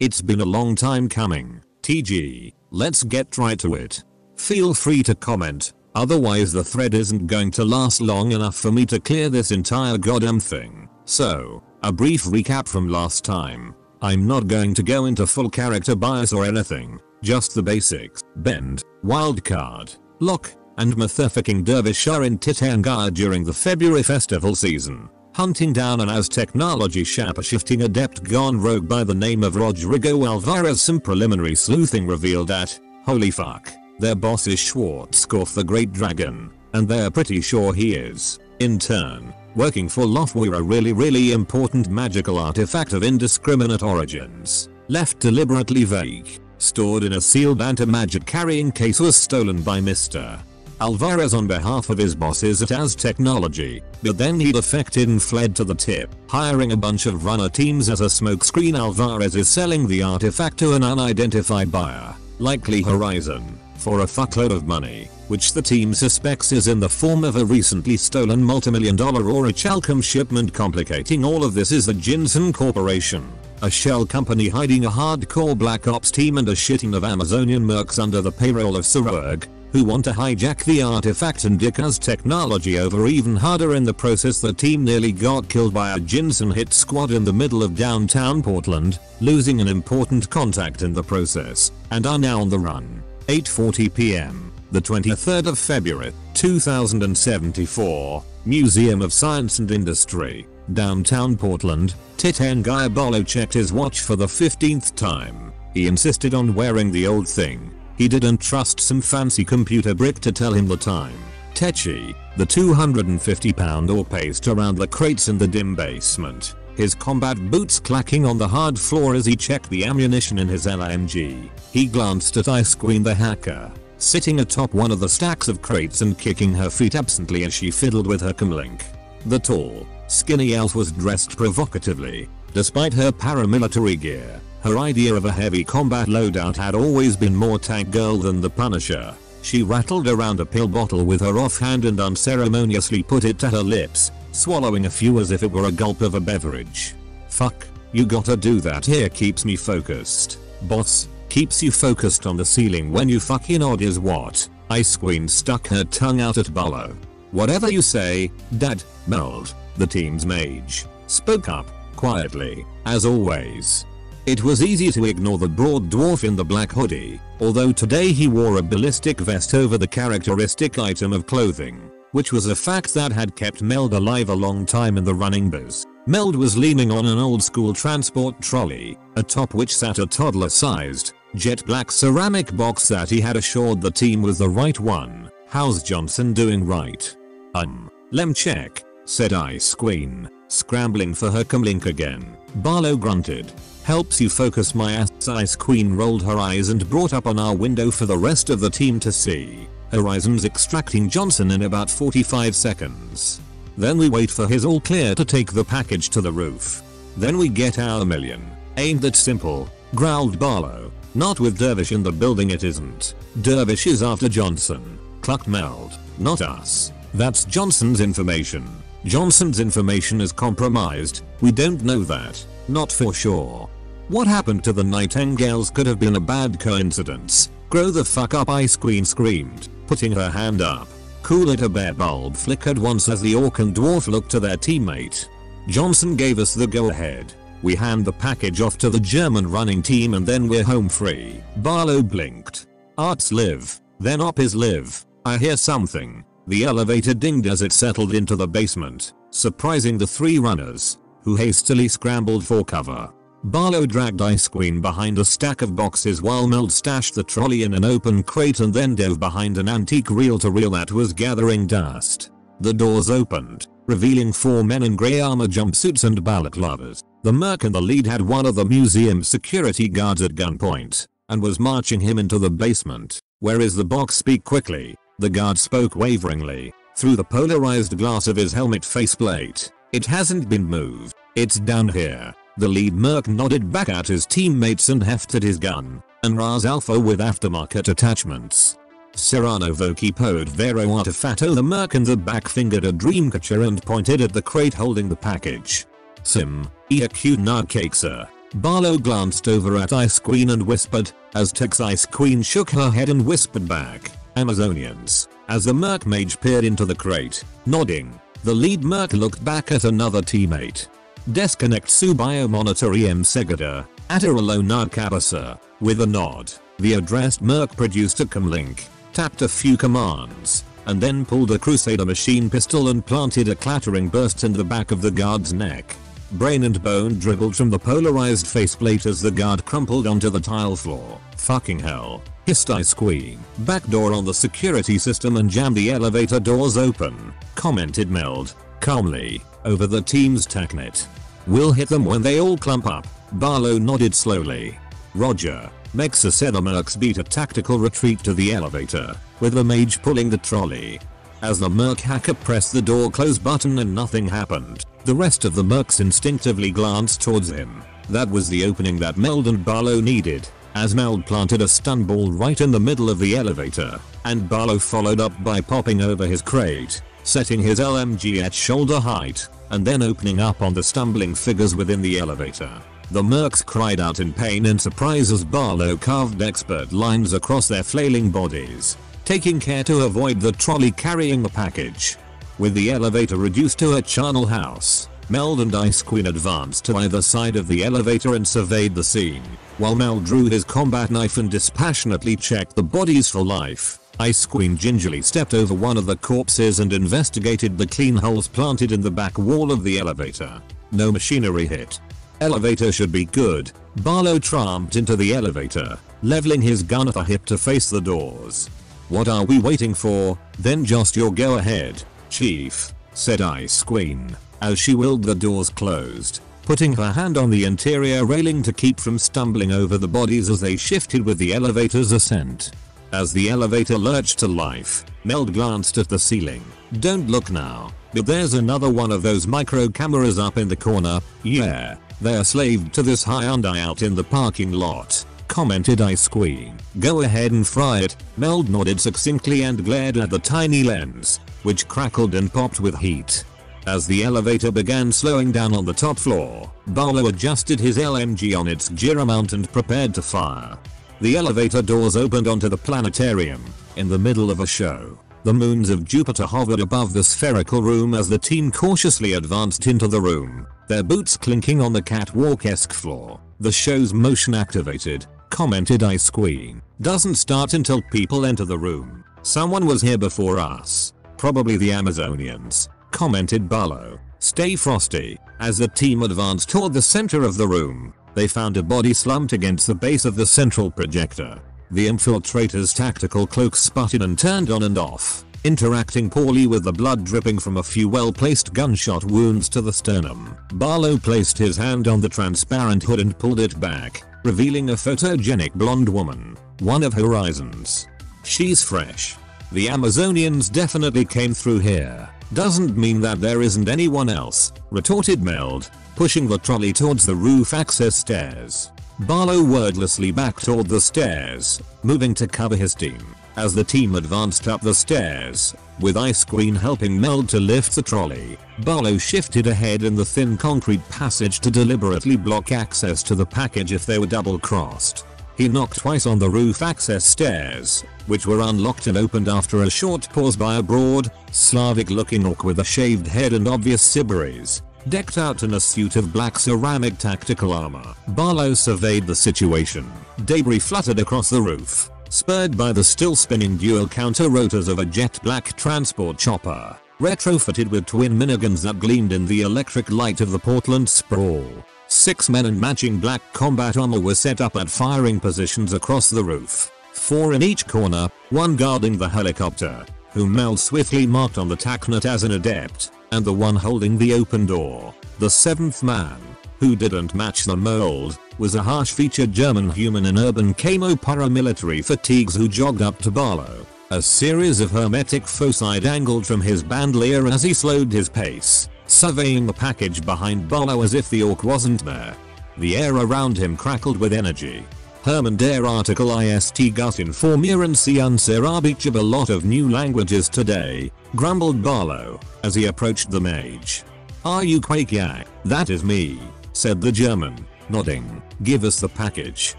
It's been a long time coming, TG, let's get right to it. Feel free to comment, otherwise the thread isn't going to last long enough for me to clear this entire goddamn thing. So, a brief recap from last time. I'm not going to go into full character bias or anything, just the basics. Bend, Wildcard, Locke, and Motherfucking Dervish are in Tir Tairngire during the February festival season, hunting down an Aztechnology shapeshifting adept gone rogue by the name of Rodrigo Alvarez. Some preliminary sleuthing revealed that, holy fuck, their boss is Schwarzkopf the Great Dragon, and they're pretty sure he is, in turn, working for Lofwyr a really really important magical artifact of indiscriminate origins, left deliberately vague, stored in a sealed anti-magic carrying case was stolen by Mr. Alvarez on behalf of his bosses at Aztechnology, but then he defected and fled to the tip, hiring a bunch of runner teams as a smokescreen. Alvarez is selling the artifact to an unidentified buyer, likely Horizon, for a fuckload of money, which the team suspects is in the form of a recently stolen multimillion dollar orichalcum shipment. Complicating all of this is the Jinsen Corporation, a shell company hiding a hardcore black ops team and a shitting of Amazonian mercs under the payroll of Sirrurg, who want to hijack the artifact and dick Aztechnology over even harder in the process the team nearly got killed by a Jinsen hit squad in the middle of downtown Portland, losing an important contact in the process, and are now on the run. 8.40pm, the 23rd of February, 2074, Museum of Science and Industry, downtown Portland, Tir Tairngire Bolo checked his watch for the 15th time. He insisted on wearing the old thing. He didn't trust some fancy computer brick to tell him the time. Techi, the 250 pound or paced around the crates in the dim basement, his combat boots clacking on the hard floor as he checked the ammunition in his LMG. He glanced at Ice Queen the hacker, sitting atop one of the stacks of crates and kicking her feet absently as she fiddled with her comlink. The tall, skinny elf was dressed provocatively, despite her paramilitary gear. Her idea of a heavy combat loadout had always been more tank girl than the Punisher. She rattled around a pill bottle with her offhand and unceremoniously put it to her lips, swallowing a few as if it were a gulp of a beverage. Fuck, you gotta do that here keeps me focused. Boss, keeps you focused on the ceiling when you fucking odd is what? Ice Queen stuck her tongue out at Bolo. Whatever you say, Dad, Meld, the team's mage, spoke up, quietly, as always. It was easy to ignore the broad dwarf in the black hoodie, although today he wore a ballistic vest over the characteristic item of clothing, which was a fact that had kept Meld alive a long time in the running biz. Meld was leaning on an old school transport trolley, atop which sat a toddler sized, jet black ceramic box that he had assured the team was the right one. How's Johnson doing right? Um, lem check, said Ice Queen, scrambling for her comlink again. Barlow grunted. Helps you focus my ass Ice Queen rolled her eyes and brought up on our window for the rest of the team to see. Horizons extracting Johnson in about 45 seconds. Then we wait for his all clear to take the package to the roof. Then we get our million. Ain't that simple, growled Barlow. Not with Dervish in the building it isn't. Dervish is after Johnson. Clucked Meld. Not us. That's Johnson's information. Johnson's information is compromised. We don't know that. Not for sure. What happened to the Nightingales could have been a bad coincidence. Grow the fuck up Ice Queen screamed, putting her hand up. Cool it a bear bulb flickered once as the orc and dwarf looked to their teammate. Johnson gave us the go ahead. We hand the package off to the German running team and then we're home free. Barlow blinked. Arts live. Then op is live. I hear something. The elevator dinged as it settled into the basement, surprising the three runners, who hastily scrambled for cover. Barlow dragged Ice Queen behind a stack of boxes while Meld stashed the trolley in an open crate and then dove behind an antique reel-to-reel that was gathering dust. The doors opened, revealing four men in grey armor jumpsuits and ballot balaclavas. The merc in the lead had one of the museum's security guards at gunpoint, and was marching him into the basement. Where is the box speak quickly, the guard spoke waveringly, through the polarized glass of his helmet faceplate. It hasn't been moved, it's down here. The lead merc nodded back at his teammates and hefted his gun, and Ares Alpha with aftermarket attachments. Serrano Voki Pod Vero Artefato the merc in the back fingered a dreamcatcher and pointed at the crate holding the package. Sim, Eacute Nardcakesa, Barlow glanced over at Ice Queen and whispered, as Tex Ice Queen shook her head and whispered back, Amazonians, as the Merc Mage peered into the crate, nodding. The lead Merc looked back at another teammate. Disconnect Subio Monitor EM Segada, Ataralo Nakabasa, with a nod. The addressed Merc produced a comlink, tapped a few commands, and then pulled a Crusader machine pistol and planted a clattering burst in the back of the guard's neck. Brain and bone dribbled from the polarized faceplate as the guard crumpled onto the tile floor. Fucking hell. Hissed Ice Queen. Backdoor on the security system and jammed the elevator doors open, commented Meld, calmly, over the team's TACnet. We'll hit them when they all clump up. Barlow nodded slowly. Roger. Mexa said the mercs beat a tactical retreat to the elevator, with the mage pulling the trolley. As the merc hacker pressed the door close button and nothing happened, the rest of the mercs instinctively glanced towards him. That was the opening that Meld and Barlow needed, as Meld planted a stun ball right in the middle of the elevator, and Barlow followed up by popping over his crate, setting his LMG at shoulder height, and then opening up on the stumbling figures within the elevator. The mercs cried out in pain and surprise as Barlow carved expert lines across their flailing bodies, taking care to avoid the trolley carrying the package. With the elevator reduced to a charnel house, Meld and Ice Queen advanced to either side of the elevator and surveyed the scene, while Meld drew his combat knife and dispassionately checked the bodies for life. Ice Queen gingerly stepped over one of the corpses and investigated the clean holes planted in the back wall of the elevator. No machinery hit, Elevator should be good. Barlow tramped into the elevator, leveling his gun at the hip to face the doors. What are we waiting for? Then just your go ahead, chief, said Ice Queen, as she willed the doors closed, putting her hand on the interior railing to keep from stumbling over the bodies as they shifted with the elevator's ascent. As the elevator lurched to life, Meld glanced at the ceiling. Don't look now, but there's another one of those micro cameras up in the corner, yeah, they're slaved to this Hyundai out in the parking lot. Commented Ice Queen. Go ahead and fry it. Meld nodded succinctly and glared at the tiny lens, which crackled and popped with heat. As the elevator began slowing down on the top floor, Barlow adjusted his LMG on its gyro mount and prepared to fire. The elevator doors opened onto the planetarium, in the middle of a show. The moons of Jupiter hovered above the spherical room as the team cautiously advanced into the room, their boots clinking on the catwalk-esque floor. The show's motion activated, commented Ice Queen. Doesn't start until people enter the room. Someone was here before us. Probably the Amazonians, commented Barlow. Stay frosty. As the team advanced toward the center of the room, they found a body slumped against the base of the central projector. The infiltrator's tactical cloak sputtered and turned on and off, interacting poorly with the blood dripping from a few well-placed gunshot wounds to the sternum. Barlow placed his hand on the transparent hood and pulled it back, revealing a photogenic blonde woman, one of Horizon's. She's fresh. The Amazonians definitely came through here. Doesn't mean that there isn't anyone else, retorted Meld, pushing the trolley towards the roof access stairs. Barlow wordlessly backed toward the stairs, moving to cover his team. As the team advanced up the stairs, with Ice Queen helping Meld to lift the trolley, Barlow shifted ahead in the thin concrete passage to deliberately block access to the package if they were double-crossed. He knocked twice on the roof access stairs, which were unlocked and opened after a short pause by a broad, Slavic-looking orc with a shaved head and obvious Sybaris decked out in a suit of black ceramic tactical armor. Barlow surveyed the situation. Debris fluttered across the roof, spurred by the still spinning dual counter rotors of a jet black transport chopper, retrofitted with twin miniguns that gleamed in the electric light of the Portland sprawl. Six men in matching black combat armor were set up at firing positions across the roof. Four in each corner, one guarding the helicopter, whom Meld swiftly marked on the TACnet as an adept, and the one holding the open door, the seventh man, who didn't match the mold, was a harsh-featured German human in urban camo paramilitary fatigues who jogged up to Barlow. A series of hermetic foci dangled from his bandolier as he slowed his pace, surveying the package behind Barlow as if the orc wasn't there. The air around him crackled with energy. Herman der article ist gut informieren Sie uns Arabic a lot of new languages today, grumbled Barlow, as he approached the mage. Are you Quake Yak? That is me, said the German. nodding. Give us the package,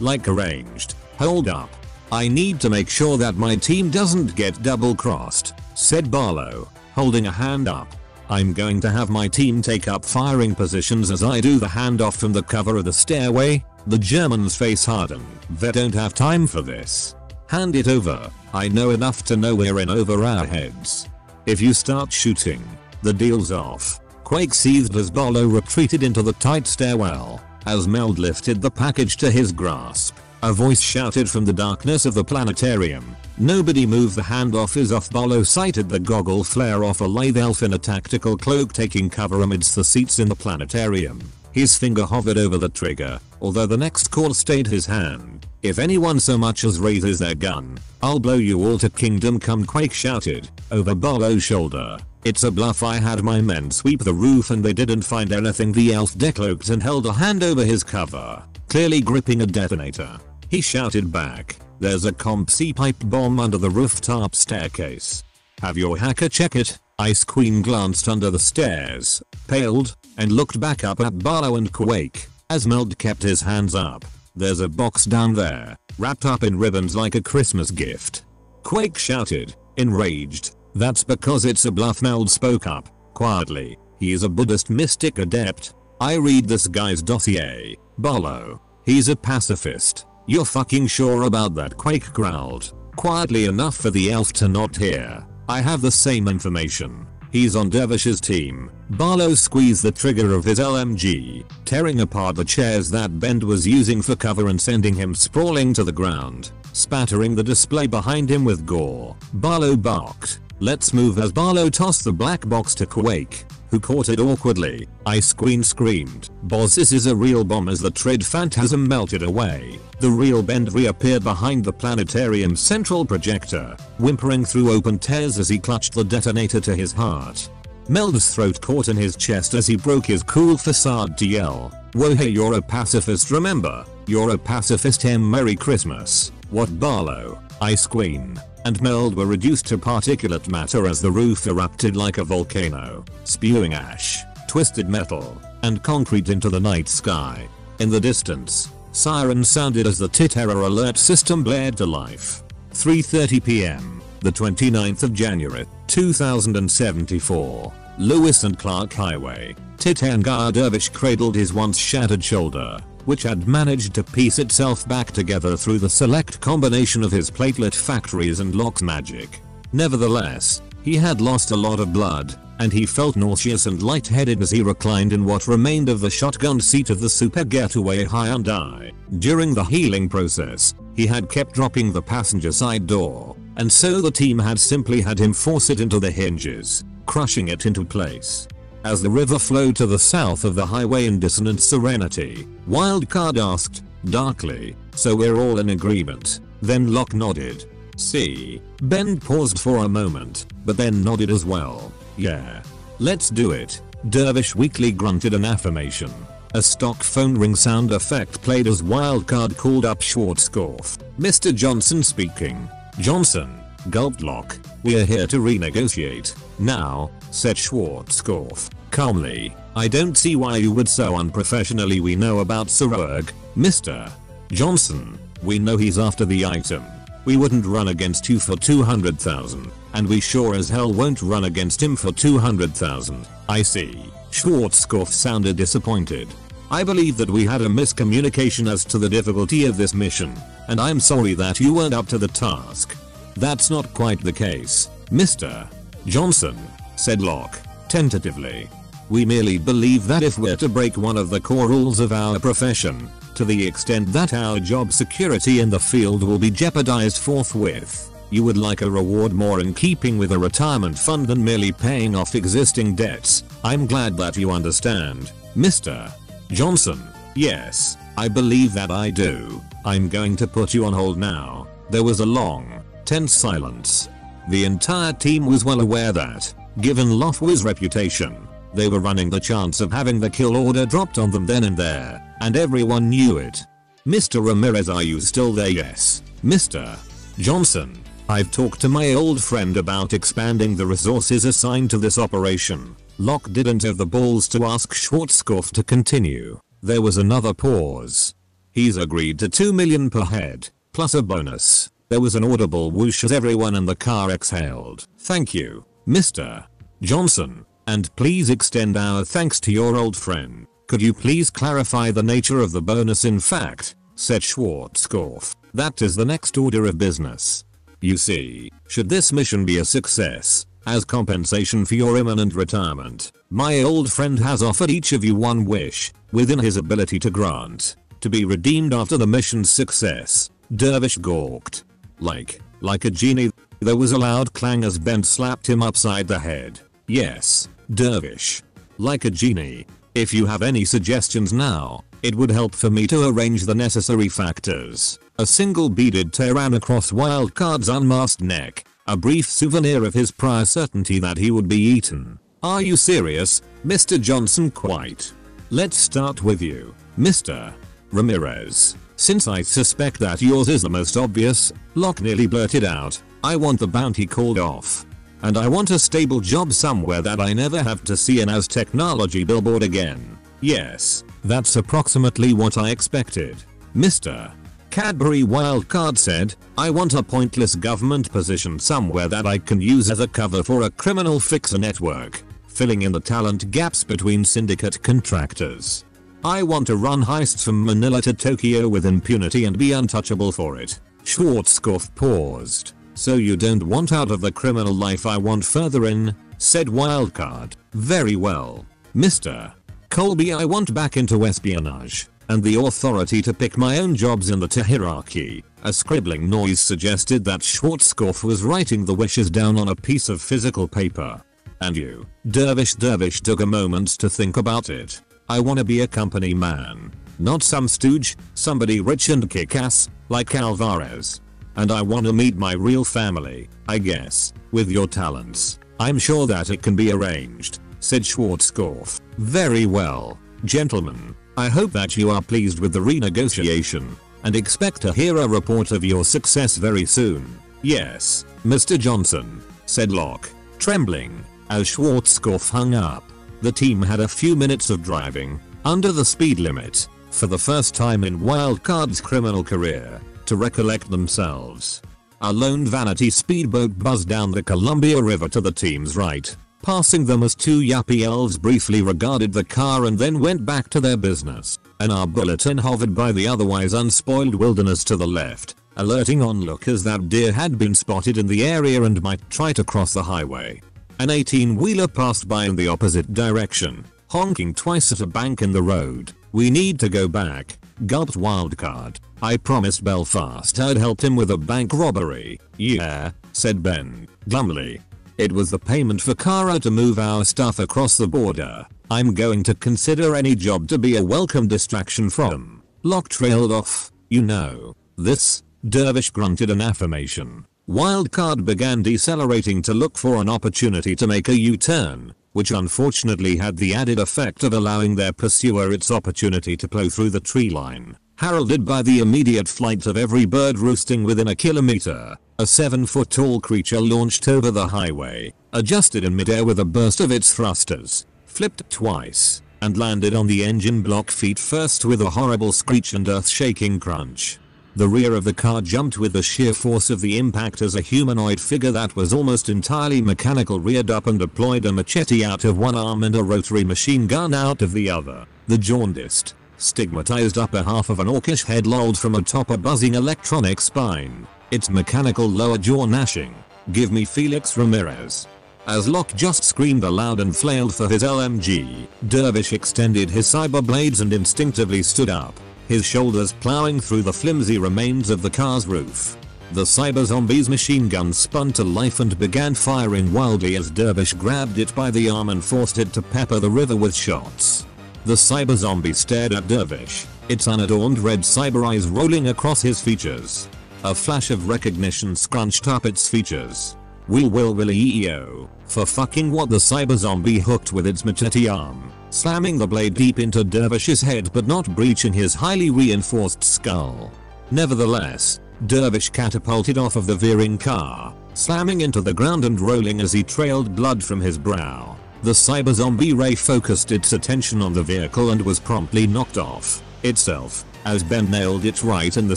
like arranged. Hold up. I need to make sure that my team doesn't get double crossed, said Barlow, holding a hand up. I'm going to have my team take up firing positions as I do the handoff from the cover of the stairway. The German's face hardened. They don't have time for this. Hand it over. I know enough to know we're in over our heads. If you start shooting, the deal's off. Quake seethed as Bolo retreated into the tight stairwell. As Meld lifted the package to his grasp, a voice shouted from the darkness of the planetarium. Nobody move the handoff is off Barlow sighted the goggle flare off a lithe elf in a tactical cloak taking cover amidst the seats in the planetarium. His finger hovered over the trigger, although the next call stayed his hand. If anyone so much as raises their gun, I'll blow you all to kingdom come Quake shouted, over Barlow's shoulder. It's a bluff I had my men sweep the roof and they didn't find anything the elf decloaked and held a hand over his cover, clearly gripping a detonator. He shouted back, there's a comp-C pipe bomb under the rooftop staircase. Have your hacker check it. Ice Queen glanced under the stairs, paled, and looked back up at Barlow and Quake, as Meld kept his hands up. There's a box down there, wrapped up in ribbons like a Christmas gift. Quake shouted, enraged. That's because it's a bluff Meld spoke up, quietly. He is a Buddhist mystic adept. I read this guy's dossier. Barlow. He's a pacifist. You're fucking sure about that Quake growled. Quietly enough for the elf to not hear. I have the same information. He's on Dervish's team. Barlow squeezed the trigger of his LMG, tearing apart the chairs that Bend was using for cover and sending him sprawling to the ground, spattering the display behind him with gore. Barlow barked, Let's move as Barlow tossed the black box to Quake, who caught it awkwardly. Ice Queen screamed, Boss this is a real bomb as the Trid Phantasm melted away. The real Bend reappeared behind the planetarium's central projector, whimpering through open tears as he clutched the detonator to his heart. Meld's throat caught in his chest as he broke his cool facade to yell, Whoa hey you're a pacifist remember, you're a pacifist him Merry Christmas. What Barlow, Ice Queen, and Meld were reduced to particulate matter as the roof erupted like a volcano, spewing ash, twisted metal, and concrete into the night sky. In the distance, sirens sounded as the T-Terror alert system blared to life. 3.30 pm, the 29th of January, 2074, Lewis and Clark Highway, Tir Tairngire Dervish cradled his once shattered shoulder, which had managed to piece itself back together through the select combination of his platelet factories and Locke's magic. Nevertheless, he had lost a lot of blood, and he felt nauseous and lightheaded as he reclined in what remained of the shotgun seat of the Super Getaway Hyundai. During the healing process, he had kept dropping the passenger side door, and so the team had simply had him force it into the hinges, crushing it into place. As the river flowed to the south of the highway in dissonant serenity, Wildcard asked, darkly, so we're all in agreement. Then Locke nodded. See. Ben paused for a moment, but then nodded as well. Yeah. Let's do it. Dervish weakly grunted an affirmation. A stock phone ring sound effect played as Wildcard called up Schwarzkopf. Mr. Johnson speaking. Johnson, gulped Locke. We're here to renegotiate. Now, said Schwarzkopf, calmly. I don't see why you would so unprofessionally we know about Sirrurg, Mr. Johnson. We know he's after the item. We wouldn't run against you for 200,000, and we sure as hell won't run against him for 200,000. I see. Schwarzkopf sounded disappointed. I believe that we had a miscommunication as to the difficulty of this mission, and I'm sorry that you weren't up to the task. That's not quite the case, Mr. Johnson, said Locke, tentatively. We merely believe that if we're to break one of the core rules of our profession, to the extent that our job security in the field will be jeopardized forthwith, you would like a reward more in keeping with a retirement fund than merely paying off existing debts. I'm glad that you understand, Mr. Johnson. Yes, I believe that I do. I'm going to put you on hold now. There was a long, tense silence. The entire team was well aware that, given Lofwyr's reputation, they were running the chance of having the kill order dropped on them then and there, and everyone knew it. Mr. Ramirez are you still there yes. Mr. Johnson, I've talked to my old friend about expanding the resources assigned to this operation. Locke didn't have the balls to ask Schwarzkopf to continue. There was another pause. He's agreed to 2 million per head, plus a bonus. There was an audible whoosh as everyone in the car exhaled. Thank you, Mr. Johnson. And please extend our thanks to your old friend. Could you please clarify the nature of the bonus in fact? said Schwarzkopf. That is the next order of business. You see, should this mission be a success, as compensation for your imminent retirement, my old friend has offered each of you one wish, within his ability to grant, to be redeemed after the mission's success. Dervish gawked. Like, like a genie. There was a loud clang as Ben slapped him upside the head. Yes, Dervish. Like a genie. If you have any suggestions now, it would help for me to arrange the necessary factors. A single beaded tear ran across Wildcard's unmasked neck, a brief souvenir of his prior certainty that he would be eaten. Are you serious, Mr. Johnson quite? Let's start with you, Mr. Ramirez. Since I suspect that yours is the most obvious, Locke nearly blurted out, I want the bounty called off. And I want a stable job somewhere that I never have to see an Aztechnology billboard again. Yes, that's approximately what I expected. Mr. Cadbury Wildcard said, I want a pointless government position somewhere that I can use as a cover for a criminal fixer network, filling in the talent gaps between syndicate contractors. I want to run heists from Manila to Tokyo with impunity and be untouchable for it. Schwarzkopf paused. So you don't want out of the criminal life I want further in, said Wildcard. Very well. Mr. Colby I want back into espionage, and the authority to pick my own jobs in the hierarchy. A scribbling noise suggested that Schwarzkopf was writing the wishes down on a piece of physical paper. And you, Dervish Dervish took a moment to think about it. I wanna be a company man. Not some stooge, somebody rich and kick-ass, like Alvarez. And I wanna meet my real family, I guess, with your talents. I'm sure that it can be arranged, said Schwarzkopf. Very well, gentlemen. I hope that you are pleased with the renegotiation, and expect to hear a report of your success very soon. Yes, Mr. Johnson, said Locke, trembling, as Schwarzkopf hung up. The team had a few minutes of driving, under the speed limit, for the first time in Wildcard's criminal career, to recollect themselves. A lone vanity speedboat buzzed down the Columbia River to the team's right, passing them as two yappy elves briefly regarded the car and then went back to their business. An arbulaton hovered by the otherwise unspoiled wilderness to the left, alerting onlookers that deer had been spotted in the area and might try to cross the highway. An 18-wheeler passed by in the opposite direction, honking twice at a bank in the road. We need to go back, gulped Wildcard. I promised Belfast I'd helped him with a bank robbery. Yeah, said Ben, glumly. It was the payment for Kara to move our stuff across the border. I'm going to consider any job to be a welcome distraction from. Locke trailed off. You know. This? Dervish grunted an affirmation. Wildcard began decelerating to look for an opportunity to make a U-turn, which unfortunately had the added effect of allowing their pursuer its opportunity to plow through the tree line. Heralded by the immediate flight of every bird roosting within a kilometer, a 7 foot tall creature launched over the highway, adjusted in midair with a burst of its thrusters, flipped twice, and landed on the engine block feet first with a horrible screech and earth-shaking crunch. The rear of the car jumped with the sheer force of the impact as a humanoid figure that was almost entirely mechanical reared up and deployed a machete out of one arm and a rotary machine gun out of the other. The jaundiced, stigmatized upper half of an orcish head lolled from atop a buzzing electronic spine, its mechanical lower jaw gnashing. Give me Felix Ramirez. As Locke just screamed aloud and flailed for his LMG, Dervish extended his cyber blades and instinctively stood up, his shoulders plowing through the flimsy remains of the car's roof. The cyber zombie's machine gun spun to life and began firing wildly as Dervish grabbed it by the arm and forced it to pepper the river with shots. The cyber zombie stared at Dervish, its unadorned red cyber eyes rolling across his features. A flash of recognition scrunched up its features. Will will will EEO, for fucking what the cyber zombie hooked with its machete arm, slamming the blade deep into Dervish's head but not breaching his highly reinforced skull. Nevertheless, Dervish catapulted off of the veering car, slamming into the ground and rolling as he trailed blood from his brow. The cyber zombie ray focused its attention on the vehicle and was promptly knocked off itself as Ben nailed it right in the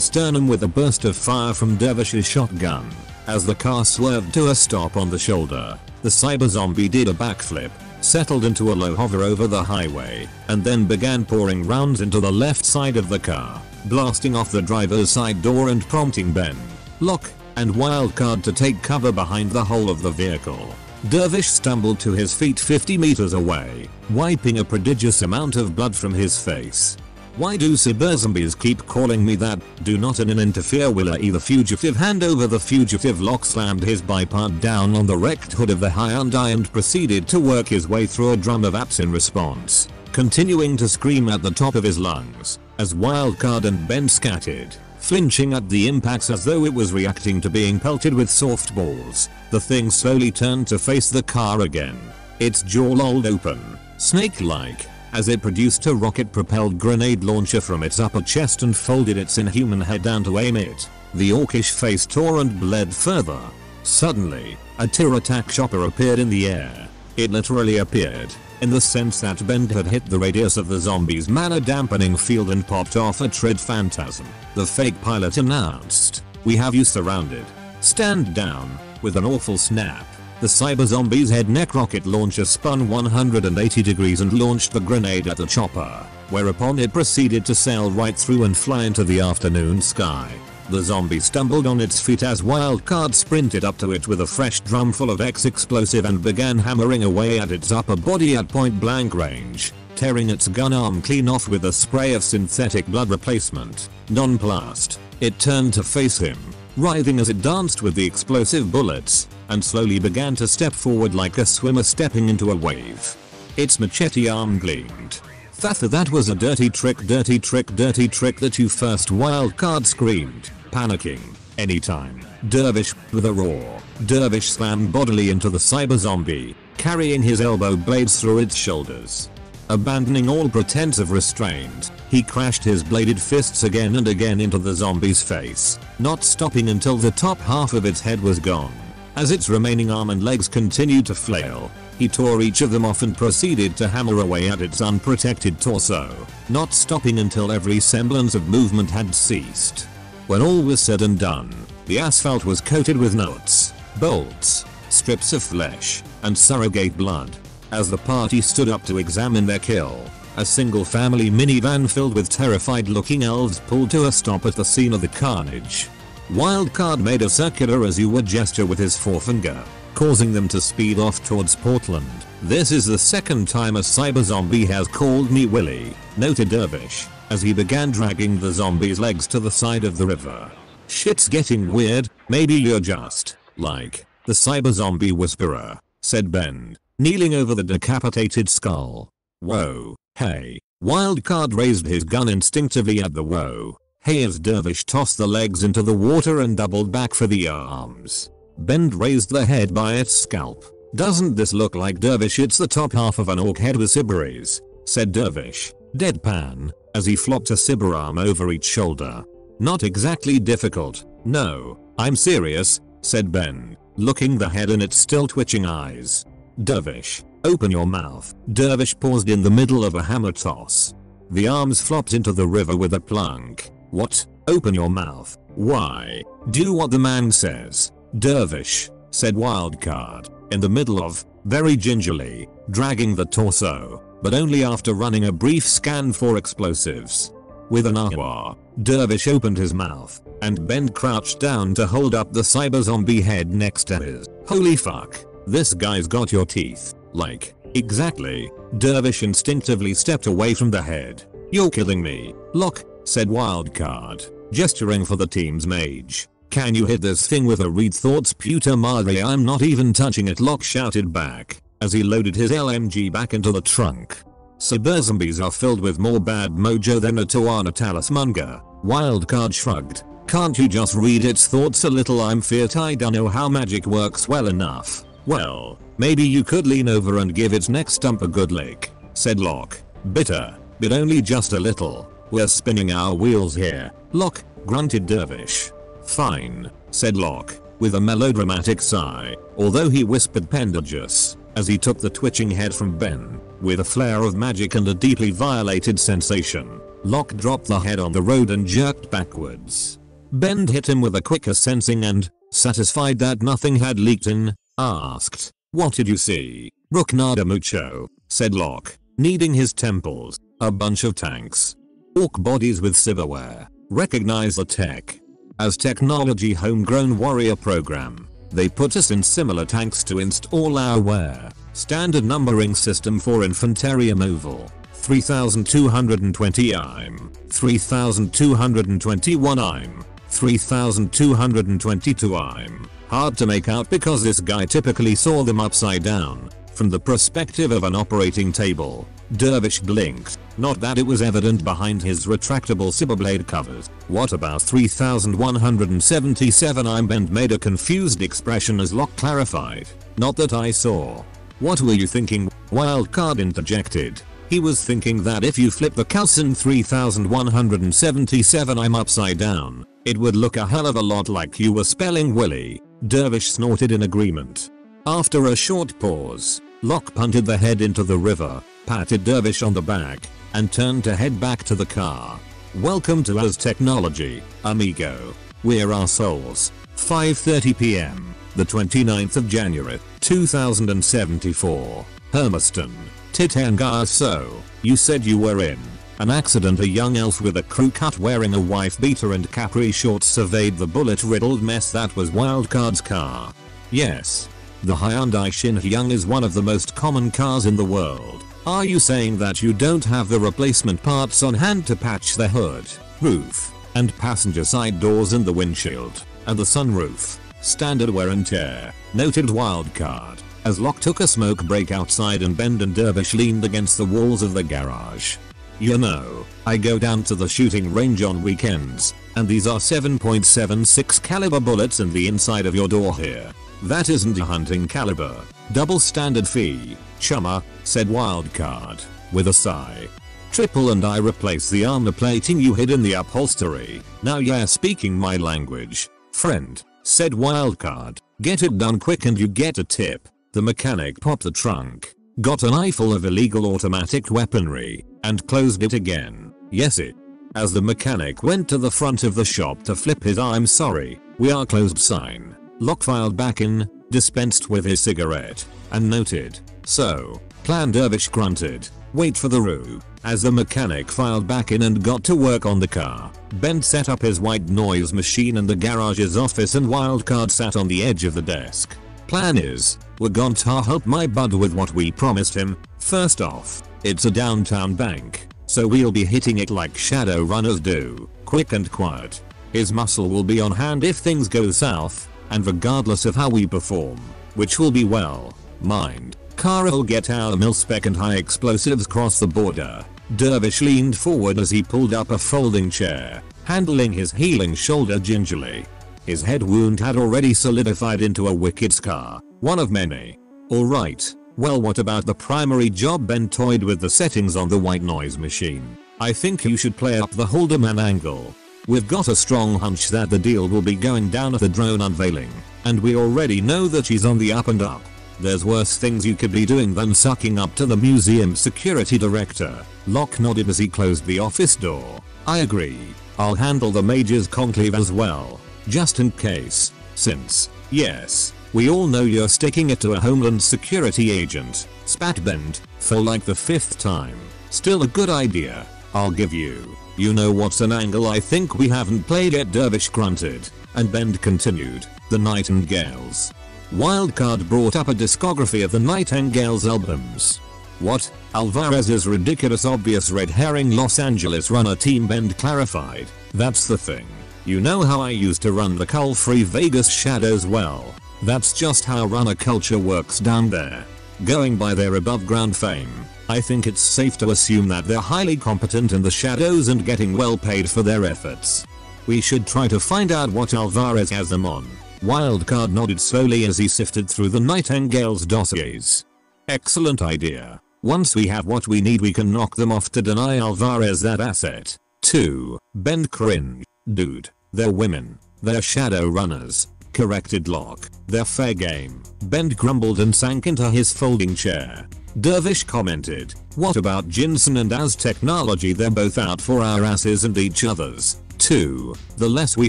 sternum with a burst of fire from Dervish's shotgun. As the car swerved to a stop on the shoulder, the cyber zombie did a backflip, settled into a low hover over the highway, and then began pouring rounds into the left side of the car, blasting off the driver's side door and prompting Ben, Locke, and Wildcard to take cover behind the hull of the vehicle. Dervish stumbled to his feet 50 meters away, wiping a prodigious amount of blood from his face. Why do cyberzombies keep calling me that? Do not in an interfere will I the fugitive hand over the fugitive Locke slammed his bipod down on the wrecked hood of the Hyundai and proceeded to work his way through a drum of apps in response, continuing to scream at the top of his lungs, as Wildcard and Ben scattered, flinching at the impacts as though it was reacting to being pelted with softballs. The thing slowly turned to face the car again, its jaw lolled open, snake-like, as it produced a rocket-propelled grenade launcher from its upper chest and folded its inhuman head down to aim it. The orcish face tore and bled further. Suddenly, a Tyr attack chopper appeared in the air. It literally appeared, in the sense that Bend had hit the radius of the zombie's mana dampening field and popped off a trid phantasm. The fake pilot announced, we have you surrounded. Stand down, with an awful snap. The cyber zombie's head neck rocket launcher spun 180 degrees and launched the grenade at the chopper, whereupon it proceeded to sail right through and fly into the afternoon sky. The zombie stumbled on its feet as Wildcard sprinted up to it with a fresh drum full of X explosive and began hammering away at its upper body at point blank range, tearing its gun arm clean off with a spray of synthetic blood replacement. Nonplussed, it turned to face him, writhing as it danced with the explosive bullets, and slowly began to step forward like a swimmer stepping into a wave. Its machete arm gleamed. Thatha that was a dirty trick dirty trick dirty trick that you first wildcard screamed, panicking, anytime. Dervish, with a roar, Dervish slammed bodily into the cyber zombie, carrying his elbow blades through its shoulders. Abandoning all pretense of restraint, he crashed his bladed fists again and again into the zombie's face, not stopping until the top half of its head was gone. As its remaining arm and legs continued to flail, he tore each of them off and proceeded to hammer away at its unprotected torso, not stopping until every semblance of movement had ceased. When all was said and done, the asphalt was coated with nuts, bolts, strips of flesh, and surrogate blood. As the party stood up to examine their kill, a single family minivan filled with terrified looking elves pulled to a stop at the scene of the carnage. Wildcard made a circular as you would gesture with his forefinger, causing them to speed off towards Portland. This is the second time a cyber zombie has called me Willy, noted Dervish, as he began dragging the zombie's legs to the side of the river. Shit's getting weird, maybe you're just, like, the cyber zombie whisperer, said Ben, kneeling over the decapitated skull. Whoa, hey, Wildcard raised his gun instinctively at the whoa, Hayes Dervish tossed the legs into the water and doubled back for the arms. Bend raised the head by its scalp. Doesn't this look like Dervish it's the top half of an orc head with Sibberies, said Dervish, deadpan, as he flopped a Sibber arm over each shoulder. Not exactly difficult, no, I'm serious, said Ben, looking the head in its still twitching eyes. Dervish, open your mouth. Dervish paused in the middle of a hammer toss. The arms flopped into the river with a plunk. What? Open your mouth. Why? Do what the man says. Dervish, said Wildcard, in the middle of, very gingerly, dragging the torso, but only after running a brief scan for explosives. With an ahwa, Dervish opened his mouth, and Ben crouched down to hold up the cyber zombie head next to his. Holy fuck, this guy's got your teeth, like, exactly. Dervish instinctively stepped away from the head. You're killing me. Locke, said Wildcard, gesturing for the team's mage. Can you hit this thing with a read thoughts puta madre I'm not even touching it Locke shouted back, as he loaded his LMG back into the trunk. Cyberzombies are filled with more bad mojo than a Tawana talismanga. Wildcard shrugged. Can't you just read its thoughts a little I'm feared I don't know how magic works well enough. Well, maybe you could lean over and give its neck stump a good lick, said Locke. Bitter, but only just a little. We're spinning our wheels here. Locke, grunted Dervish. Fine, said Locke, with a melodramatic sigh, although he whispered Pendagus. as he took the twitching head from Ben. With a flare of magic and a deeply violated sensation, Locke dropped the head on the road and jerked backwards. Ben hit him with a quicker sensing and, satisfied that nothing had leaked in, asked, What did you see? Rook nada mucho, said Locke, kneading his temples. A bunch of tanks. Orc bodies with cyberware. Recognize the tech. Aztechnology homegrown warrior program, they put us in similar tanks to install our wear. Standard numbering system for Infanterium Oval. 3220 IM. 3221 IM. 3222 IM. Hard to make out because this guy typically saw them upside down, from the perspective of an operating table. Dervish blinked, not that it was evident behind his retractable cyberblade covers. What about 3177 I'm Bend made a confused expression as Locke clarified. Not that I saw. What were you thinking? Wildcard interjected. He was thinking that if you flip the Calcin 3177 I'm upside down, it would look a hell of a lot like you were spelling Willy. Dervish snorted in agreement. After a short pause, Locke punted the head into the river, patted Dervish on the back, and turned to head back to the car. Welcome to Aztechnology, amigo. We're our souls. 5.30pm, the 29th of January, 2074. Hermiston. Titanga so, you said you were in an accident a young elf with a crew cut wearing a wife beater and capri shorts surveyed the bullet riddled mess that was Wildcard's car. Yes. The Hyundai Shin is one of the most common cars in the world. Are you saying that you don't have the replacement parts on hand to patch the hood, roof, and passenger side doors and the windshield, and the sunroof? Standard wear and tear, noted Wildcard. As Locke took a smoke break outside and Bend and Dervish leaned against the walls of the garage. You know, I go down to the shooting range on weekends, and these are 7.76 caliber bullets in the inside of your door here. That isn't a hunting caliber. Double standard fee, chumma, said Wildcard, with a sigh. Triple and I replace the armor plating you hid in the upholstery. Now you're speaking my language. Friend, said Wildcard, get it done quick and you get a tip. The mechanic popped the trunk, got an eyeful of illegal automatic weaponry, and closed it again. Yes it. As the mechanic went to the front of the shop to flip his I'm sorry, we are closed sign, Locke filed back in, dispensed with his cigarette, and noted, so, Plan Dervish grunted, wait for the roo. As the mechanic filed back in and got to work on the car, Ben set up his white noise machine in the garage's office and Wildcard sat on the edge of the desk. Plan is, we're going to help my bud with what we promised him. First off, it's a downtown bank, so we'll be hitting it like shadow runners do, quick and quiet. His muscle will be on hand if things go south, and regardless of how we perform, which will be well, mind, Kara will get our mil-spec and high explosives cross the border. Dervish leaned forward as he pulled up a folding chair, handling his healing shoulder gingerly. His head wound had already solidified into a wicked scar, one of many. Alright, well what about the primary job Ben toyed with the settings on the white noise machine. I think you should play up the Holderman angle. We've got a strong hunch that the deal will be going down at the drone unveiling, and we already know that she's on the up and up. There's worse things you could be doing than sucking up to the museum security director. Locke nodded as he closed the office door. I agree. I'll handle the major's conclave as well. Just in case. Since, yes, we all know you're sticking it to a homeland security agent. Spat bend, for like the fifth time. Still a good idea. I'll give you. You know what's an angle I think we haven't played yet Dervish grunted. And Bend continued. The Nightingales. Wildcard brought up a discography of the Nightingales albums. What? Alvarez's ridiculous obvious red herring Los Angeles runner team Bend clarified. That's the thing. You know how I used to run the cull-free Vegas Shadows well. That's just how runner culture works down there. Going by their above ground fame, I think it's safe to assume that they're highly competent in the shadows and getting well paid for their efforts. We should try to find out what Alvarez has them on. Wildcard nodded slowly as he sifted through the Nightingale's dossiers. Excellent idea. Once we have what we need we can knock them off to deny Alvarez that asset. 2. Bend cringe. Dude, they're women. They're shadow runners. corrected Locke. They're fair game. Bend grumbled and sank into his folding chair. Dervish commented, what about Jinsen and Aztechnology they're both out for our asses and each other's. 2. The less we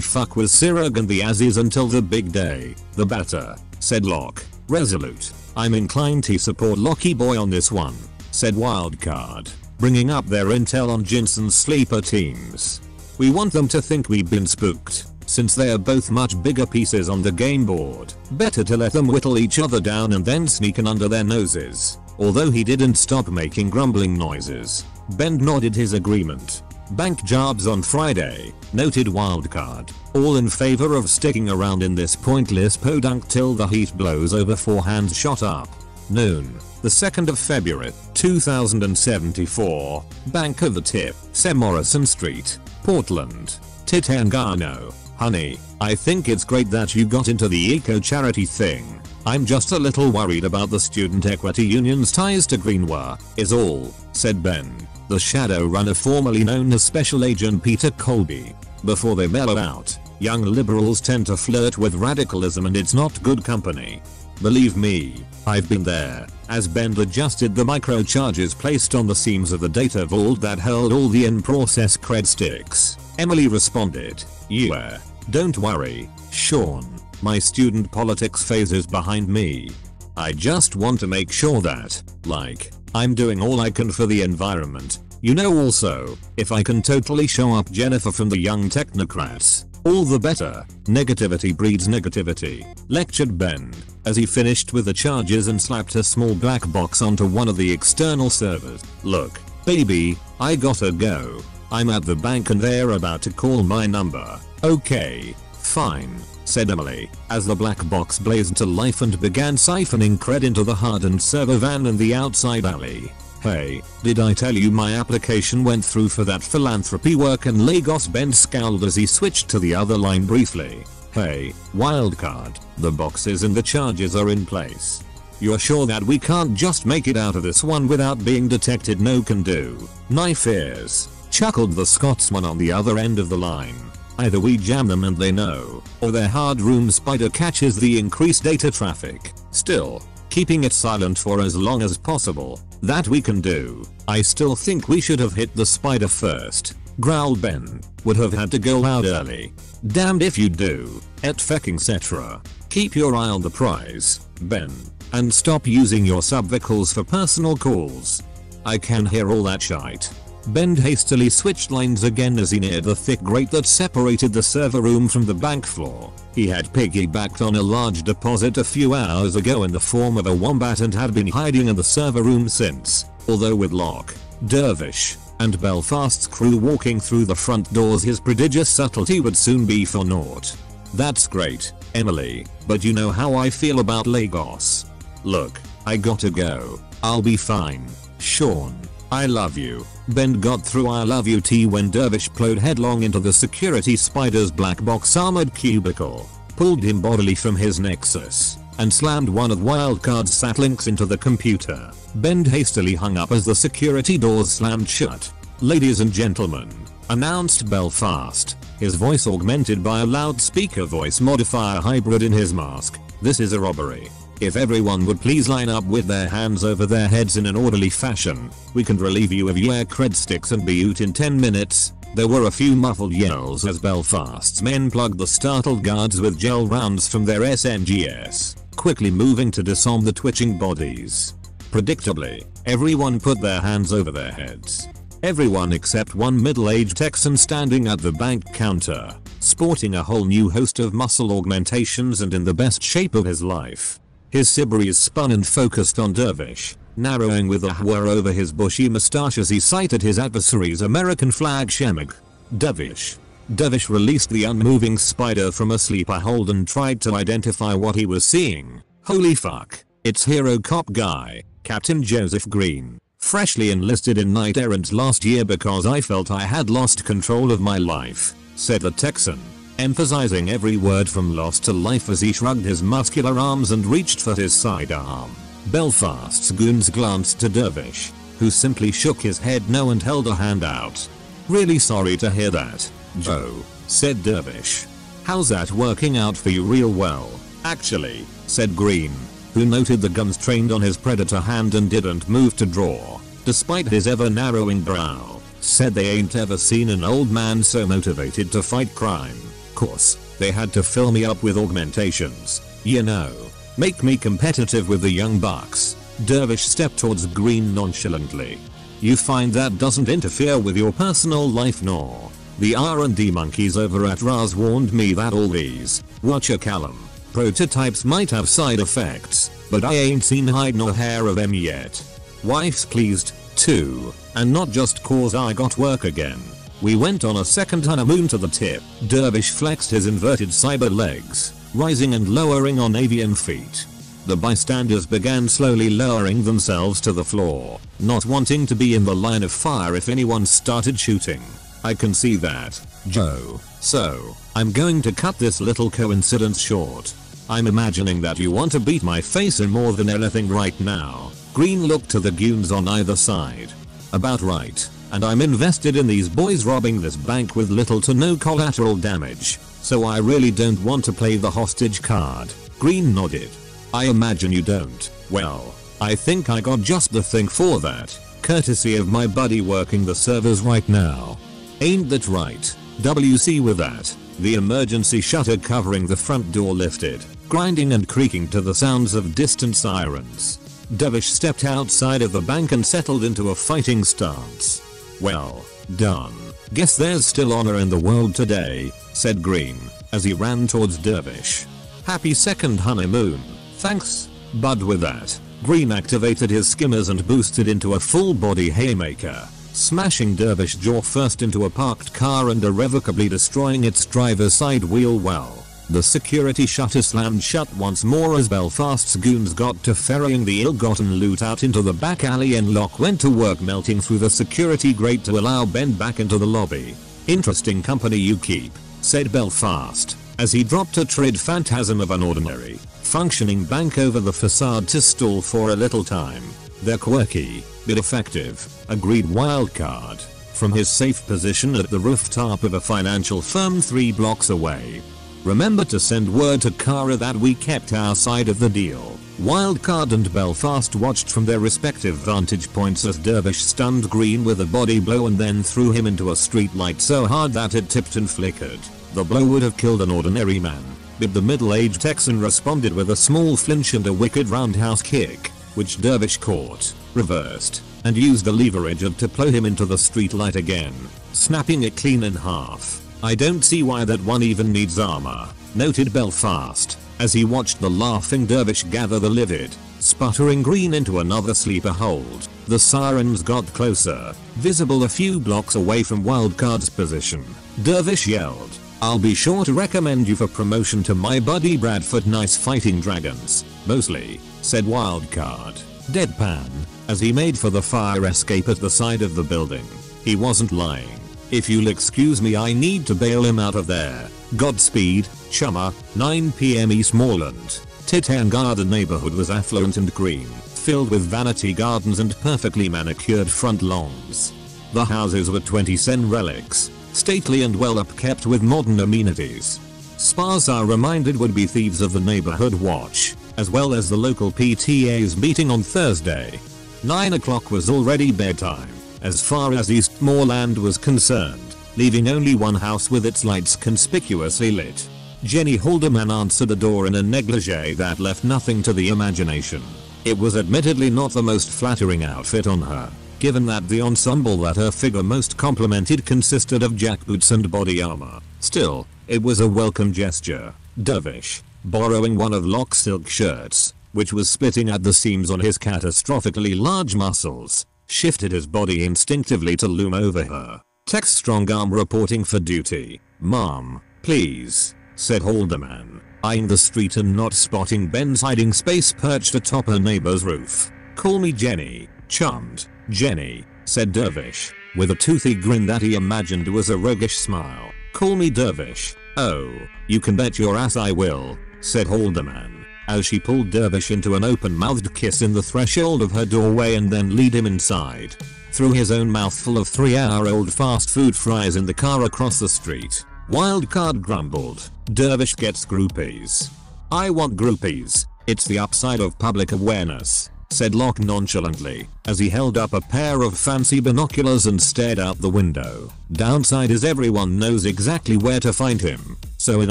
fuck with Sirrurg and the Azis until the big day, the better, said Locke. Resolute. I'm inclined to support Locky Boy on this one, said Wildcard, bringing up their intel on Jinsen's sleeper teams. We want them to think we've been spooked, since they are both much bigger pieces on the game board. Better to let them whittle each other down and then sneak in under their noses. Although he didn't stop making grumbling noises. Ben nodded his agreement. Bank jobs on Friday, noted wildcard. All in favor of sticking around in this pointless podunk till the heat blows over four hands shot up. Noon, the 2nd of February, 2074, Bank of the Tip, Sam Morrison Street, Portland, Tir Tairngire. Honey, I think it's great that you got into the eco-charity thing. I'm just a little worried about the student equity union's ties to GreenWar, is all, said Ben, the shadow runner formerly known as Special Agent Peter Colby. Before they mellow out, young liberals tend to flirt with radicalism and it's not good company. Believe me, I've been there, as Ben adjusted the microcharges placed on the seams of the data vault that held all the in-process cred sticks. Emily responded, yeah, uh, don't worry, Sean, my student politics phase is behind me. I just want to make sure that, like, I'm doing all I can for the environment. You know also, if I can totally show up Jennifer from the young technocrats, all the better. Negativity breeds negativity, lectured Ben, as he finished with the charges and slapped a small black box onto one of the external servers. Look, baby, I gotta go. I'm at the bank and they're about to call my number. Okay, fine, said Emily, as the black box blazed to life and began siphoning cred into the hardened server van in the outside alley. Hey, did I tell you my application went through for that philanthropy work and Lagos Ben scowled as he switched to the other line briefly. Hey, wildcard, the boxes and the charges are in place. You're sure that we can't just make it out of this one without being detected no can do. Knife ears, chuckled the Scotsman on the other end of the line. Either we jam them and they know, or their hard room spider catches the increased data traffic. Still, keeping it silent for as long as possible, that we can do. I still think we should have hit the spider first. Growled Ben, would have had to go out early. Damned if you do, et fecking cetera. Keep your eye on the prize, Ben, and stop using your subvehicles for personal calls. I can hear all that shite. Ben hastily switched lines again as he neared the thick grate that separated the server room from the bank floor. He had piggybacked on a large deposit a few hours ago in the form of a wombat and had been hiding in the server room since, although with Locke, Dervish, and Belfast's crew walking through the front doors his prodigious subtlety would soon be for naught. That's great, Emily, but you know how I feel about Lagos. Look, I gotta go. I'll be fine. Sean. I love you. Ben got through I love you T when Dervish plowed headlong into the security spider's black box armored cubicle, pulled him bodily from his nexus, and slammed one of Wildcard's satlinks into the computer. Ben hastily hung up as the security doors slammed shut. Ladies and gentlemen, announced Belfast, his voice augmented by a loudspeaker voice modifier hybrid in his mask. This is a robbery. If everyone would please line up with their hands over their heads in an orderly fashion, we can relieve you of your cred sticks and be out in 10 minutes. There were a few muffled yells as Belfast's men plugged the startled guards with gel rounds from their SMGS, quickly moving to disarm the twitching bodies. Predictably, everyone put their hands over their heads. Everyone except one middle-aged Texan standing at the bank counter, sporting a whole new host of muscle augmentations and in the best shape of his life. His Sibri spun and focused on Dervish, narrowing with a whir over his bushy mustache as he sighted his adversary's American flag shemagh. Dervish. Dervish released the unmoving spider from a sleeper hold and tried to identify what he was seeing. Holy fuck, it's hero cop guy, Captain Joseph Green. Freshly enlisted in Knight Errant last year because I felt I had lost control of my life, said the Texan emphasizing every word from loss to life as he shrugged his muscular arms and reached for his sidearm. Belfast's goons glanced to Dervish, who simply shook his head no and held a hand out. Really sorry to hear that, Joe, said Dervish. How's that working out for you real well? Actually, said Green, who noted the guns trained on his predator hand and didn't move to draw, despite his ever narrowing brow, said they ain't ever seen an old man so motivated to fight crime. Course, they had to fill me up with augmentations, you know, make me competitive with the young bucks. Dervish stepped towards Green nonchalantly. You find that doesn't interfere with your personal life nor. The R&D monkeys over at Ares warned me that all these, watcher Callum, prototypes might have side effects, but I ain't seen hide nor hair of them yet. Wife's pleased, too, and not just cause I got work again. We went on a second honeymoon to the tip. Dervish flexed his inverted cyber legs, rising and lowering on avian feet. The bystanders began slowly lowering themselves to the floor, not wanting to be in the line of fire if anyone started shooting. I can see that, Joe. So, I'm going to cut this little coincidence short. I'm imagining that you want to beat my face in more than anything right now. Green looked to the goons on either side. About right. And I'm invested in these boys robbing this bank with little to no collateral damage. So I really don't want to play the hostage card. Green nodded. I imagine you don't. Well, I think I got just the thing for that. Courtesy of my buddy working the servers right now. Ain't that right? WC with that. The emergency shutter covering the front door lifted, grinding and creaking to the sounds of distant sirens. Dervish stepped outside of the bank and settled into a fighting stance. Well, done. Guess there's still honor in the world today, said Green, as he ran towards Dervish. Happy second honeymoon. Thanks, bud with that. Green activated his skimmers and boosted into a full body haymaker, smashing Dervish jaw first into a parked car and irrevocably destroying its driver's side wheel well. The security shutter slammed shut once more as Belfast's goons got to ferrying the ill-gotten loot out into the back alley and Locke went to work melting through the security grate to allow Ben back into the lobby. Interesting company you keep, said Belfast, as he dropped a trid phantasm of an ordinary, functioning bank over the facade to stall for a little time. They're quirky, but effective, agreed Wildcard, from his safe position at the rooftop of a financial firm three blocks away. Remember to send word to Kara that we kept our side of the deal. Wildcard and Belfast watched from their respective vantage points as Dervish stunned Green with a body blow and then threw him into a streetlight so hard that it tipped and flickered. The blow would have killed an ordinary man, but the middle-aged Texan responded with a small flinch and a wicked roundhouse kick, which Dervish caught, reversed, and used the leverage of to plow him into the streetlight again, snapping it clean in half. I don't see why that one even needs armor, noted Belfast, as he watched the laughing dervish gather the livid, sputtering green into another sleeper hold. The sirens got closer, visible a few blocks away from Wildcard's position. Dervish yelled, I'll be sure to recommend you for promotion to my buddy Bradford nice fighting dragons, mostly, said Wildcard, deadpan, as he made for the fire escape at the side of the building. He wasn't lying. If you'll excuse me I need to bail him out of there. Godspeed, chummer, 9pm Eastmoreland. Tir Tairngire neighborhood was affluent and green, filled with vanity gardens and perfectly manicured front lawns. The houses were 20 cent relics, stately and well upkept with modern amenities. Spas are reminded would-be thieves of the neighborhood watch, as well as the local PTA's meeting on Thursday. 9 o'clock was already bedtime as far as Eastmoreland was concerned, leaving only one house with its lights conspicuously lit. Jenny Haldeman answered the door in a negligee that left nothing to the imagination. It was admittedly not the most flattering outfit on her, given that the ensemble that her figure most complemented consisted of jackboots and body armor. Still, it was a welcome gesture. Dervish, borrowing one of Locke's silk shirts, which was splitting at the seams on his catastrophically large muscles, shifted his body instinctively to loom over her. Text strong arm reporting for duty. Mom, please, said Haldeman, eyeing the street and not spotting Ben's hiding space perched atop her neighbor's roof. Call me Jenny, chummed. Jenny, said Dervish, with a toothy grin that he imagined was a roguish smile. Call me Dervish. Oh, you can bet your ass I will, said Haldeman as she pulled Dervish into an open-mouthed kiss in the threshold of her doorway and then lead him inside. Threw his own mouthful of 3-hour-old fast food fries in the car across the street. Wildcard grumbled. Dervish gets groupies. I want groupies. It's the upside of public awareness, said Locke nonchalantly, as he held up a pair of fancy binoculars and stared out the window. Downside is everyone knows exactly where to find him. So in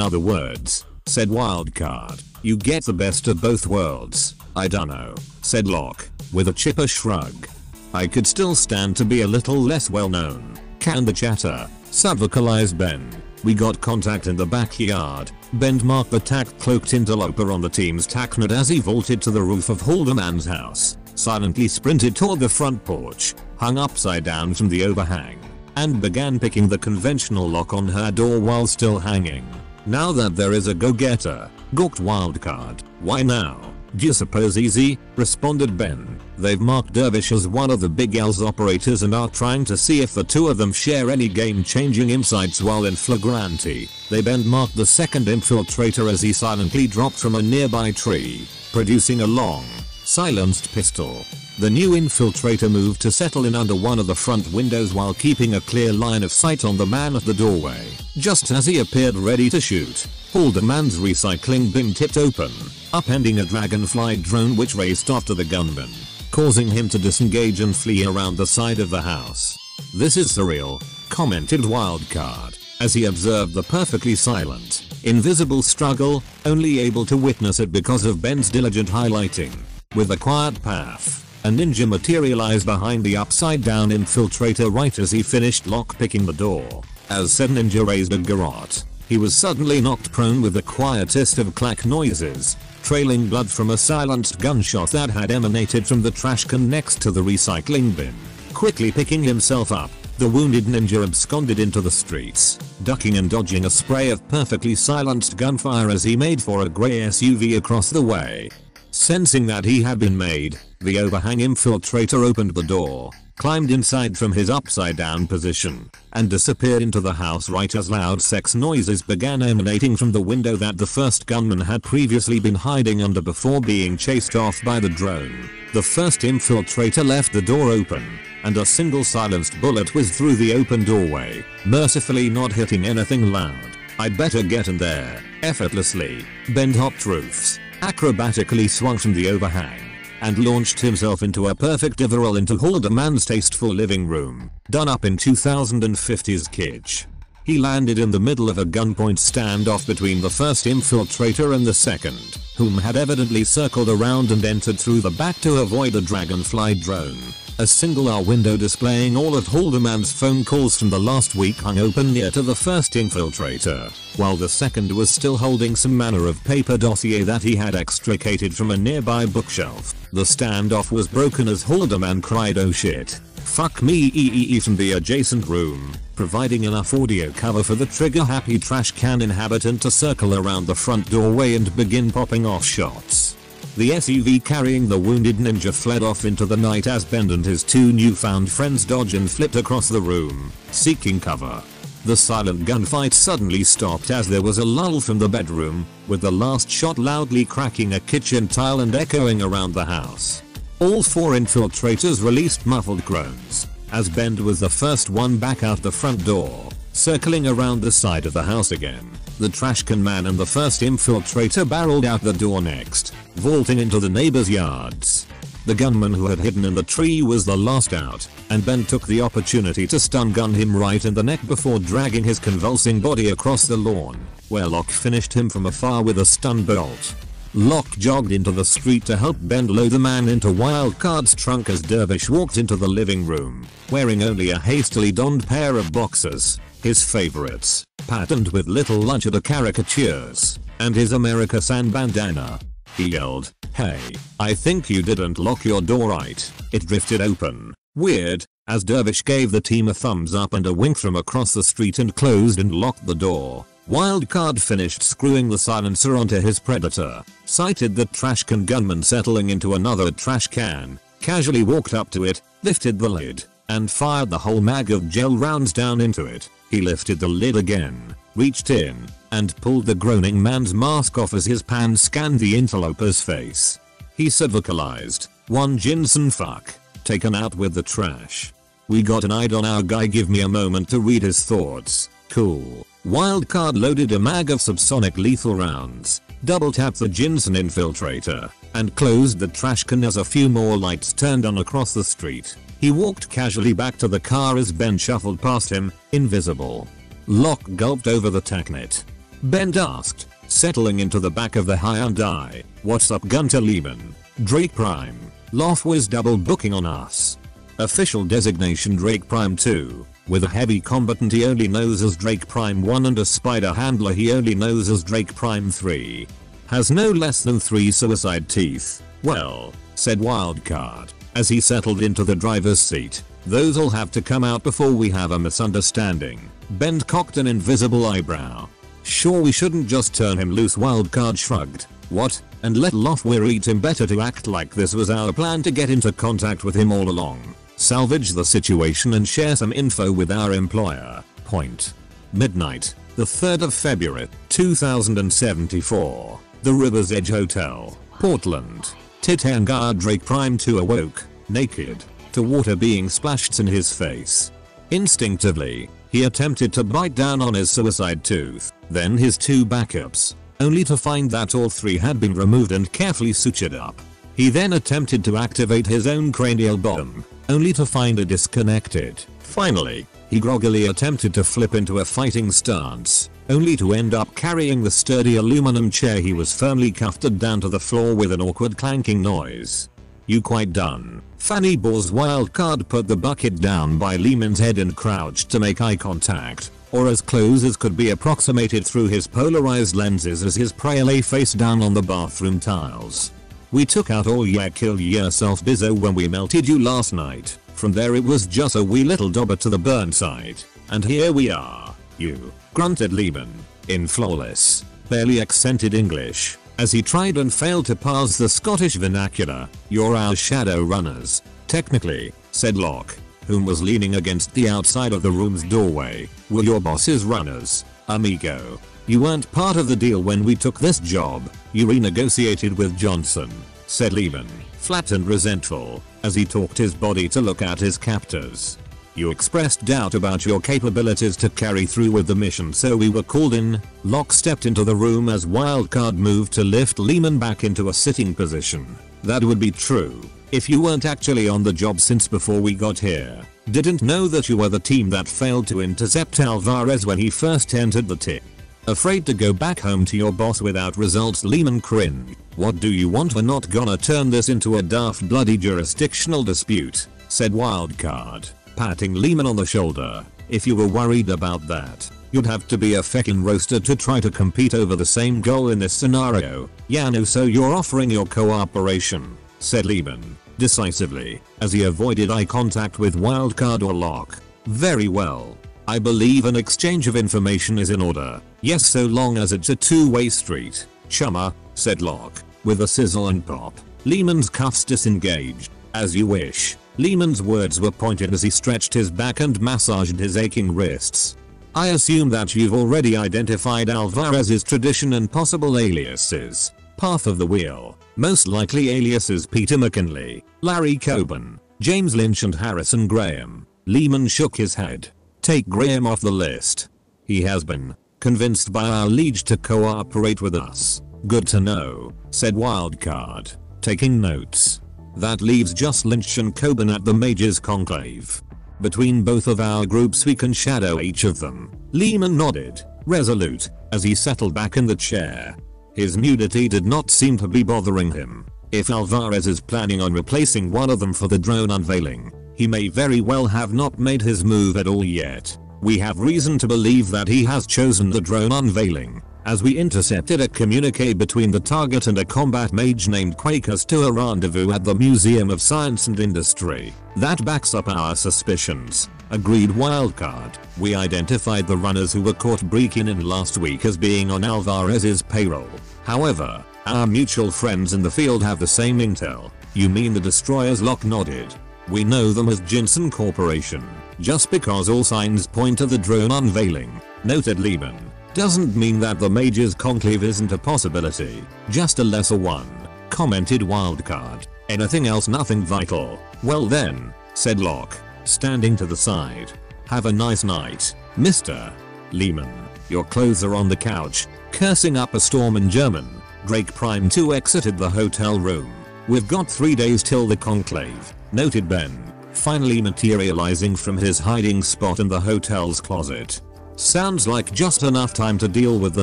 other words, said Wildcard, you get the best of both worlds. I dunno, said Locke, with a chipper shrug. I could still stand to be a little less well known. Can the chatter, subvocalized Ben. We got contact in the backyard. Ben marked the tack-cloaked interloper on the team's tacnet as he vaulted to the roof of Haldeman's house, silently sprinted toward the front porch, hung upside down from the overhang, and began picking the conventional lock on her door while still hanging. Now that there is a go-getter, gawked Wildcard, why now? Do you suppose easy? responded Ben. They've marked Dervish as one of the Big L's operators and are trying to see if the two of them share any game-changing insights while in flagranti. They Ben marked the second infiltrator as he silently dropped from a nearby tree, producing a long, silenced pistol. The new infiltrator moved to settle in under one of the front windows while keeping a clear line of sight on the man at the doorway. Just as he appeared ready to shoot, Haldeman's recycling bin tipped open, upending a dragonfly drone which raced after the gunman, causing him to disengage and flee around the side of the house. This is surreal, commented Wildcard, as he observed the perfectly silent, invisible struggle, only able to witness it because of Ben's diligent highlighting. With a quiet path, a ninja materialized behind the upside down infiltrator right as he finished lockpicking the door. As said ninja raised a garrote, he was suddenly knocked prone with the quietest of clack noises, trailing blood from a silenced gunshot that had emanated from the trash can next to the recycling bin. Quickly picking himself up, the wounded ninja absconded into the streets, ducking and dodging a spray of perfectly silenced gunfire as he made for a grey SUV across the way. Sensing that he had been made, the overhang infiltrator opened the door, climbed inside from his upside down position, and disappeared into the house right as loud sex noises began emanating from the window that the first gunman had previously been hiding under before being chased off by the drone. The first infiltrator left the door open, and a single silenced bullet whizzed through the open doorway, mercifully not hitting anything loud. I'd better get in there, effortlessly, Ben hopped roofs, acrobatically swung from the overhang and launched himself into a perfect overall into Haldeman's tasteful living room, done up in 2050s kitsch. He landed in the middle of a gunpoint standoff between the first infiltrator and the second, whom had evidently circled around and entered through the back to avoid a dragonfly drone. A single R window displaying all of Haldeman's phone calls from the last week hung open near to the first infiltrator, while the second was still holding some manner of paper dossier that he had extricated from a nearby bookshelf. The standoff was broken as Haldeman cried oh shit. Fuck me EEE from the adjacent room, providing enough audio cover for the trigger happy trash can inhabitant to circle around the front doorway and begin popping off shots. The SUV carrying the wounded ninja fled off into the night as Ben and his two newfound friends dodged and flipped across the room, seeking cover. The silent gunfight suddenly stopped as there was a lull from the bedroom, with the last shot loudly cracking a kitchen tile and echoing around the house. All four infiltrators released muffled groans, as Ben was the first one back out the front door, circling around the side of the house again. The trash can man and the first infiltrator barreled out the door next, vaulting into the neighbors' yards. The gunman who had hidden in the tree was the last out, and Ben took the opportunity to stun gun him right in the neck before dragging his convulsing body across the lawn, where Locke finished him from afar with a stun bolt. Locke jogged into the street to help Ben load the man into Wildcard's trunk as Dervish walked into the living room, wearing only a hastily donned pair of boxers, his favorites, patterned with little Lunchada caricatures, and his America San bandana. He yelled, hey, I think you didn't lock your door right. It drifted open. Weird, as Dervish gave the team a thumbs up and a wink from across the street and closed and locked the door. Wildcard finished screwing the silencer onto his predator, sighted the trash can gunman settling into another trash can, casually walked up to it, lifted the lid, and fired the whole mag of gel rounds down into it. He lifted the lid again, reached in, and pulled the groaning man's mask off as his pan scanned the interloper's face. He said vocalized, one Jinsen fuck, taken out with the trash. We got an eye on our guy give me a moment to read his thoughts. Cool. Wildcard loaded a mag of subsonic lethal rounds, double tapped the Jinsen infiltrator, and closed the trash can as a few more lights turned on across the street. He walked casually back to the car as Ben shuffled past him, invisible. Locke gulped over the tacnet. Ben asked, settling into the back of the Hyundai, what's up Gunter Lehman? Drake Prime. Loth was double booking on us. Official designation Drake Prime 2. With a heavy combatant he only knows as Drake Prime 1 and a spider handler he only knows as Drake Prime 3. Has no less than 3 suicide teeth. Well, said Wildcard, as he settled into the driver's seat. Those'll have to come out before we have a misunderstanding. Ben cocked an invisible eyebrow. Sure we shouldn't just turn him loose Wildcard shrugged. What? And let Lofwyr eat him better to act like this was our plan to get into contact with him all along. Salvage the situation and share some info with our employer. Point. Midnight, the 3rd of February, 2074. The River's Edge Hotel, Portland. Tir Tairngire Drake Prime 2 awoke, naked, to water being splashed in his face. Instinctively, he attempted to bite down on his suicide tooth, then his two backups, only to find that all three had been removed and carefully sutured up. He then attempted to activate his own cranial bomb, only to find it disconnected. Finally, he groggily attempted to flip into a fighting stance, only to end up carrying the sturdy aluminum chair he was firmly cuffed down to the floor with an awkward clanking noise. You quite done. Fanny Ball's wild card put the bucket down by Lehman's head and crouched to make eye contact, or as close as could be approximated through his polarized lenses as his prey lay face down on the bathroom tiles. We took out all ya kill yourself bizzo when we melted you last night. From there it was just a wee little dobber to the burn side. And here we are. You. Grunted Lehman. In flawless, barely accented English. As he tried and failed to parse the Scottish vernacular. You're our shadow runners. Technically, said Locke, whom was leaning against the outside of the room's doorway. We're your boss's runners, amigo. You weren't part of the deal when we took this job. You renegotiated with Johnson, said Lehman, flat and resentful, as he talked his body to look at his captors. You expressed doubt about your capabilities to carry through with the mission so we were called in. Locke stepped into the room as Wildcard moved to lift Lehman back into a sitting position. That would be true. If you weren't actually on the job since before we got here. Didn't know that you were the team that failed to intercept Alvarez when he first entered the tip. Afraid to go back home to your boss without results Lehman cringe. What do you want we're not gonna turn this into a daft bloody jurisdictional dispute, said Wildcard, patting Lehman on the shoulder. If you were worried about that, you'd have to be a feckin' roaster to try to compete over the same goal in this scenario. Yeah no so you're offering your cooperation, said Lehman, decisively, as he avoided eye contact with Wildcard or Locke. Very well. I believe an exchange of information is in order. Yes so long as it's a two-way street. Chumma, said Locke, with a sizzle and pop. Lehman's cuffs disengaged. As you wish. Lehman's words were pointed as he stretched his back and massaged his aching wrists. I assume that you've already identified Alvarez's tradition and possible aliases. Path of the Wheel. Most likely aliases Peter McKinley, Larry Coben, James Lynch and Harrison Graham. Lehman shook his head. Take Graham off the list. He has been convinced by our liege to cooperate with us. Good to know, said Wildcard, taking notes. That leaves just Lynch and Coben at the Mages Conclave. Between both of our groups we can shadow each of them. Lehman nodded, resolute, as he settled back in the chair. His nudity did not seem to be bothering him. If Alvarez is planning on replacing one of them for the drone unveiling, he may very well have not made his move at all yet. We have reason to believe that he has chosen the drone unveiling, as we intercepted a communique between the target and a combat mage named Quakers to a rendezvous at the Museum of Science and Industry. That backs up our suspicions. Agreed wildcard. We identified the runners who were caught breaking in last week as being on Alvarez's payroll. However, our mutual friends in the field have the same intel. You mean the destroyers Locke nodded. We know them as Jinsen Corporation. Just because all signs point to the drone unveiling, noted Lehman, doesn't mean that the Mages Conclave isn't a possibility, just a lesser one, commented Wildcard. Anything else nothing vital. Well then, said Locke, standing to the side. Have a nice night, Mr. Lehman. Your clothes are on the couch. Cursing up a storm in German. Drake Prime 2 exited the hotel room. We've got three days till the conclave, noted Ben, finally materializing from his hiding spot in the hotel's closet. Sounds like just enough time to deal with the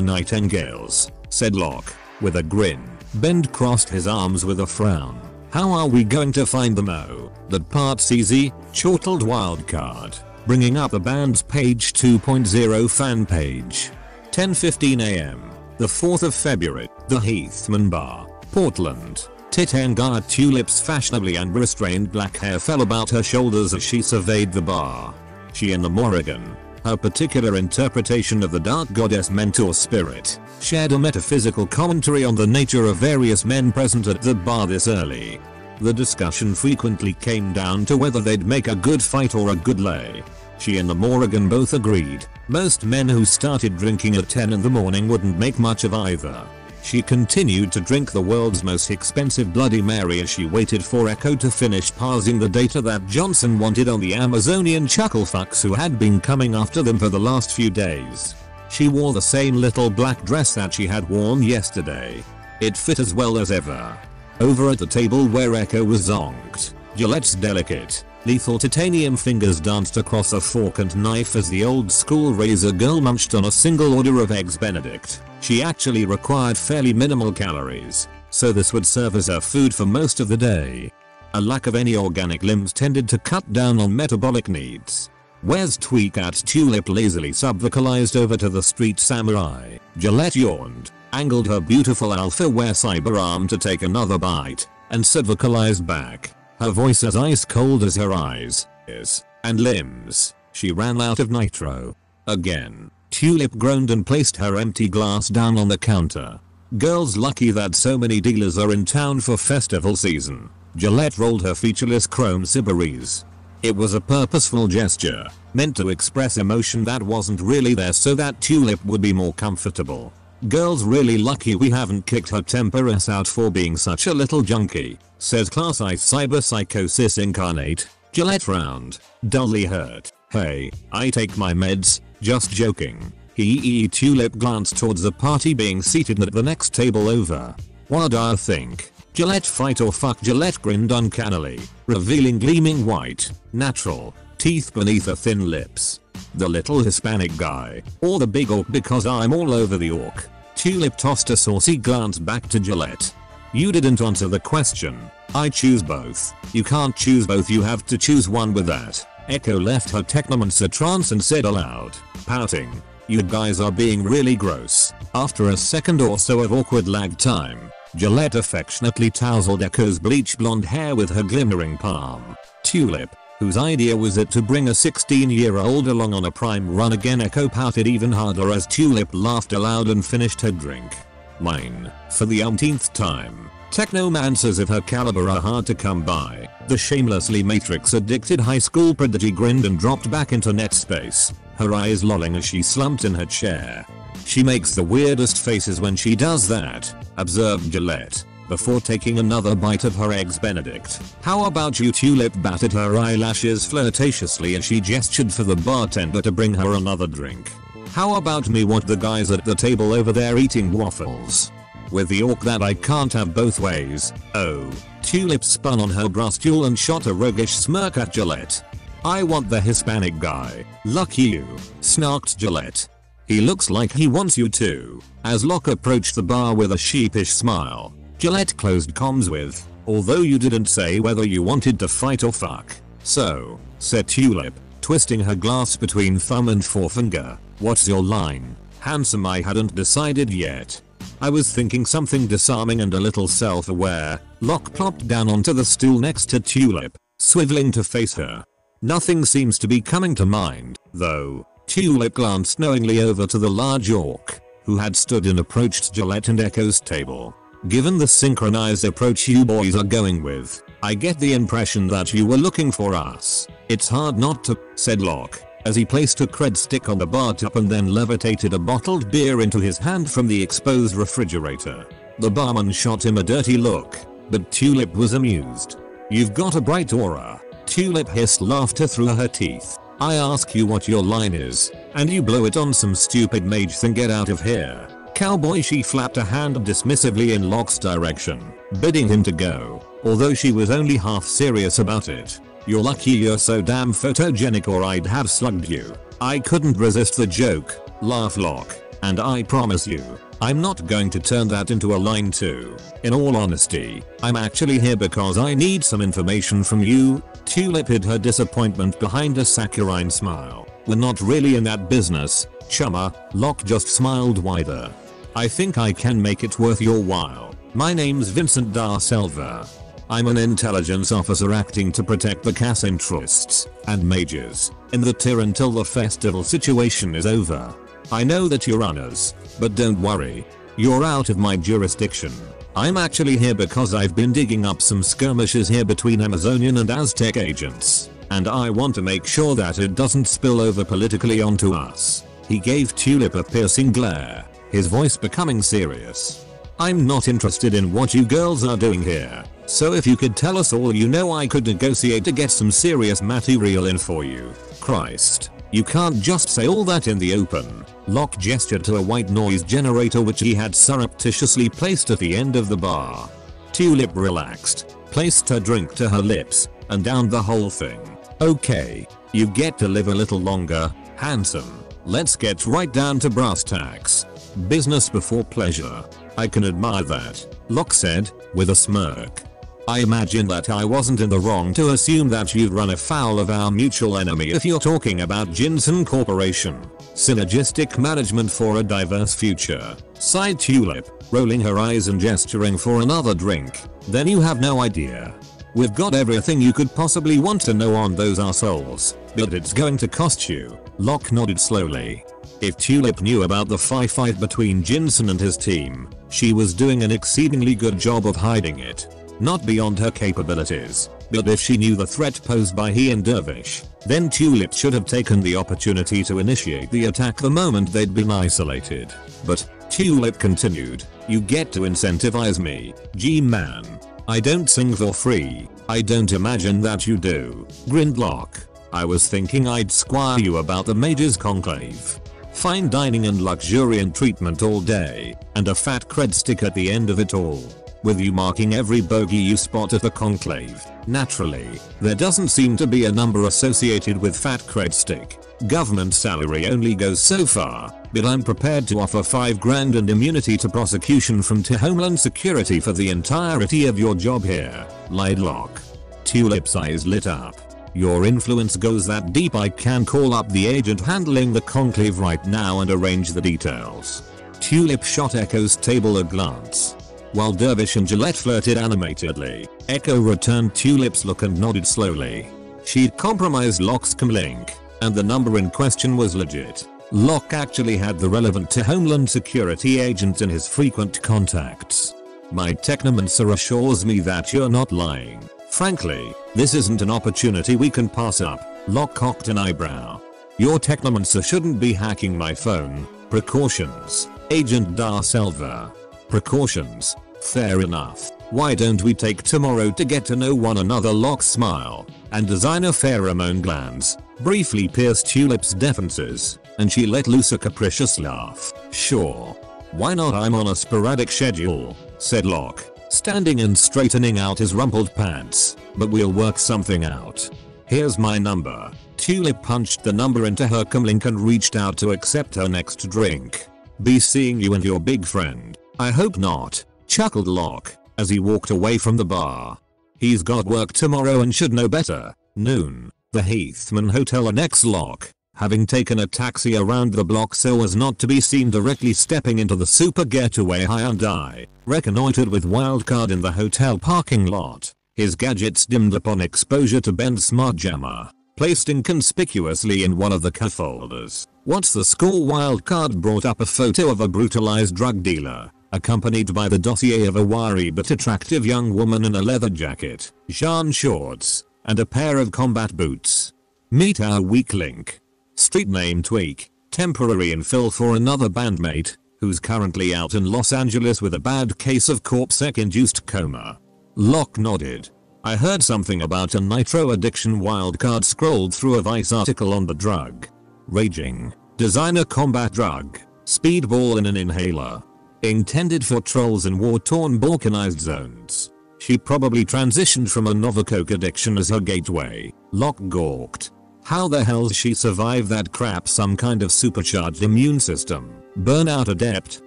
nightingales, said Locke, with a grin. Ben crossed his arms with a frown. How are we going to find them oh? That part's easy, chortled wildcard. Bringing up the band's page 2.0 fan page. 10.15am. The 4th of February, the Heathman Bar, Portland. Tir Tairngire Tulip's fashionably and restrained black hair fell about her shoulders as she surveyed the bar. She and the Morrigan, her particular interpretation of the dark goddess mentor spirit, shared a metaphysical commentary on the nature of various men present at the bar this early. The discussion frequently came down to whether they'd make a good fight or a good lay. She and the Morrigan both agreed, most men who started drinking at 10 in the morning wouldn't make much of either. She continued to drink the world's most expensive Bloody Mary as she waited for Echo to finish parsing the data that Johnson wanted on the Amazonian chucklefucks who had been coming after them for the last few days. She wore the same little black dress that she had worn yesterday. It fit as well as ever. Over at the table where Echo was zonked, Gillette's delicate, lethal titanium fingers danced across a fork and knife as the old school razor girl munched on a single order of eggs benedict. She actually required fairly minimal calories, so this would serve as her food for most of the day. A lack of any organic limbs tended to cut down on metabolic needs. Where's Tweakat Tulip lazily subvocalized over to the street samurai. Gillette yawned, angled her beautiful alphaware cyber arm to take another bite, and subvocalized back. Her voice as ice cold as her eyes, ears, and limbs. She ran out of nitro. Again. Tulip groaned and placed her empty glass down on the counter. Girls lucky that so many dealers are in town for festival season. Gillette rolled her featureless chrome Sibaris. It was a purposeful gesture, meant to express emotion that wasn't really there so that Tulip would be more comfortable. Girls really lucky we haven't kicked her temper ass out for being such a little junkie, says class I cyber psychosis incarnate. Gillette round, dully hurt. Hey, I take my meds, just joking. He Tulip glanced towards the party being seated at the next table over. What do I think? Gillette fight or fuck Gillette grinned uncannily, revealing gleaming white, natural, teeth beneath her thin lips. The little Hispanic guy, or the big orc because I'm all over the orc. Tulip tossed a saucy glance back to Gillette. You didn't answer the question. I choose both. You can't choose both you have to choose one with that. Echo left her technomancer trance and said aloud, pouting. You guys are being really gross. After a second or so of awkward lag time, Gillette affectionately tousled Echo's bleach blonde hair with her glimmering palm. Tulip, whose idea was it to bring a 16 year old along on a prime run again Echo pouted even harder as Tulip laughed aloud and finished her drink. Mine, for the umpteenth time. Technomancers of her caliber are hard to come by. The shamelessly matrix addicted high school prodigy grinned and dropped back into net space, her eyes lolling as she slumped in her chair. She makes the weirdest faces when she does that, observed Gillette, before taking another bite of her eggs benedict. How about you Tulip batted her eyelashes flirtatiously as she gestured for the bartender to bring her another drink. How about me what the guys at the table over there eating waffles? With the orc that I can't have both ways, oh. Tulip spun on her bra stool and shot a roguish smirk at Gillette. I want the Hispanic guy. Lucky you, snarked Gillette. He looks like he wants you too. As Locke approached the bar with a sheepish smile, Gillette closed comms with, although you didn't say whether you wanted to fight or fuck. So, said Tulip, twisting her glass between thumb and forefinger, what's your line? Handsome I hadn't decided yet. I was thinking something disarming and a little self-aware. Locke plopped down onto the stool next to Tulip, swiveling to face her. Nothing seems to be coming to mind, though. Tulip glanced knowingly over to the large orc, who had stood and approached Gillette and Echo's table. Given the synchronized approach you boys are going with, I get the impression that you were looking for us. It's hard not to, said Locke, as he placed a cred stick on the bar top and then levitated a bottled beer into his hand from the exposed refrigerator. The barman shot him a dirty look, but Tulip was amused. You've got a bright aura. Tulip hissed laughter through her teeth. I ask you what your line is, and you blow it on some stupid mage thing get out of here. Cowboy she flapped a hand dismissively in Locke's direction, bidding him to go, although she was only half serious about it. You're lucky you're so damn photogenic or I'd have slugged you. I couldn't resist the joke, laugh Locke, and I promise you, I'm not going to turn that into a line too. In all honesty, I'm actually here because I need some information from you. Tulip hid her disappointment behind a saccharine smile. We're not really in that business, chumma, Locke just smiled wider. I think I can make it worth your while. My name's Vincent Da Silva. I'm an intelligence officer acting to protect the CAS interests and mages in the Tir until the festival situation is over. I know that you're honors, but don't worry. You're out of my jurisdiction. I'm actually here because I've been digging up some skirmishes here between Amazonian and Aztec agents, and I want to make sure that it doesn't spill over politically onto us. He gave Tulip a piercing glare, his voice becoming serious. I'm not interested in what you girls are doing here, so if you could tell us all you know I could negotiate to get some serious material in for you. Christ. You can't just say all that in the open. Locke gestured to a white noise generator which he had surreptitiously placed at the end of the bar. Tulip relaxed, placed her drink to her lips, and downed the whole thing. Okay, you get to live a little longer, handsome. Let's get right down to brass tacks. Business before pleasure. I can admire that, Locke said, with a smirk. I imagine that I wasn't in the wrong to assume that you'd run afoul of our mutual enemy if you're talking about Jinsen Corporation. Synergistic management for a diverse future. Sighed Tulip, rolling her eyes and gesturing for another drink. Then you have no idea. We've got everything you could possibly want to know on those assholes, but it's going to cost you. Locke nodded slowly. If Tulip knew about the fight between Jinsen and his team, she was doing an exceedingly good job of hiding it not beyond her capabilities. But if she knew the threat posed by he and Dervish, then Tulip should have taken the opportunity to initiate the attack the moment they'd been isolated. But, Tulip continued, you get to incentivize me, G-man. I don't sing for free, I don't imagine that you do, grinned Locke. I was thinking I'd squire you about the Mages Conclave. Fine dining and luxuriant treatment all day, and a fat cred stick at the end of it all with you marking every bogey you spot at the conclave. Naturally, there doesn't seem to be a number associated with fat cred stick. Government salary only goes so far, but I'm prepared to offer 5 grand and immunity to prosecution from to Homeland Security for the entirety of your job here, lied Locke. Tulip's eyes lit up. Your influence goes that deep I can call up the agent handling the conclave right now and arrange the details. Tulip shot Echo's table a glance. While Dervish and Gillette flirted animatedly, Echo returned Tulip's look and nodded slowly. She'd compromised Locke's comlink, and the number in question was legit. Locke actually had the relevant to Homeland Security agent in his frequent contacts. My technomancer assures me that you're not lying. Frankly, this isn't an opportunity we can pass up. Locke cocked an eyebrow. Your technomancer shouldn't be hacking my phone. Precautions. Agent Da Silva. Precautions. Fair enough. Why don't we take tomorrow to get to know one another Locke smile and designer pheromone glands briefly pierced Tulip's defenses and she let loose a capricious laugh. Sure. Why not I'm on a sporadic schedule, said Locke, standing and straightening out his rumpled pants, but we'll work something out. Here's my number. Tulip punched the number into her comlink and reached out to accept her next drink. Be seeing you and your big friend. I hope not chuckled Locke as he walked away from the bar. He's got work tomorrow and should know better. Noon. The Heathman Hotel annex Locke, having taken a taxi around the block so as not to be seen directly stepping into the super getaway Hyundai, reconnoitered with wildcard in the hotel parking lot. His gadgets dimmed upon exposure to Ben's smart jammer, placed inconspicuously in one of the cuff folders. What's the score wildcard brought up a photo of a brutalized drug dealer accompanied by the dossier of a wiry but attractive young woman in a leather jacket, Jean shorts, and a pair of combat boots. Meet our weak link. Street name Tweak, temporary infill for another bandmate, who's currently out in Los Angeles with a bad case of corpsec induced coma. Locke nodded. I heard something about a nitro addiction wildcard scrolled through a Vice article on the drug. Raging. Designer combat drug. Speedball in an inhaler. Intended for trolls in war-torn balkanized zones. She probably transitioned from a Novacoke addiction as her gateway. Locke gawked. How the hell she survive that crap some kind of supercharged immune system. Burnout adept.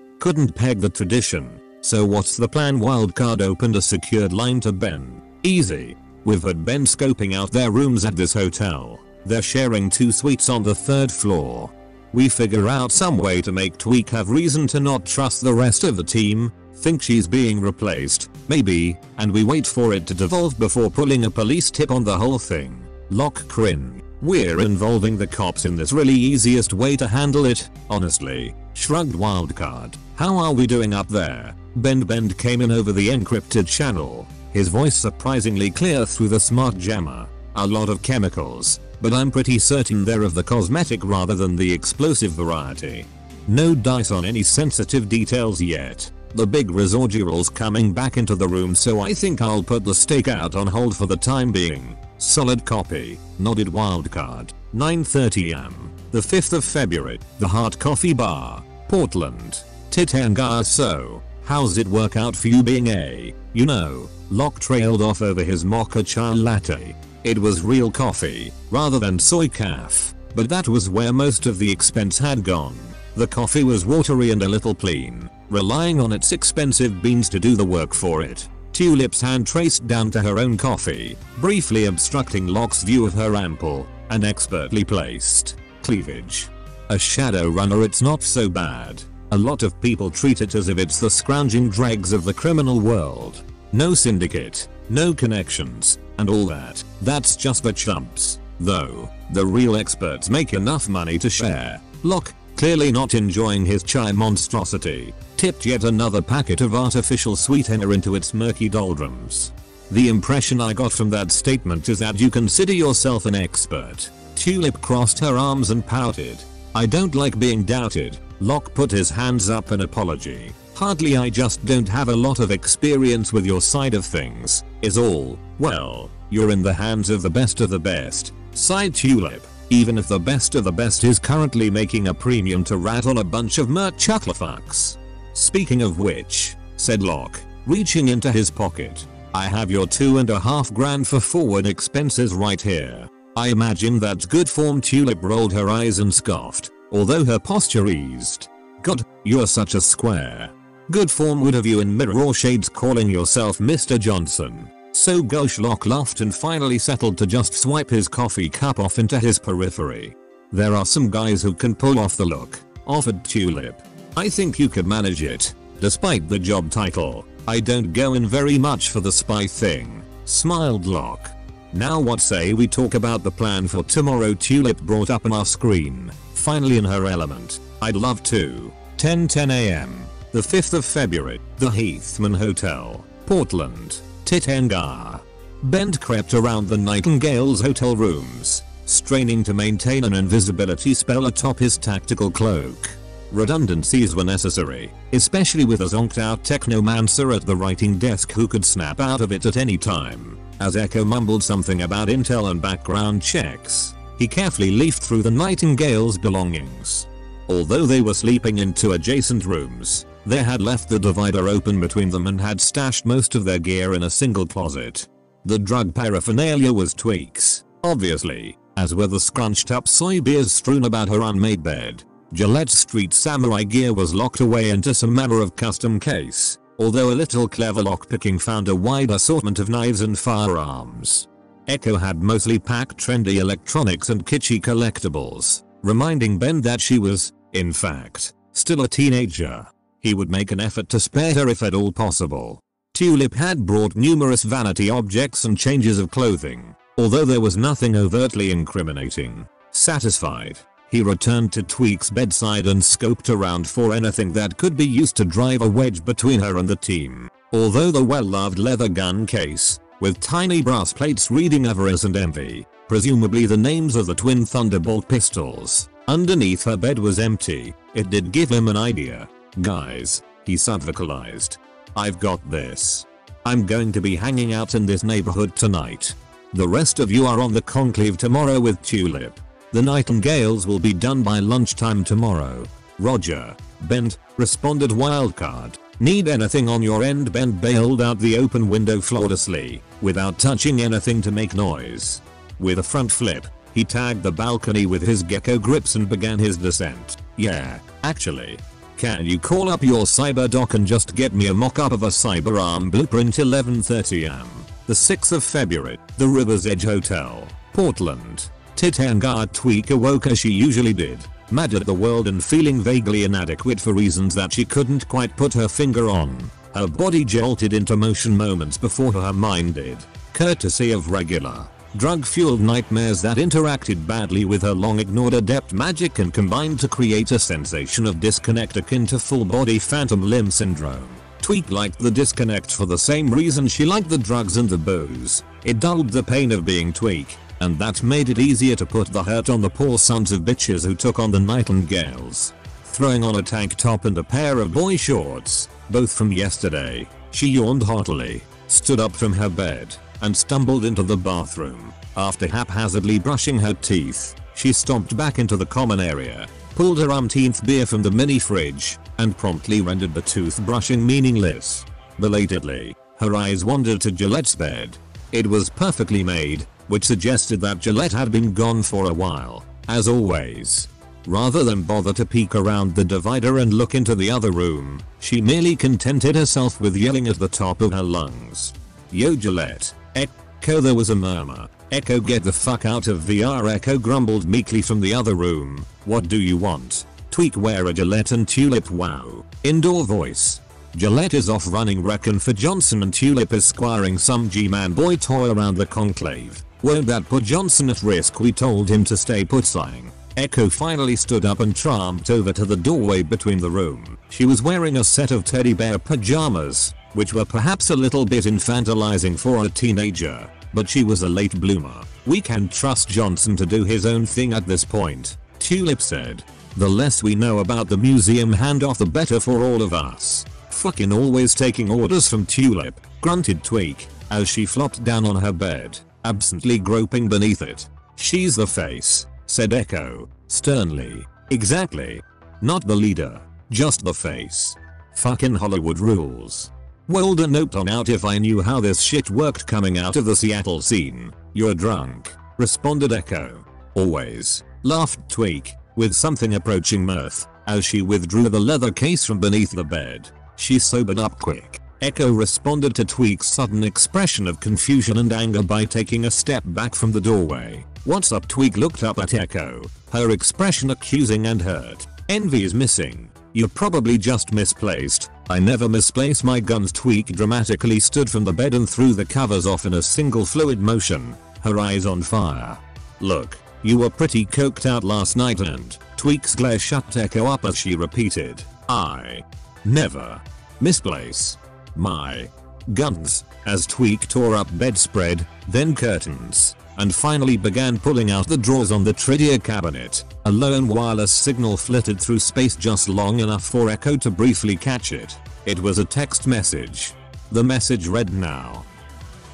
Couldn't peg the tradition. So what's the plan wildcard opened a secured line to Ben. Easy. We've had Ben scoping out their rooms at this hotel. They're sharing two suites on the third floor. We figure out some way to make Tweak have reason to not trust the rest of the team, think she's being replaced, maybe, and we wait for it to devolve before pulling a police tip on the whole thing. Locke cringe. We're involving the cops in this really easiest way to handle it, honestly. Shrugged wildcard. How are we doing up there? Ben Ben came in over the encrypted channel. His voice surprisingly clear through the smart jammer. A lot of chemicals, but I'm pretty certain they're of the cosmetic rather than the explosive variety. No dice on any sensitive details yet. The big residuals coming back into the room so I think I'll put the stakeout on hold for the time being. Solid copy. Nodded wildcard. 9.30 am. The 5th of February. The Heart Coffee Bar. Portland. Tir Tairngire so. How's it work out for you being a, you know, Locke trailed off over his mocha chai latte. It was real coffee, rather than soycaf, but that was where most of the expense had gone. The coffee was watery and a little plain, relying on its expensive beans to do the work for it. Tulip's hand traced down to her own coffee, briefly obstructing Locke's view of her ample and expertly placed cleavage. A shadow runner it's not so bad. A lot of people treat it as if it's the scrounging dregs of the criminal world. No syndicate, no connections, and all that. That's just the chumps. Though, the real experts make enough money to share. Locke, clearly not enjoying his chai monstrosity, tipped yet another packet of artificial sweetener into its murky doldrums. The impression I got from that statement is that you consider yourself an expert. Tulip crossed her arms and pouted. I don't like being doubted. Locke put his hands up in apology. Hardly I just don't have a lot of experience with your side of things, is all. Well, you're in the hands of the best of the best. Sighed Tulip. Even if the best of the best is currently making a premium to rat on a bunch of mert chucklefucks. Speaking of which, said Locke, reaching into his pocket. I have your two and a half grand for forward expenses right here. I imagine that's good form Tulip rolled her eyes and scoffed, although her posture eased. God, you're such a square. Good form would have you in mirror or shades calling yourself Mr. Johnson. So Gosh Locke laughed and finally settled to just swipe his coffee cup off into his periphery. There are some guys who can pull off the look, offered Tulip. I think you could manage it. Despite the job title, I don't go in very much for the spy thing, smiled Locke. Now what say we talk about the plan for tomorrow Tulip brought up on our screen, finally in her element. I'd love to. 10:10 am. The 5th of February, the Heathman Hotel, Portland, Titenga. Ben crept around the Nightingale's hotel rooms, straining to maintain an invisibility spell atop his tactical cloak. Redundancies were necessary, especially with a zonked out technomancer at the writing desk who could snap out of it at any time. As Echo mumbled something about intel and background checks, he carefully leafed through the Nightingale's belongings. Although they were sleeping in two adjacent rooms, they had left the divider open between them and had stashed most of their gear in a single closet. The drug paraphernalia was Tweek's, obviously, as were the scrunched up soy beers strewn about her unmade bed. Gillette Street Samurai gear was locked away into some manner of custom case, although a little clever lockpicking found a wide assortment of knives and firearms. Echo had mostly packed trendy electronics and kitschy collectibles, reminding Ben that she was, in fact, still a teenager. He would make an effort to spare her if at all possible. Tulip had brought numerous vanity objects and changes of clothing, although there was nothing overtly incriminating. Satisfied, he returned to Tweak's bedside and scoped around for anything that could be used to drive a wedge between her and the team. Although the well-loved leather gun case, with tiny brass plates reading avarice and envy, presumably the names of the twin Thunderbolt pistols, underneath her bed was empty, it did give him an idea. Guys, he subvocalized. I've got this. I'm going to be hanging out in this neighborhood tonight. The rest of you are on the conclave tomorrow with Tulip. The Nightingales will be done by lunchtime tomorrow. Roger. Ben, responded Wildcard. Need anything on your end Ben bailed out the open window flawlessly, without touching anything to make noise. With a front flip, he tagged the balcony with his gecko grips and began his descent. Yeah, actually. Can you call up your cyber doc and just get me a mock-up of a cyberarm blueprint 1130am? The 6th of February, the River's Edge Hotel, Portland. Tir Tairngire Tweak awoke as she usually did, mad at the world and feeling vaguely inadequate for reasons that she couldn't quite put her finger on. Her body jolted into motion moments before her mind did, courtesy of regular, drug-fueled nightmares that interacted badly with her long-ignored adept magic and combined to create a sensation of disconnect akin to full-body phantom limb syndrome. Tweek liked the disconnect for the same reason she liked the drugs and the booze. It dulled the pain of being Tweek, and that made it easier to put the hurt on the poor sons of bitches who took on the Nightingales. Throwing on a tank top and a pair of boy shorts, both from yesterday, she yawned heartily, stood up from her bed, and stumbled into the bathroom. After haphazardly brushing her teeth, she stomped back into the common area, pulled her umpteenth beer from the mini fridge, and promptly rendered the toothbrushing meaningless. Belatedly, her eyes wandered to Gillette's bed. It was perfectly made, which suggested that Gillette had been gone for a while, as always. Rather than bother to peek around the divider and look into the other room, she merely contented herself with yelling at the top of her lungs. Yo Gillette, Echo there was a murmur. Echo get the fuck out of VR Echo grumbled meekly from the other room. What do you want? Tweek wear a Gillette and Tulip wow. Indoor voice. Gillette is off running reckon for Johnson and Tulip is squiring some G-man boy toy around the conclave. Won't that put Johnson at risk we told him to stay put sighing. Echo finally stood up and tramped over to the doorway between the room. She was wearing a set of teddy bear pajamas, which were perhaps a little bit infantilizing for a teenager, but she was a late bloomer. We can trust Johnson to do his own thing at this point, Tulip said. The less we know about the museum handoff the better for all of us. Fucking always taking orders from Tulip, grunted Tweak, as she flopped down on her bed, absently groping beneath it. She's the face, said Echo, sternly. Exactly. Not the leader, just the face. Fucking Hollywood rules. Welder note on out if I knew how this shit worked coming out of the Seattle scene. You're drunk, responded Echo. Always, laughed Tweak, with something approaching mirth, as she withdrew the leather case from beneath the bed. She sobered up quick. Echo responded to Tweak's sudden expression of confusion and anger by taking a step back from the doorway. What's up Tweak looked up at Echo, her expression accusing and hurt. Envy is missing. You're probably just misplaced. I never misplace my guns tweak dramatically stood from the bed and threw the covers off in a single fluid motion, her eyes on fire. Look, you were pretty coked out last night and Tweak's glare shut Echo up as she repeated, I never misplace my guns as Tweak tore up bedspread, then curtains, and finally began pulling out the drawers on the trivia cabinet. A lone wireless signal flitted through space just long enough for Echo to briefly catch it. It was a text message. The message read now.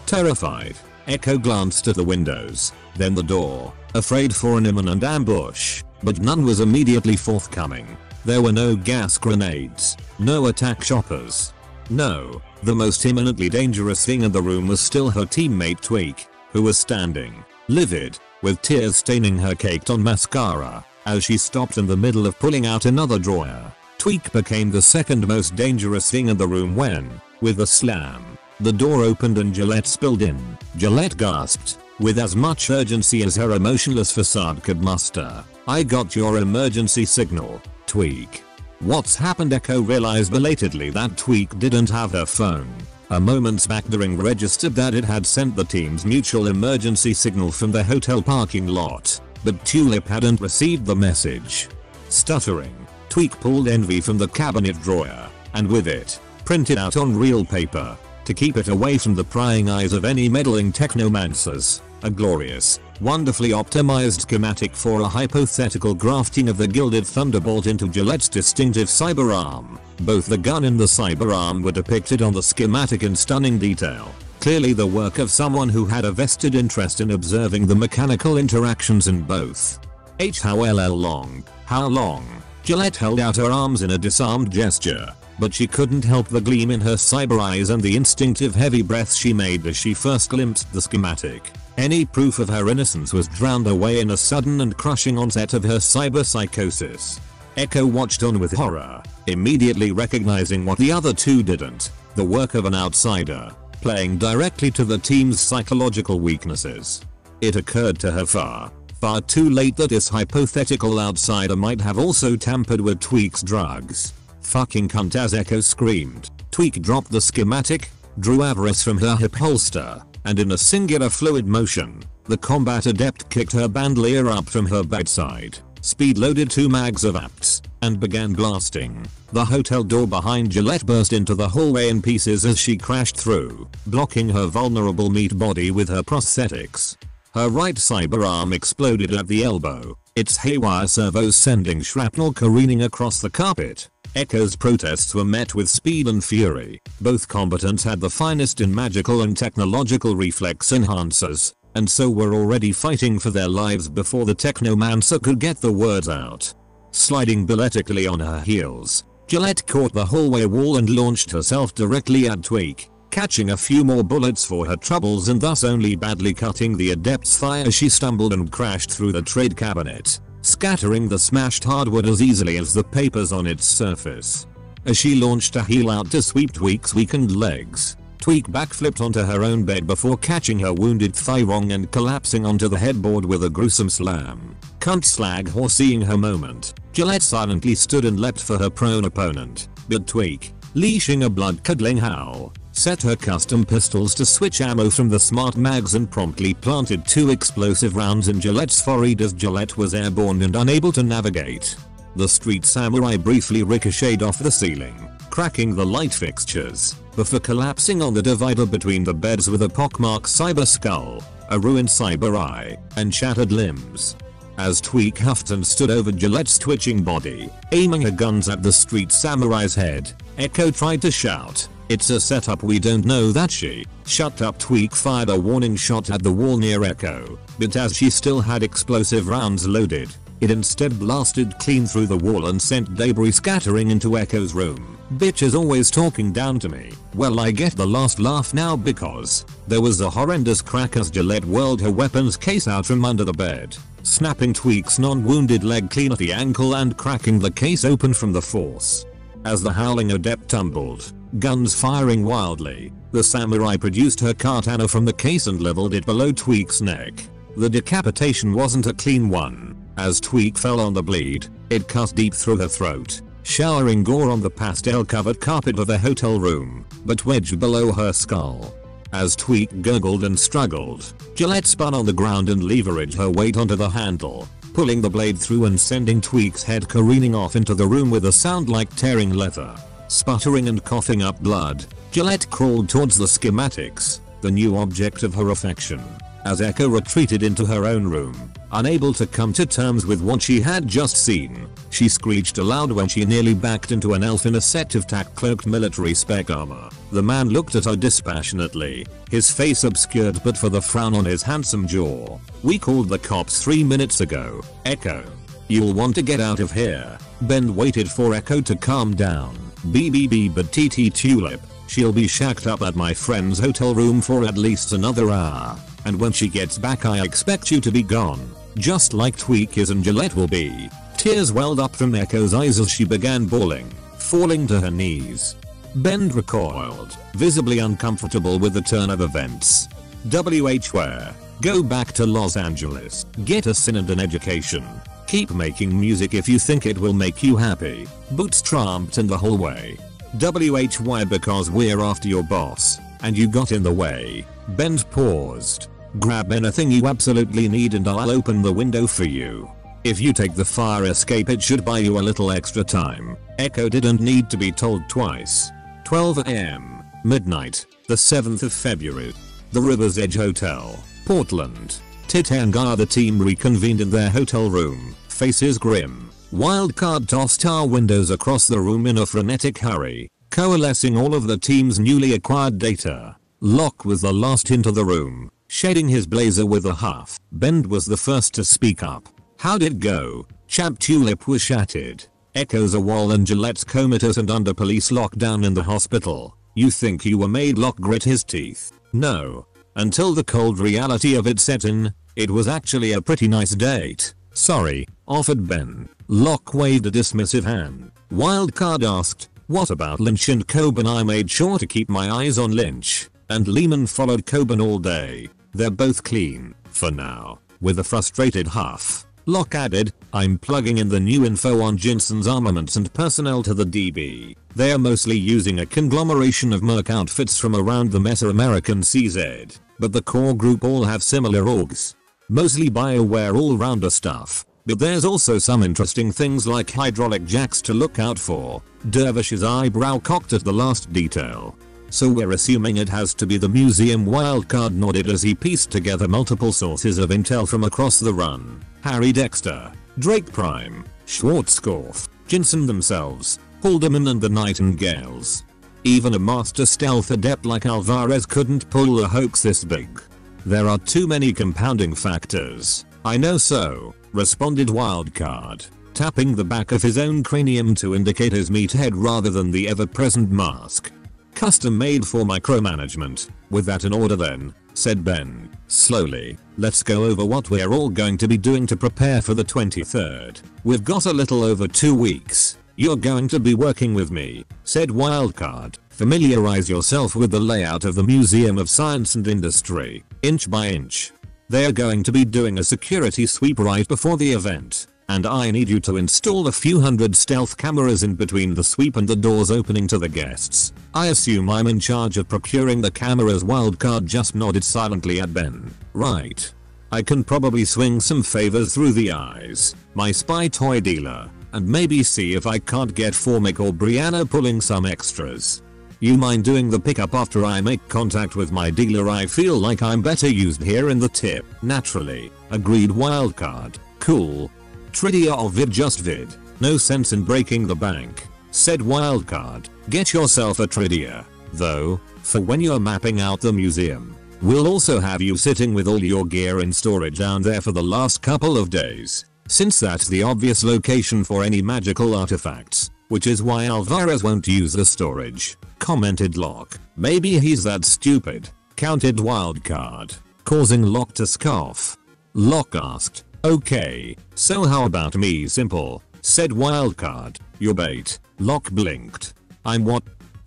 Terrified, Echo glanced at the windows, then the door, afraid for an imminent ambush, but none was immediately forthcoming. There were no gas grenades, no attack shoppers. No, the most imminently dangerous thing in the room was still her teammate Tweek, who was standing, livid, with tears staining her caked on mascara, as she stopped in the middle of pulling out another drawer. Tweak became the second most dangerous thing in the room when, with a slam, the door opened and Gillette spilled in. Gillette gasped, with as much urgency as her emotionless facade could muster. I got your emergency signal, Tweak. What's happened Echo realized belatedly that Tweak didn't have her phone. A moment's backdoring registered that it had sent the team's mutual emergency signal from the hotel parking lot, but Tulip hadn't received the message. Stuttering, Tweek pulled Envy from the cabinet drawer, and with it, printed out on real paper, to keep it away from the prying eyes of any meddling technomancers, A glorious, wonderfully optimized schematic for a hypothetical grafting of the Gilded Thunderbolt into Gillette's distinctive cyber arm. Both the gun and the cyber arm were depicted on the schematic in stunning detail. Clearly the work of someone who had a vested interest in observing the mechanical interactions in both. H how long, how long. Gillette held out her arms in a disarmed gesture, but she couldn't help the gleam in her cyber eyes and the instinctive heavy breaths she made as she first glimpsed the schematic. Any proof of her innocence was drowned away in a sudden and crushing onset of her cyber psychosis. Echo watched on with horror, immediately recognizing what the other two didn't, the work of an outsider, playing directly to the team's psychological weaknesses. It occurred to her far, far too late that this hypothetical outsider might have also tampered with Tweak's drugs. Fucking cunt as Echo screamed. Tweak dropped the schematic, drew Avarice from her hip holster, and in a singular fluid motion, the combat adept kicked her bandolier up from her bedside, speed loaded two mags of APTs, and began blasting. The hotel door behind Gillette burst into the hallway in pieces as she crashed through, blocking her vulnerable meat body with her prosthetics. Her right cyber arm exploded at the elbow, its haywire servos sending shrapnel careening across the carpet. Echo's protests were met with speed and fury. Both combatants had the finest in magical and technological reflex enhancers, and so were already fighting for their lives before the technomancer could get the words out. Sliding balletically on her heels, Gillette caught the hallway wall and launched herself directly at Tweak, catching a few more bullets for her troubles and thus only badly cutting the adept's thigh as she stumbled and crashed through the trade cabinet, scattering the smashed hardwood as easily as the papers on its surface. As she launched a heel out to sweep Tweak's weakened legs, Tweak backflipped onto her own bed before catching her wounded thigh wrong and collapsing onto the headboard with a gruesome slam. Cunt slag whore seeing her moment, Gillette silently stood and leapt for her prone opponent, but Tweak, leashing a blood-curdling howl, set her custom pistols to switch ammo from the smart mags and promptly planted two explosive rounds in Gillette's forehead as Gillette was airborne and unable to navigate. The street samurai briefly ricocheted off the ceiling, cracking the light fixtures, before collapsing on the divider between the beds with a pockmarked cyber skull, a ruined cyber eye, and shattered limbs. As Tweak and stood over Gillette's twitching body, aiming her guns at the street samurai's head, Echo tried to shout, it's a setup we don't know that she. Shut up Tweak fired a warning shot at the wall near Echo, but as she still had explosive rounds loaded, it instead blasted clean through the wall and sent debris scattering into Echo's room. Bitch is always talking down to me. Well I get the last laugh now because there was a horrendous crack as Gillette whirled her weapons case out from under the bed, snapping Tweak's non-wounded leg clean at the ankle and cracking the case open from the force. As the howling adept tumbled, guns firing wildly, the samurai produced her katana from the case and leveled it below Tweak's neck. The decapitation wasn't a clean one. As Tweak fell on the bleed, it cut deep through her throat, showering gore on the pastel-covered carpet of the hotel room, but wedged below her skull. As Tweak gurgled and struggled, Gillette spun on the ground and leveraged her weight onto the handle, pulling the blade through and sending Tweak's head careening off into the room with a sound like tearing leather. Sputtering and coughing up blood, Gillette crawled towards the schematics, the new object of her affection. As Echo retreated into her own room, unable to come to terms with what she had just seen, she screeched aloud when she nearly backed into an elf in a set of tack-cloaked military spec armor. The man looked at her dispassionately, his face obscured but for the frown on his handsome jaw. We called the cops 3 minutes ago, Echo. You'll want to get out of here. Ben waited for Echo to calm down. BBB but TT Tulip, she'll be shacked up at my friend's hotel room for at least another hour. And when she gets back I expect you to be gone. Just like Tweak is and Gillette will be. Tears welled up from Echo's eyes as she began bawling, falling to her knees. Ben recoiled, visibly uncomfortable with the turn of events. WH where? Go back to Los Angeles, get a sin and an education. Keep making music if you think it will make you happy. Boots tramped in the hallway. WHY because we're after your boss, and you got in the way. Ben paused. Grab anything you absolutely need and I'll open the window for you. If you take the fire escape it should buy you a little extra time. Echo didn't need to be told twice. 12 am, midnight, the 7th of February. The River's Edge Hotel. Portland. Tir Tairngire the team reconvened in their hotel room, faces grim. Wildcard tossed our windows across the room in a frenetic hurry, coalescing all of the team's newly acquired data. Locke was the last into the room, shading his blazer with a huff. Ben was the first to speak up. How'd it go? Champ Tulip was shattered. Echoes a wall and Gillette's comatose and under police lockdown in the hospital. You think you were made Locke grit his teeth. No. Until the cold reality of it set in, it was actually a pretty nice date. Sorry, offered Ben. Locke waved a dismissive hand. Wildcard asked, what about Lynch and Coburn I made sure to keep my eyes on Lynch, and Lehman followed Coburn all day. They're both clean, for now. With a frustrated huff, Locke added, I'm plugging in the new info on Jensen's armaments and personnel to the DB. They are mostly using a conglomeration of Merc outfits from around the Mesoamerican CZ, but the core group all have similar orgs. Mostly Bioware all-rounder stuff, but there's also some interesting things like hydraulic jacks to look out for. Dervish's eyebrow cocked at the last detail. So we're assuming it has to be the museum wildcard nodded as he pieced together multiple sources of intel from across the run. Harry Dexter, Drake Prime, Schwarzkopf, Jensen themselves, Haldeman and the Nightingales. Even a master stealth adept like Alvarez couldn't pull a hoax this big. There are too many compounding factors. I know so, responded Wildcard, tapping the back of his own cranium to indicate his meathead rather than the ever-present mask. Custom made for micromanagement. With that in order then, said Ben, slowly, let's go over what we're all going to be doing to prepare for the 23rd. We've got a little over two weeks. You're going to be working with me, said Wildcard. Familiarize yourself with the layout of the Museum of Science and Industry, inch by inch. They are going to be doing a security sweep right before the event and I need you to install a few hundred stealth cameras in between the sweep and the doors opening to the guests. I assume I'm in charge of procuring the cameras wildcard just nodded silently at Ben. Right. I can probably swing some favors through the eyes, my spy toy dealer, and maybe see if I can't get Formic or Brianna pulling some extras. You mind doing the pickup after I make contact with my dealer I feel like I'm better used here in the tip. Naturally. Agreed wildcard. Cool. Trideo or vid just vid. No sense in breaking the bank. Said Wildcard. Get yourself a Trideo. Though, for when you're mapping out the museum. We'll also have you sitting with all your gear in storage down there for the last couple of days. Since that's the obvious location for any magical artifacts. Which is why Alvarez won't use the storage. Commented Locke. Maybe he's that stupid. Counted Wildcard. Causing Locke to scoff. Locke asked, Okay, so how about me simple, said Wildcard, your bait. Locke blinked. I'm what?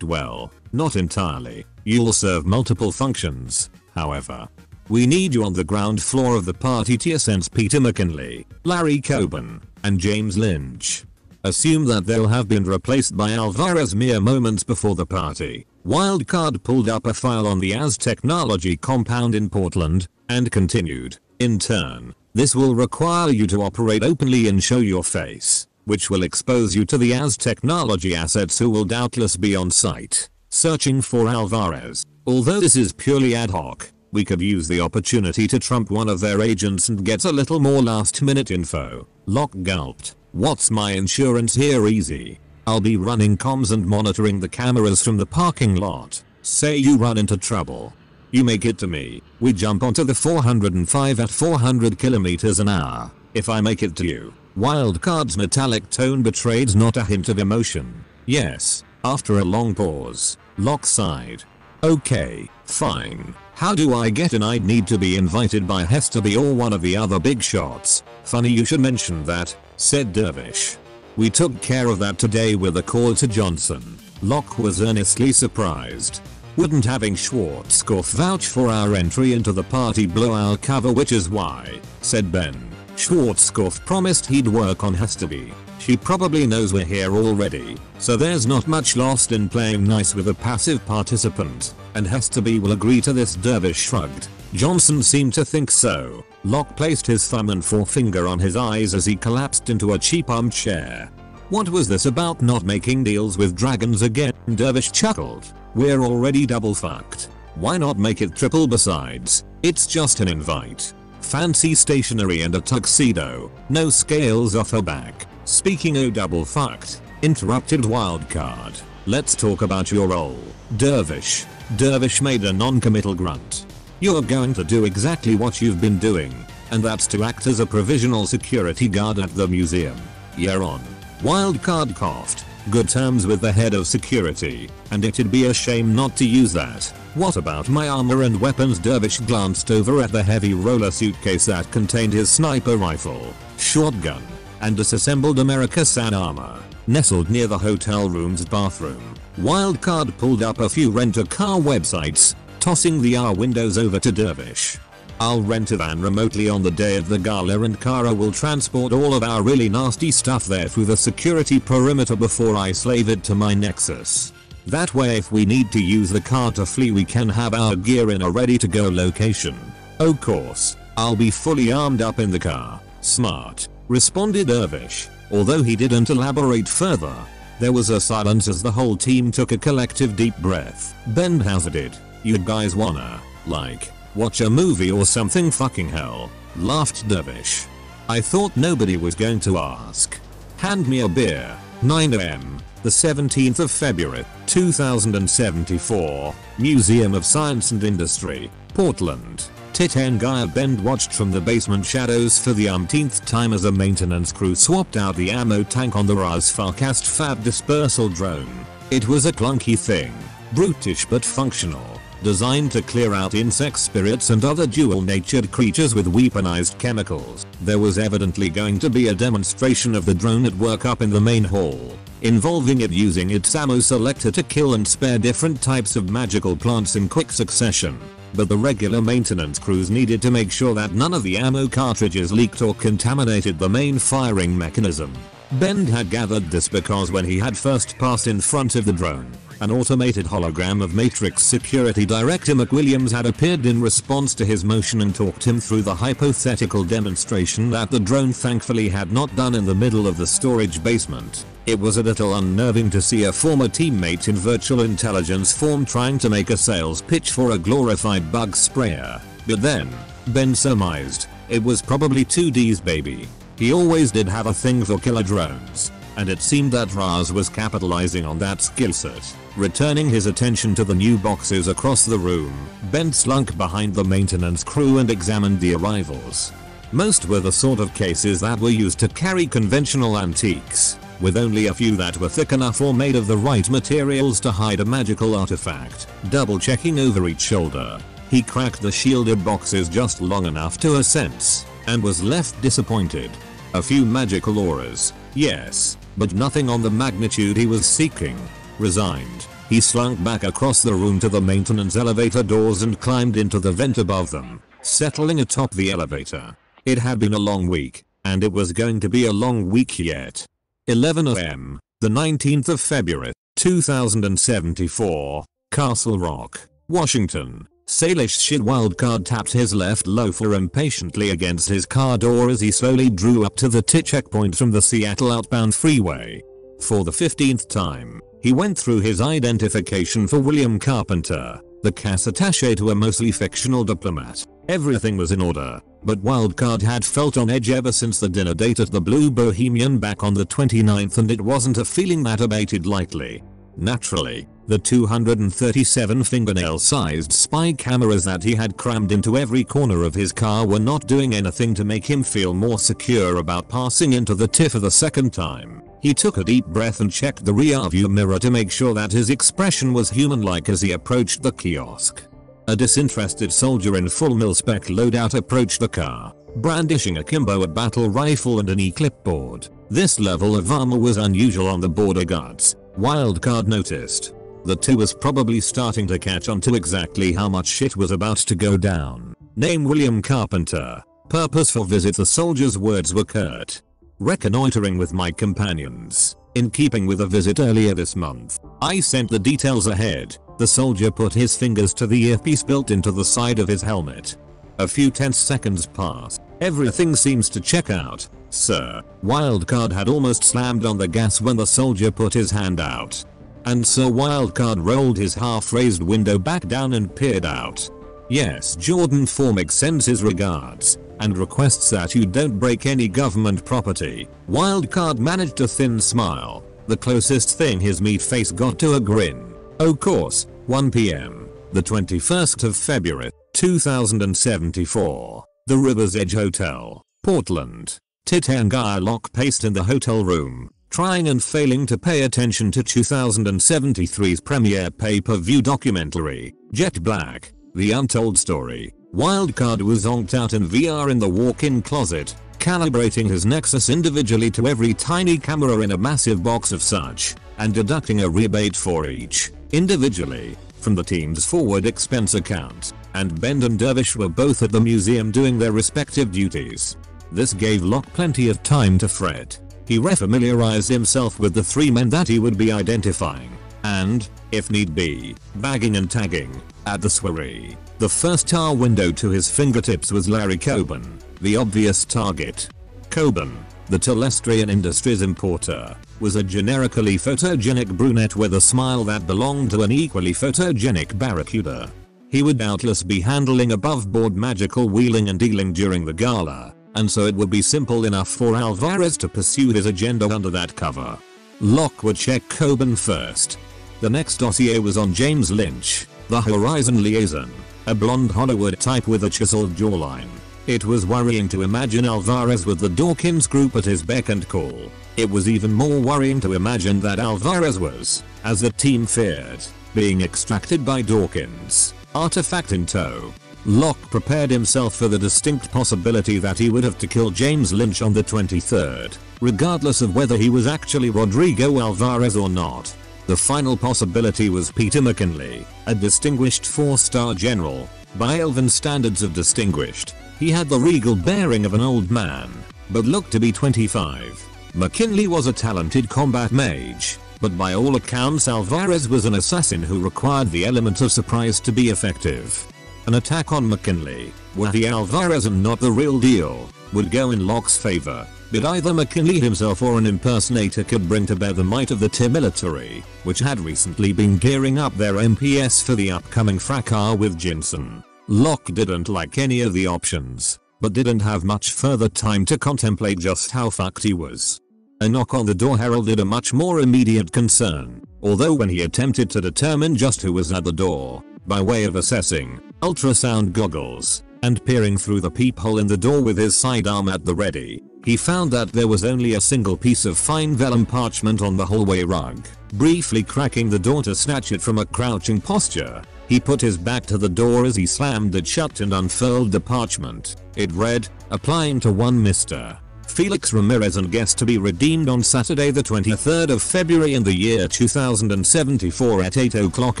Well, not entirely. You'll serve multiple functions, however. We need you on the ground floor of the party tier since Peter McKinley, Larry Coburn, and James Lynch. Assume that they'll have been replaced by Alvarez mere moments before the party. Wildcard pulled up a file on the Aztechnology compound in Portland, and continued. In turn, this will require you to operate openly and show your face, which will expose you to the Aztechnology assets who will doubtless be on site, searching for Alvarez. Although this is purely ad hoc, we could use the opportunity to trump one of their agents and get a little more last minute info. Locke gulped. What's my insurance here easy? I'll be running comms and monitoring the cameras from the parking lot. Say you run into trouble. You make it to me. We jump onto the 405 at 400 kilometers an hour. If I make it to you. Wildcard's metallic tone betrayed not a hint of emotion. Yes. After a long pause, Locke sighed. Okay, fine. How do I get in? I'd need to be invited by Hestaby or one of the other big shots. Funny you should mention that, said Dervish. We took care of that today with a call to Johnson. Locke was earnestly surprised. Wouldn't having Schwarzkopf vouch for our entry into the party blow our cover which is why, said Ben. Schwarzkopf promised he'd work on Hestaby. She probably knows we're here already, so there's not much lost in playing nice with a passive participant, and Hestaby will agree to this Dervish shrugged. Johnson seemed to think so. Locke placed his thumb and forefinger on his eyes as he collapsed into a cheap armchair. What was this about not making deals with dragons again? Dervish chuckled. We're already double fucked. Why not make it triple besides? It's just an invite. Fancy stationery and a tuxedo. No scales off her back. Speaking o double fucked. Interrupted wildcard. Let's talk about your role. Dervish. Dervish made a non-committal grunt. You're going to do exactly what you've been doing. And that's to act as a provisional security guard at the museum. You're on. Wildcard coughed. Good terms with the head of security. And it'd be a shame not to use that. What about my armor and weapons? Dervish glanced over at the heavy roller suitcase that contained his sniper rifle, shotgun, and disassembled America San armor. Nestled near the hotel room's bathroom, Wildcard pulled up a few rent-a-car websites, tossing the R windows over to Dervish. I'll rent a van remotely on the day of the gala and Kara will transport all of our really nasty stuff there through the security perimeter before I slave it to my Nexus. That way if we need to use the car to flee we can have our gear in a ready to go location. Of course, I'll be fully armed up in the car. Smart, responded Dervish. Although he didn't elaborate further, there was a silence as the whole team took a collective deep breath. Ben hazarded, you guys wanna, like, watch a movie or something fucking hell, laughed Dervish. I thought nobody was going to ask. Hand me a beer. 9am, the 17th of February, 2074, Museum of Science and Industry, Portland. Titangaya Ben watched from the basement shadows for the umpteenth time as a maintenance crew swapped out the ammo tank on the Raz Farcast Fab dispersal drone. It was a clunky thing, brutish but functional, designed to clear out insect spirits and other dual-natured creatures with weaponized chemicals. There was evidently going to be a demonstration of the drone at work up in the main hall, involving it using its ammo selector to kill and spare different types of magical plants in quick succession but the regular maintenance crews needed to make sure that none of the ammo cartridges leaked or contaminated the main firing mechanism. Ben had gathered this because when he had first passed in front of the drone, an automated hologram of Matrix Security Director McWilliams had appeared in response to his motion and talked him through the hypothetical demonstration that the drone thankfully had not done in the middle of the storage basement. It was a little unnerving to see a former teammate in virtual intelligence form trying to make a sales pitch for a glorified bug sprayer. But then, Ben surmised, it was probably 2D's baby. He always did have a thing for killer drones. And it seemed that Raz was capitalizing on that skill set. Returning his attention to the new boxes across the room, Ben slunk behind the maintenance crew and examined the arrivals. Most were the sort of cases that were used to carry conventional antiques, with only a few that were thick enough or made of the right materials to hide a magical artifact. Double checking over each shoulder, he cracked the shielded boxes just long enough to a sense, and was left disappointed. A few magical auras, yes, but nothing on the magnitude he was seeking. Resigned, he slunk back across the room to the maintenance elevator doors and climbed into the vent above them, settling atop the elevator. It had been a long week, and it was going to be a long week yet. 11 am, the 19th of February, 2074, Castle Rock, Washington. Salish-Shidhe wildcard tapped his left loafer impatiently against his car door as he slowly drew up to the T checkpoint from the Seattle outbound freeway. For the 15th time, he went through his identification for William Carpenter, the CAS attaché to a mostly fictional diplomat. Everything was in order, but Wildcard had felt on edge ever since the dinner date at the Blue Bohemian back on the 29th and it wasn't a feeling that abated lightly. Naturally, the 237 fingernail-sized spy cameras that he had crammed into every corner of his car were not doing anything to make him feel more secure about passing into the TIFF the second time. He took a deep breath and checked the rear view mirror to make sure that his expression was human-like as he approached the kiosk. A disinterested soldier in full mil-spec loadout approached the car, brandishing a Kimbo a battle rifle and an e-clipboard. This level of armor was unusual on the border guards, Wildcard noticed. The two was probably starting to catch on to exactly how much shit was about to go down. Name William Carpenter. Purpose for visit the soldier's words were curt. Reconnoitering with my companions. In keeping with a visit earlier this month, I sent the details ahead. The soldier put his fingers to the earpiece built into the side of his helmet. A few tense seconds pass. Everything seems to check out, sir. Wildcard had almost slammed on the gas when the soldier put his hand out. And so Wildcard rolled his half-raised window back down and peered out. Yes Jordan Formic sends his regards and requests that you don't break any government property. Wildcard managed a thin smile, the closest thing his meat face got to a grin. Oh course, 1pm, the 21st of February, 2074, the River's Edge Hotel, Portland. Tir Tairngire Locke paced in the hotel room, trying and failing to pay attention to 2073's premiere pay-per-view documentary, Jet Black, The Untold Story. Wildcard was zonked out in VR in the walk-in closet, calibrating his Nexus individually to every tiny camera in a massive box of such, and deducting a rebate for each, individually, from the team's forward expense account, and Ben and Dervish were both at the museum doing their respective duties. This gave Locke plenty of time to fret. He refamiliarized himself with the three men that he would be identifying, and, if need be, bagging and tagging, at the soiree. The first tar window to his fingertips was Larry Coburn, the obvious target. Coburn, the Telestrian Industries importer, was a generically photogenic brunette with a smile that belonged to an equally photogenic barracuda. He would doubtless be handling above board magical wheeling and dealing during the gala, and so it would be simple enough for Alvarez to pursue his agenda under that cover. Locke would check Coburn first. The next dossier was on James Lynch, the Horizon liaison, a blonde Hollywood type with a chiseled jawline. It was worrying to imagine Alvarez with the Dawkins group at his beck and call. It was even more worrying to imagine that Alvarez was, as the team feared, being extracted by Dawkins, artifact in tow. Locke prepared himself for the distinct possibility that he would have to kill James Lynch on the 23rd, regardless of whether he was actually Rodrigo Alvarez or not. The final possibility was Peter McKinley, a distinguished 4-star general. By Elven standards of distinguished, he had the regal bearing of an old man, but looked to be 25. McKinley was a talented combat mage, but by all accounts Alvarez was an assassin who required the element of surprise to be effective. An attack on McKinley, were the Alvarez and not the real deal, would go in Locke's favor, but either McKinley himself or an impersonator could bring to bear the might of the TIR military, which had recently been gearing up their MPS for the upcoming fracas with Jinsen. Locke didn't like any of the options, but didn't have much further time to contemplate just how fucked he was. A knock on the door heralded a much more immediate concern, although when he attempted to determine just who was at the door, by way of assessing, ultrasound goggles, and peering through the peephole in the door with his sidearm at the ready, he found that there was only a single piece of fine vellum parchment on the hallway rug. Briefly cracking the door to snatch it from a crouching posture, he put his back to the door as he slammed it shut and unfurled the parchment. It read, applying to one Mr. Felix Ramirez and guest to be redeemed on Saturday the 23rd of February in the year 2074 at 8 o'clock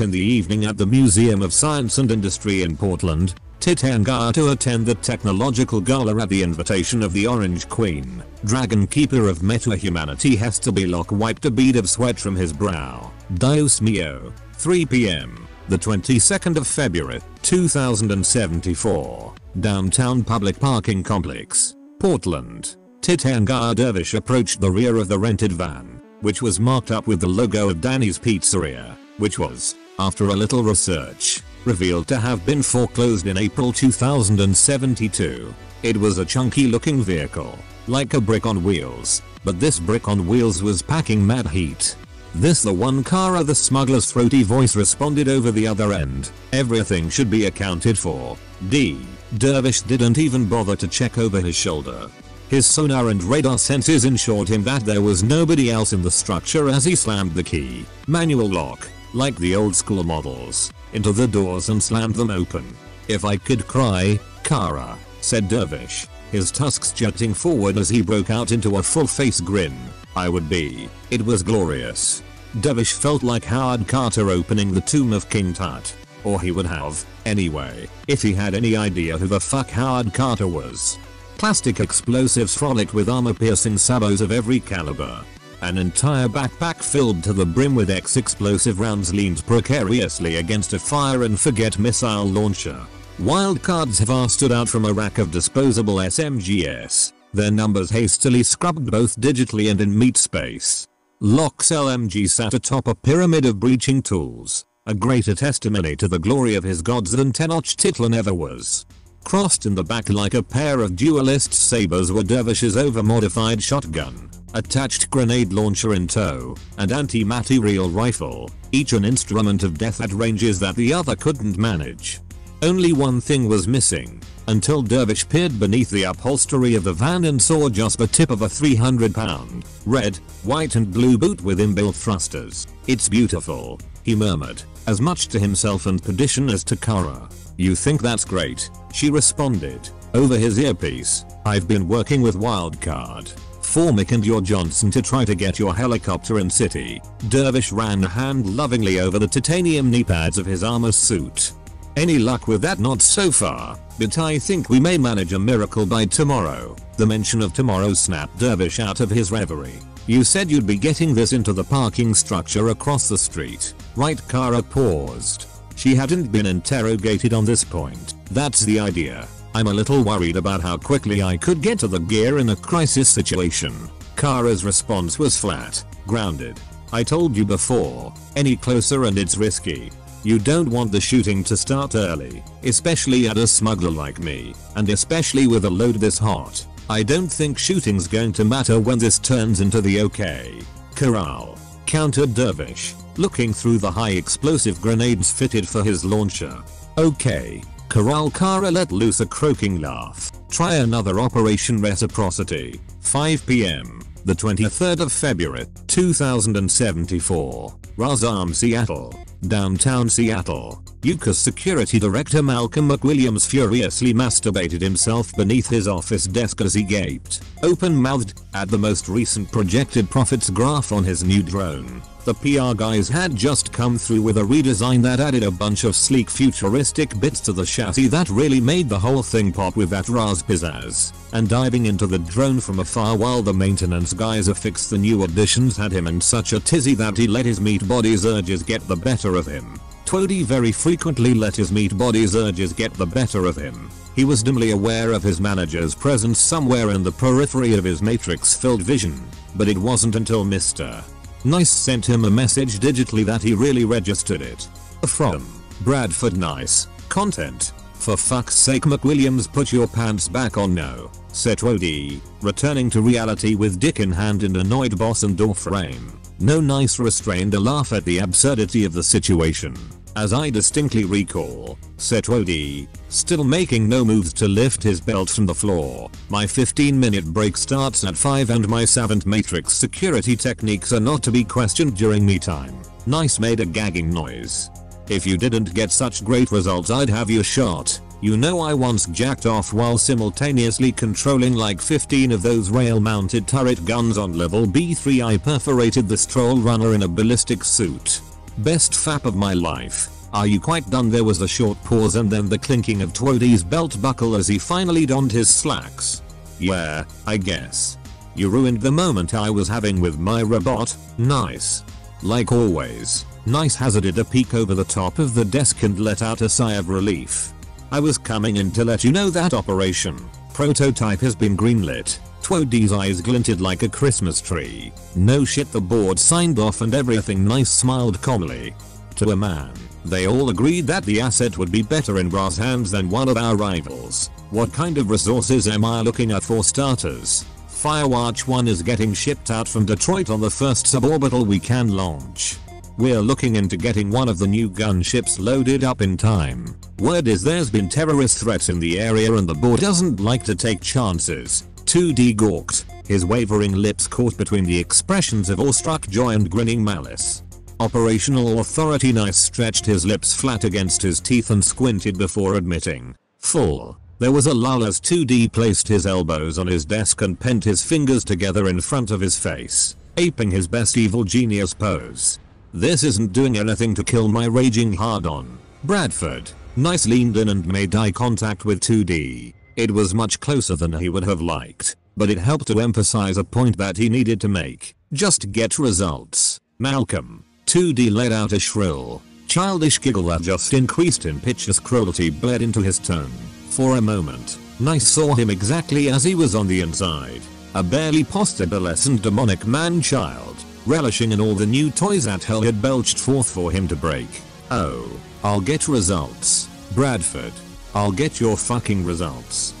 in the evening at the Museum of Science and Industry in Portland, Tir Tairngire to attend the technological gala at the invitation of the Orange Queen. Dragon Keeper of Meta-Humanity Hester Locke wiped a bead of sweat from his brow. Dios mio. 3 p.m. The 22nd of February, 2074. Downtown Public Parking Complex, Portland. Tir Tairngire Dervish approached the rear of the rented van, which was marked up with the logo of Danny's Pizzeria, which was, after a little research, revealed to have been foreclosed in April 2072. It was a chunky looking vehicle, like a brick on wheels, but this brick on wheels was packing mad heat. This the one Kara the smuggler's throaty voice responded over the other end. Everything should be accounted for. D. Dervish didn't even bother to check over his shoulder. His sonar and radar senses ensured him that there was nobody else in the structure as he slammed the key. Manual lock, like the old school models, into the doors and slammed them open. If I could cry, Kara, said Dervish, his tusks jutting forward as he broke out into a full face grin, I would be. It was glorious. Dervish felt like Howard Carter opening the tomb of King Tut. Or he would have, anyway, if he had any idea who the fuck Howard Carter was. Plastic explosives frolicked with armor-piercing sabots of every caliber. An entire backpack filled to the brim with X-explosive rounds leaned precariously against a fire-and-forget missile launcher. Wildcards have stood out from a rack of disposable SMGs, their numbers hastily scrubbed both digitally and in meat space. Locke's LMG sat atop a pyramid of breaching tools, a greater testimony to the glory of his gods than Tenoch Tenochtitlan ever was. Crossed in the back like a pair of duelist sabers were Dervish's over-modified shotgun, attached grenade launcher in tow, and anti-material rifle, each an instrument of death at ranges that the other couldn't manage. Only one thing was missing, until Dervish peered beneath the upholstery of the van and saw just the tip of a 300 pound, red, white and blue boot with inbuilt thrusters. It's beautiful, he murmured, as much to himself and perdition as to Kara. You think that's great, she responded, over his earpiece. I've been working with Wildcard, Formic and your Johnson to try to get your helicopter in city. Dervish ran a hand lovingly over the titanium knee pads of his armor suit. Any luck with that not so far, but I think we may manage a miracle by tomorrow. The mention of tomorrow snapped Dervish out of his reverie. You said you'd be getting this into the parking structure across the street, right Kara paused. She hadn't been interrogated on this point. That's the idea. I'm a little worried about how quickly I could get to the gear in a crisis situation. Kara's response was flat, grounded. I told you before, any closer and it's risky. You don't want the shooting to start early, especially at a smuggler like me, and especially with a load this hot. I don't think shooting's going to matter when this turns into the okay. Corral. Countered Dervish, looking through the high explosive grenades fitted for his launcher. Okay. Corral Kara let loose a croaking laugh. Try another Operation Reciprocity. 5 p.m. The 23rd of February, 2074. Razam Seattle. Downtown Seattle. UCAS Security Director Malcolm McWilliams furiously masturbated himself beneath his office desk as he gaped, open-mouthed, at the most recent projected profits graph on his new drone. The PR guys had just come through with a redesign that added a bunch of sleek futuristic bits to the chassis that really made the whole thing pop with that Raz pizzazz. And diving into the drone from afar while the maintenance guys affixed the new additions had him in such a tizzy that he let his meat body's urges get the better of him. Twody very frequently let his meat body's urges get the better of him. He was dimly aware of his manager's presence somewhere in the periphery of his matrix-filled vision, but it wasn't until Mr. Nice sent him a message digitally that he really registered it. From Bradford Nice. Content. For fuck's sake McWilliams put your pants back on no, said Wody, returning to reality with dick in hand and annoyed boss and door frame. No nice restrained a laugh at the absurdity of the situation. As I distinctly recall, said Wody, still making no moves to lift his belt from the floor. My 15 minute break starts at 5 and my Savant Matrix security techniques are not to be questioned during me time. Nice made a gagging noise. If you didn't get such great results I'd have you shot. You know I once jacked off while simultaneously controlling like 15 of those rail mounted turret guns on level B3 I perforated the stroll runner in a ballistic suit. Best fap of my life. Are you quite done? There was a short pause and then the clinking of Twody's belt buckle as he finally donned his slacks. Yeah, I guess. You ruined the moment I was having with my robot, nice. Like always, Nice hazarded a peek over the top of the desk and let out a sigh of relief. I was coming in to let you know that operation. Prototype has been greenlit. Twody's eyes glinted like a Christmas tree. No shit the board signed off and everything nice smiled calmly. To a man, they all agreed that the asset would be better in brass hands than one of our rivals. What kind of resources am I looking at for starters? Firewatch 1 is getting shipped out from Detroit on the first suborbital we can launch. We're looking into getting one of the new gunships loaded up in time. Word is there's been terrorist threats in the area and the board doesn't like to take chances. 2D gawked, his wavering lips caught between the expressions of awestruck joy and grinning malice. Operational Authority Nice stretched his lips flat against his teeth and squinted before admitting. Full. There was a lull as 2D placed his elbows on his desk and pent his fingers together in front of his face, aping his best evil genius pose. This isn't doing anything to kill my raging hard on. Bradford. Nice leaned in and made eye contact with 2D. It was much closer than he would have liked, but it helped to emphasize a point that he needed to make. Just get results. Malcolm. 2D let out a shrill, childish giggle that just increased in pitch as cruelty bled into his tone. For a moment, Nice saw him exactly as he was on the inside. A barely post-adolescent demonic man-child, relishing in all the new toys that hell had belched forth for him to break. Oh, I'll get results. Bradford. I'll get your fucking results.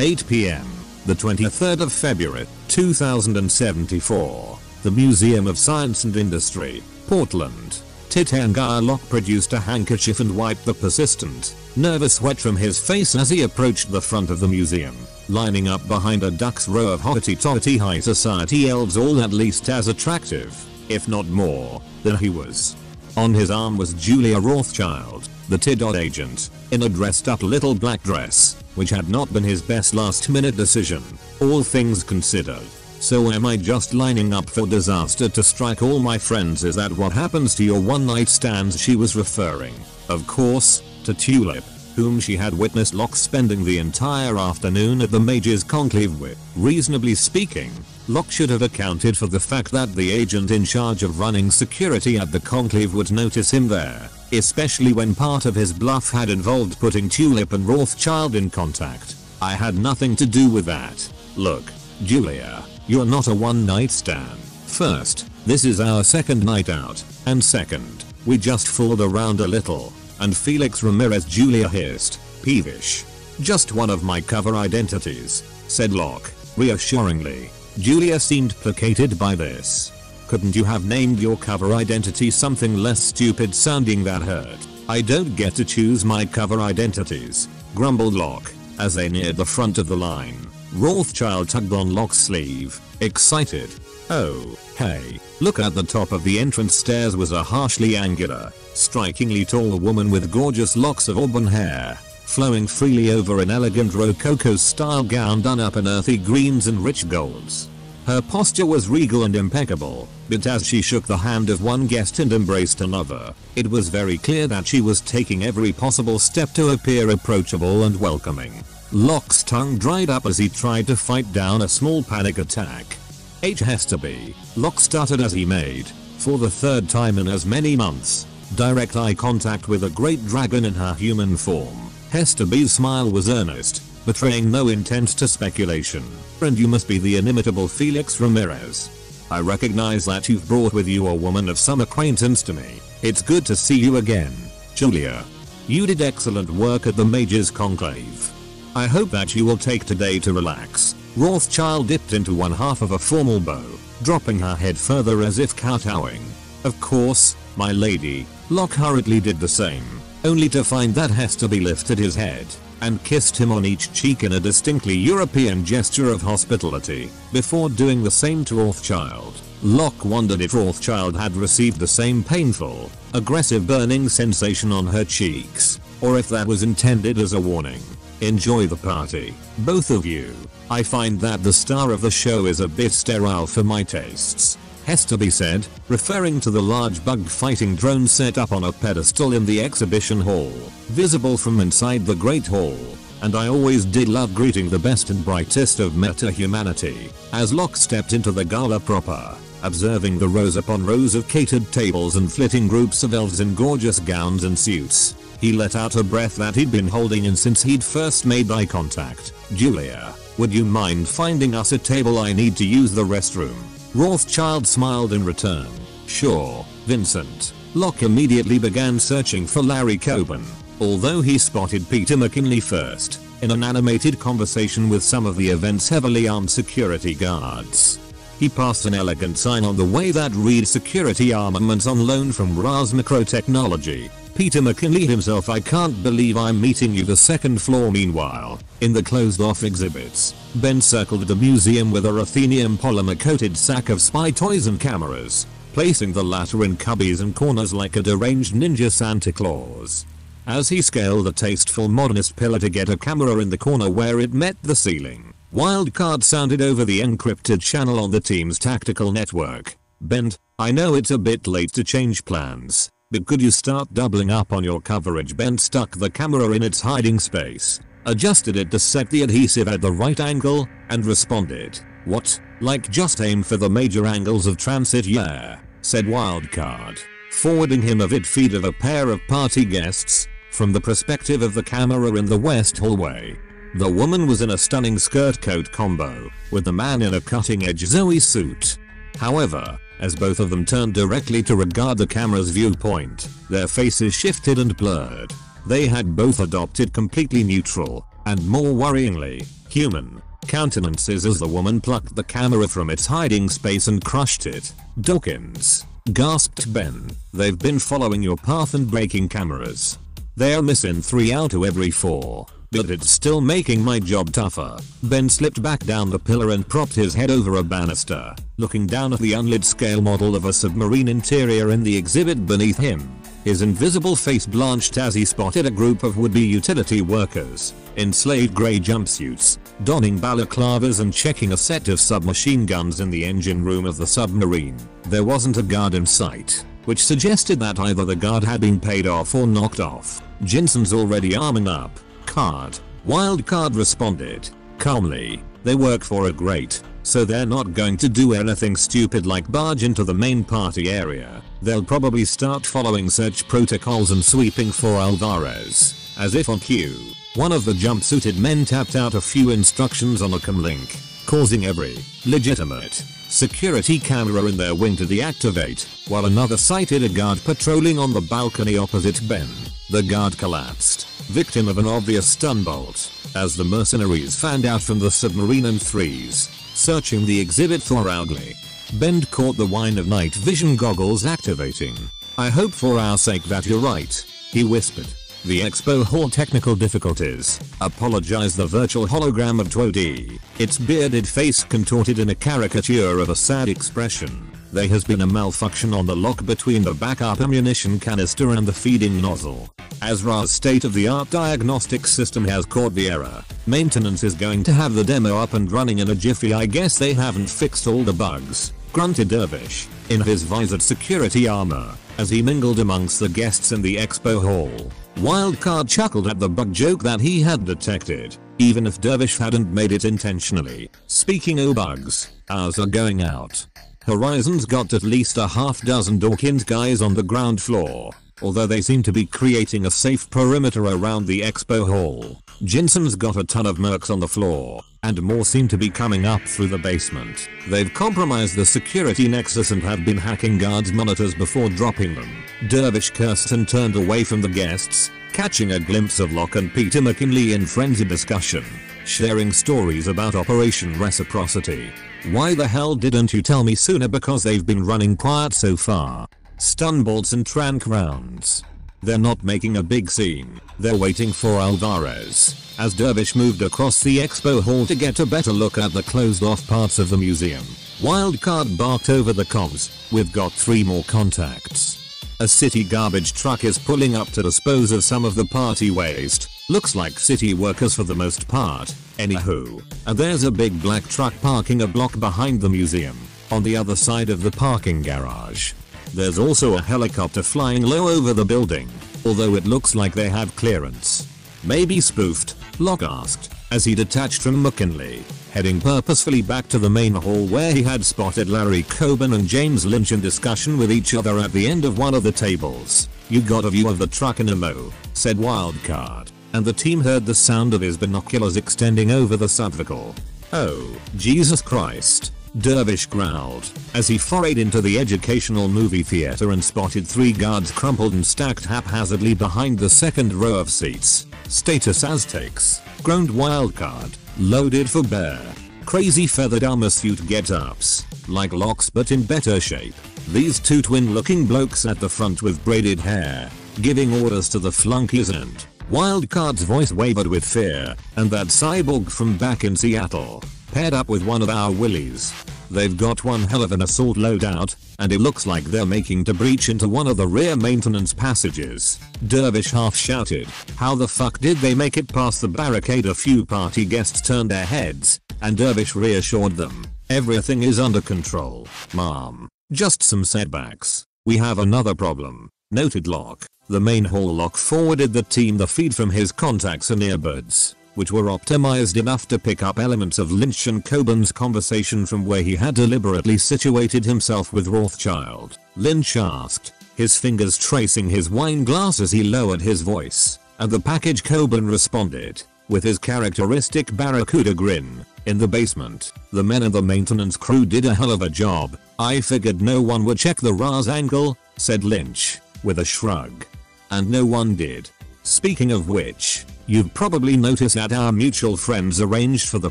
8 p.m. The 23rd of February, 2074. The Museum of Science and Industry, Portland. Tir Tairngire Locke produced a handkerchief and wiped the persistent, nervous sweat from his face as he approached the front of the museum, lining up behind a duck's row of hoity-toity high society elves all at least as attractive, if not more, than he was. On his arm was Julia Rothschild, the TIDOT agent, in a dressed up little black dress, which had not been his best last minute decision, all things considered. So am I just lining up for disaster to strike all my friends is that what happens to your one night stands she was referring, of course, to Tulip, whom she had witnessed Locke spending the entire afternoon at the Mage's conclave with. Reasonably speaking, Locke should have accounted for the fact that the agent in charge of running security at the conclave would notice him there, especially when part of his bluff had involved putting Tulip and Rothschild in contact. I had nothing to do with that. Look, Julia, you're not a one night stand. First, this is our second night out, and second, we just fooled around a little, and Felix Ramirez Julia hissed, peevish. Just one of my cover identities, said Locke, reassuringly. Julia seemed placated by this. Couldn't you have named your cover identity something less stupid sounding that hurt? I don't get to choose my cover identities, grumbled Locke, as they neared the front of the line. Rothschild tugged on Locke's sleeve, excited. Oh, hey, look at the top of the entrance stairs was a harshly angular, strikingly tall woman with gorgeous locks of auburn hair, flowing freely over an elegant rococo style gown done up in earthy greens and rich golds. Her posture was regal and impeccable, but as she shook the hand of one guest and embraced another, it was very clear that she was taking every possible step to appear approachable and welcoming. Locke's tongue dried up as he tried to fight down a small panic attack. H be. Locke stuttered as he made, for the third time in as many months, direct eye contact with a great dragon in her human form. Hestaby's smile was earnest, betraying no intent to speculation. And you must be the inimitable Felix Ramirez. I recognize that you've brought with you a woman of some acquaintance to me. It's good to see you again, Julia. You did excellent work at the Mage's Conclave. I hope that you will take today to relax. Rothschild dipped into one half of a formal bow, dropping her head further as if kowtowing. Of course, my lady, Locke hurriedly did the same, only to find that Hestaby lifted his head and kissed him on each cheek in a distinctly European gesture of hospitality, before doing the same to Rothschild. Locke wondered if Rothschild had received the same painful, aggressive burning sensation on her cheeks, or if that was intended as a warning. Enjoy the party, both of you. I find that the star of the show is a bit sterile for my tastes. Hestaby said, referring to the large bug-fighting drone set up on a pedestal in the exhibition hall, visible from inside the Great Hall. And I always did love greeting the best and brightest of meta-humanity, as Locke stepped into the gala proper, observing the rows upon rows of catered tables and flitting groups of elves in gorgeous gowns and suits. He let out a breath that he'd been holding in since he'd first made eye contact. Julia, would you mind finding us a table I need to use the restroom? Rothschild smiled in return. Sure, Vincent. Locke immediately began searching for Larry Coburn, although he spotted Peter McKinley first, in an animated conversation with some of the event's heavily armed security guards. He passed an elegant sign on the way that read security armaments on loan from Ares Microtechnology, Peter McKinley himself I can't believe I'm meeting you the second floor meanwhile, in the closed off exhibits, Ben circled the museum with a ruthenium polymer coated sack of spy toys and cameras, placing the latter in cubbies and corners like a deranged ninja Santa Claus. As he scaled a tasteful modernist pillar to get a camera in the corner where it met the ceiling, wildcard sounded over the encrypted channel on the team's tactical network. Ben, I know it's a bit late to change plans, but could you start doubling up on your coverage? Ben stuck the camera in its hiding space, adjusted it to set the adhesive at the right angle, and responded. What? Like just aim for the major angles of transit yeah, said Wildcard, forwarding him a vid feed of a pair of party guests, from the perspective of the camera in the west hallway. The woman was in a stunning skirt coat combo, with the man in a cutting edge Zoe suit. However, As both of them turned directly to regard the camera's viewpoint, their faces shifted and blurred. They had both adopted completely neutral, and more worryingly, human, countenances as the woman plucked the camera from its hiding space and crushed it. Dawkins, gasped Ben, they've been following your path and breaking cameras. They're missing 3 out of every 4. But it's still making my job tougher. Ben slipped back down the pillar and propped his head over a banister, looking down at the unlit scale model of a submarine interior in the exhibit beneath him. His invisible face blanched as he spotted a group of would-be utility workers, in slate grey jumpsuits, donning balaclavas and checking a set of submachine guns in the engine room of the submarine. There wasn't a guard in sight, which suggested that either the guard had been paid off or knocked off. Jensen's already arming up, Card. Wildcard responded. Calmly. They work for a great, so they're not going to do anything stupid like barge into the main party area. They'll probably start following search protocols and sweeping for Alvarez. As if on cue, one of the jumpsuited men tapped out a few instructions on a comlink, causing every legitimate security camera in their wing to deactivate, while another sighted a guard patrolling on the balcony opposite Ben. The guard collapsed, victim of an obvious stun bolt, as the mercenaries fanned out from the submarine and threes, searching the exhibit thoroughly. Ben caught the whine of night vision goggles activating. I hope for our sake that you're right, he whispered. The expo hall technical difficulties. Apologize the virtual hologram of Twody. Its bearded face contorted in a caricature of a sad expression. There has been a malfunction on the lock between the backup ammunition canister and the feeding nozzle. Azra's state-of-the-art diagnostic system has caught the error. Maintenance is going to have the demo up and running in a jiffy I guess they haven't fixed all the bugs, grunted Dervish, in his visored security armor, as he mingled amongst the guests in the expo hall. Wildcard chuckled at the bug joke that he had detected, even if Dervish hadn't made it intentionally. Speaking of bugs, ours are going out. Horizon's got at least a half dozen Dawkins guys on the ground floor, although they seem to be creating a safe perimeter around the expo hall. Jensen's got a ton of mercs on the floor, and more seem to be coming up through the basement. They've compromised the security nexus and have been hacking guards monitors before dropping them. Dervish cursed and turned away from the guests, catching a glimpse of Locke and Peter McKinley in frenzied discussion, sharing stories about Operation Reciprocity. Why the hell didn't you tell me sooner because they've been running quiet so far. Stun bolts and trank rounds. They're not making a big scene. They're waiting for Alvarez. As Dervish moved across the expo hall to get a better look at the closed off parts of the museum. Wildcard barked over the comms, we've got three more contacts. A city garbage truck is pulling up to dispose of some of the party waste. Looks like city workers for the most part. Anywho. And there's a big black truck parking a block behind the museum. On the other side of the parking garage. There's also a helicopter flying low over the building. Although it looks like they have clearance. Maybe spoofed, Locke asked, as he detached from McKinley, heading purposefully back to the main hall where he had spotted Larry Coburn and James Lynch in discussion with each other at the end of one of the tables. You got a view of the truck in a mo, said Wildcard, and the team heard the sound of his binoculars extending over the subvocal. Oh, Jesus Christ. Dervish growled, as he forayed into the educational movie theater and spotted three guards crumpled and stacked haphazardly behind the second row of seats. Status Aztecs, groaned Wildcard, loaded for bear. Crazy feathered armor suit get-ups, like locks but in better shape. These two twin looking blokes at the front with braided hair, giving orders to the flunkies and Wildcard's voice wavered with fear, and that cyborg from back in Seattle, paired up with one of our willies. They've got one hell of an assault loadout, and it looks like they're making to breach into one of the rear maintenance passages. Dervish half shouted, how the fuck did they make it past the barricade a few party guests turned their heads, and Dervish reassured them, everything is under control, mom. Just some setbacks. We have another problem, noted Locke. The main hall Locke forwarded the team the feed from his contacts and earbuds, which were optimized enough to pick up elements of Lynch and Coburn's conversation from where he had deliberately situated himself with Rothschild. Lynch asked, his fingers tracing his wine glass as he lowered his voice, and the package Coburn responded, with his characteristic barracuda grin, In the basement, the men and the maintenance crew did a hell of a job. I figured no one would check the Ares angle, said Lynch, with a shrug. And no one did. Speaking of which, you've probably noticed that our mutual friends arranged for the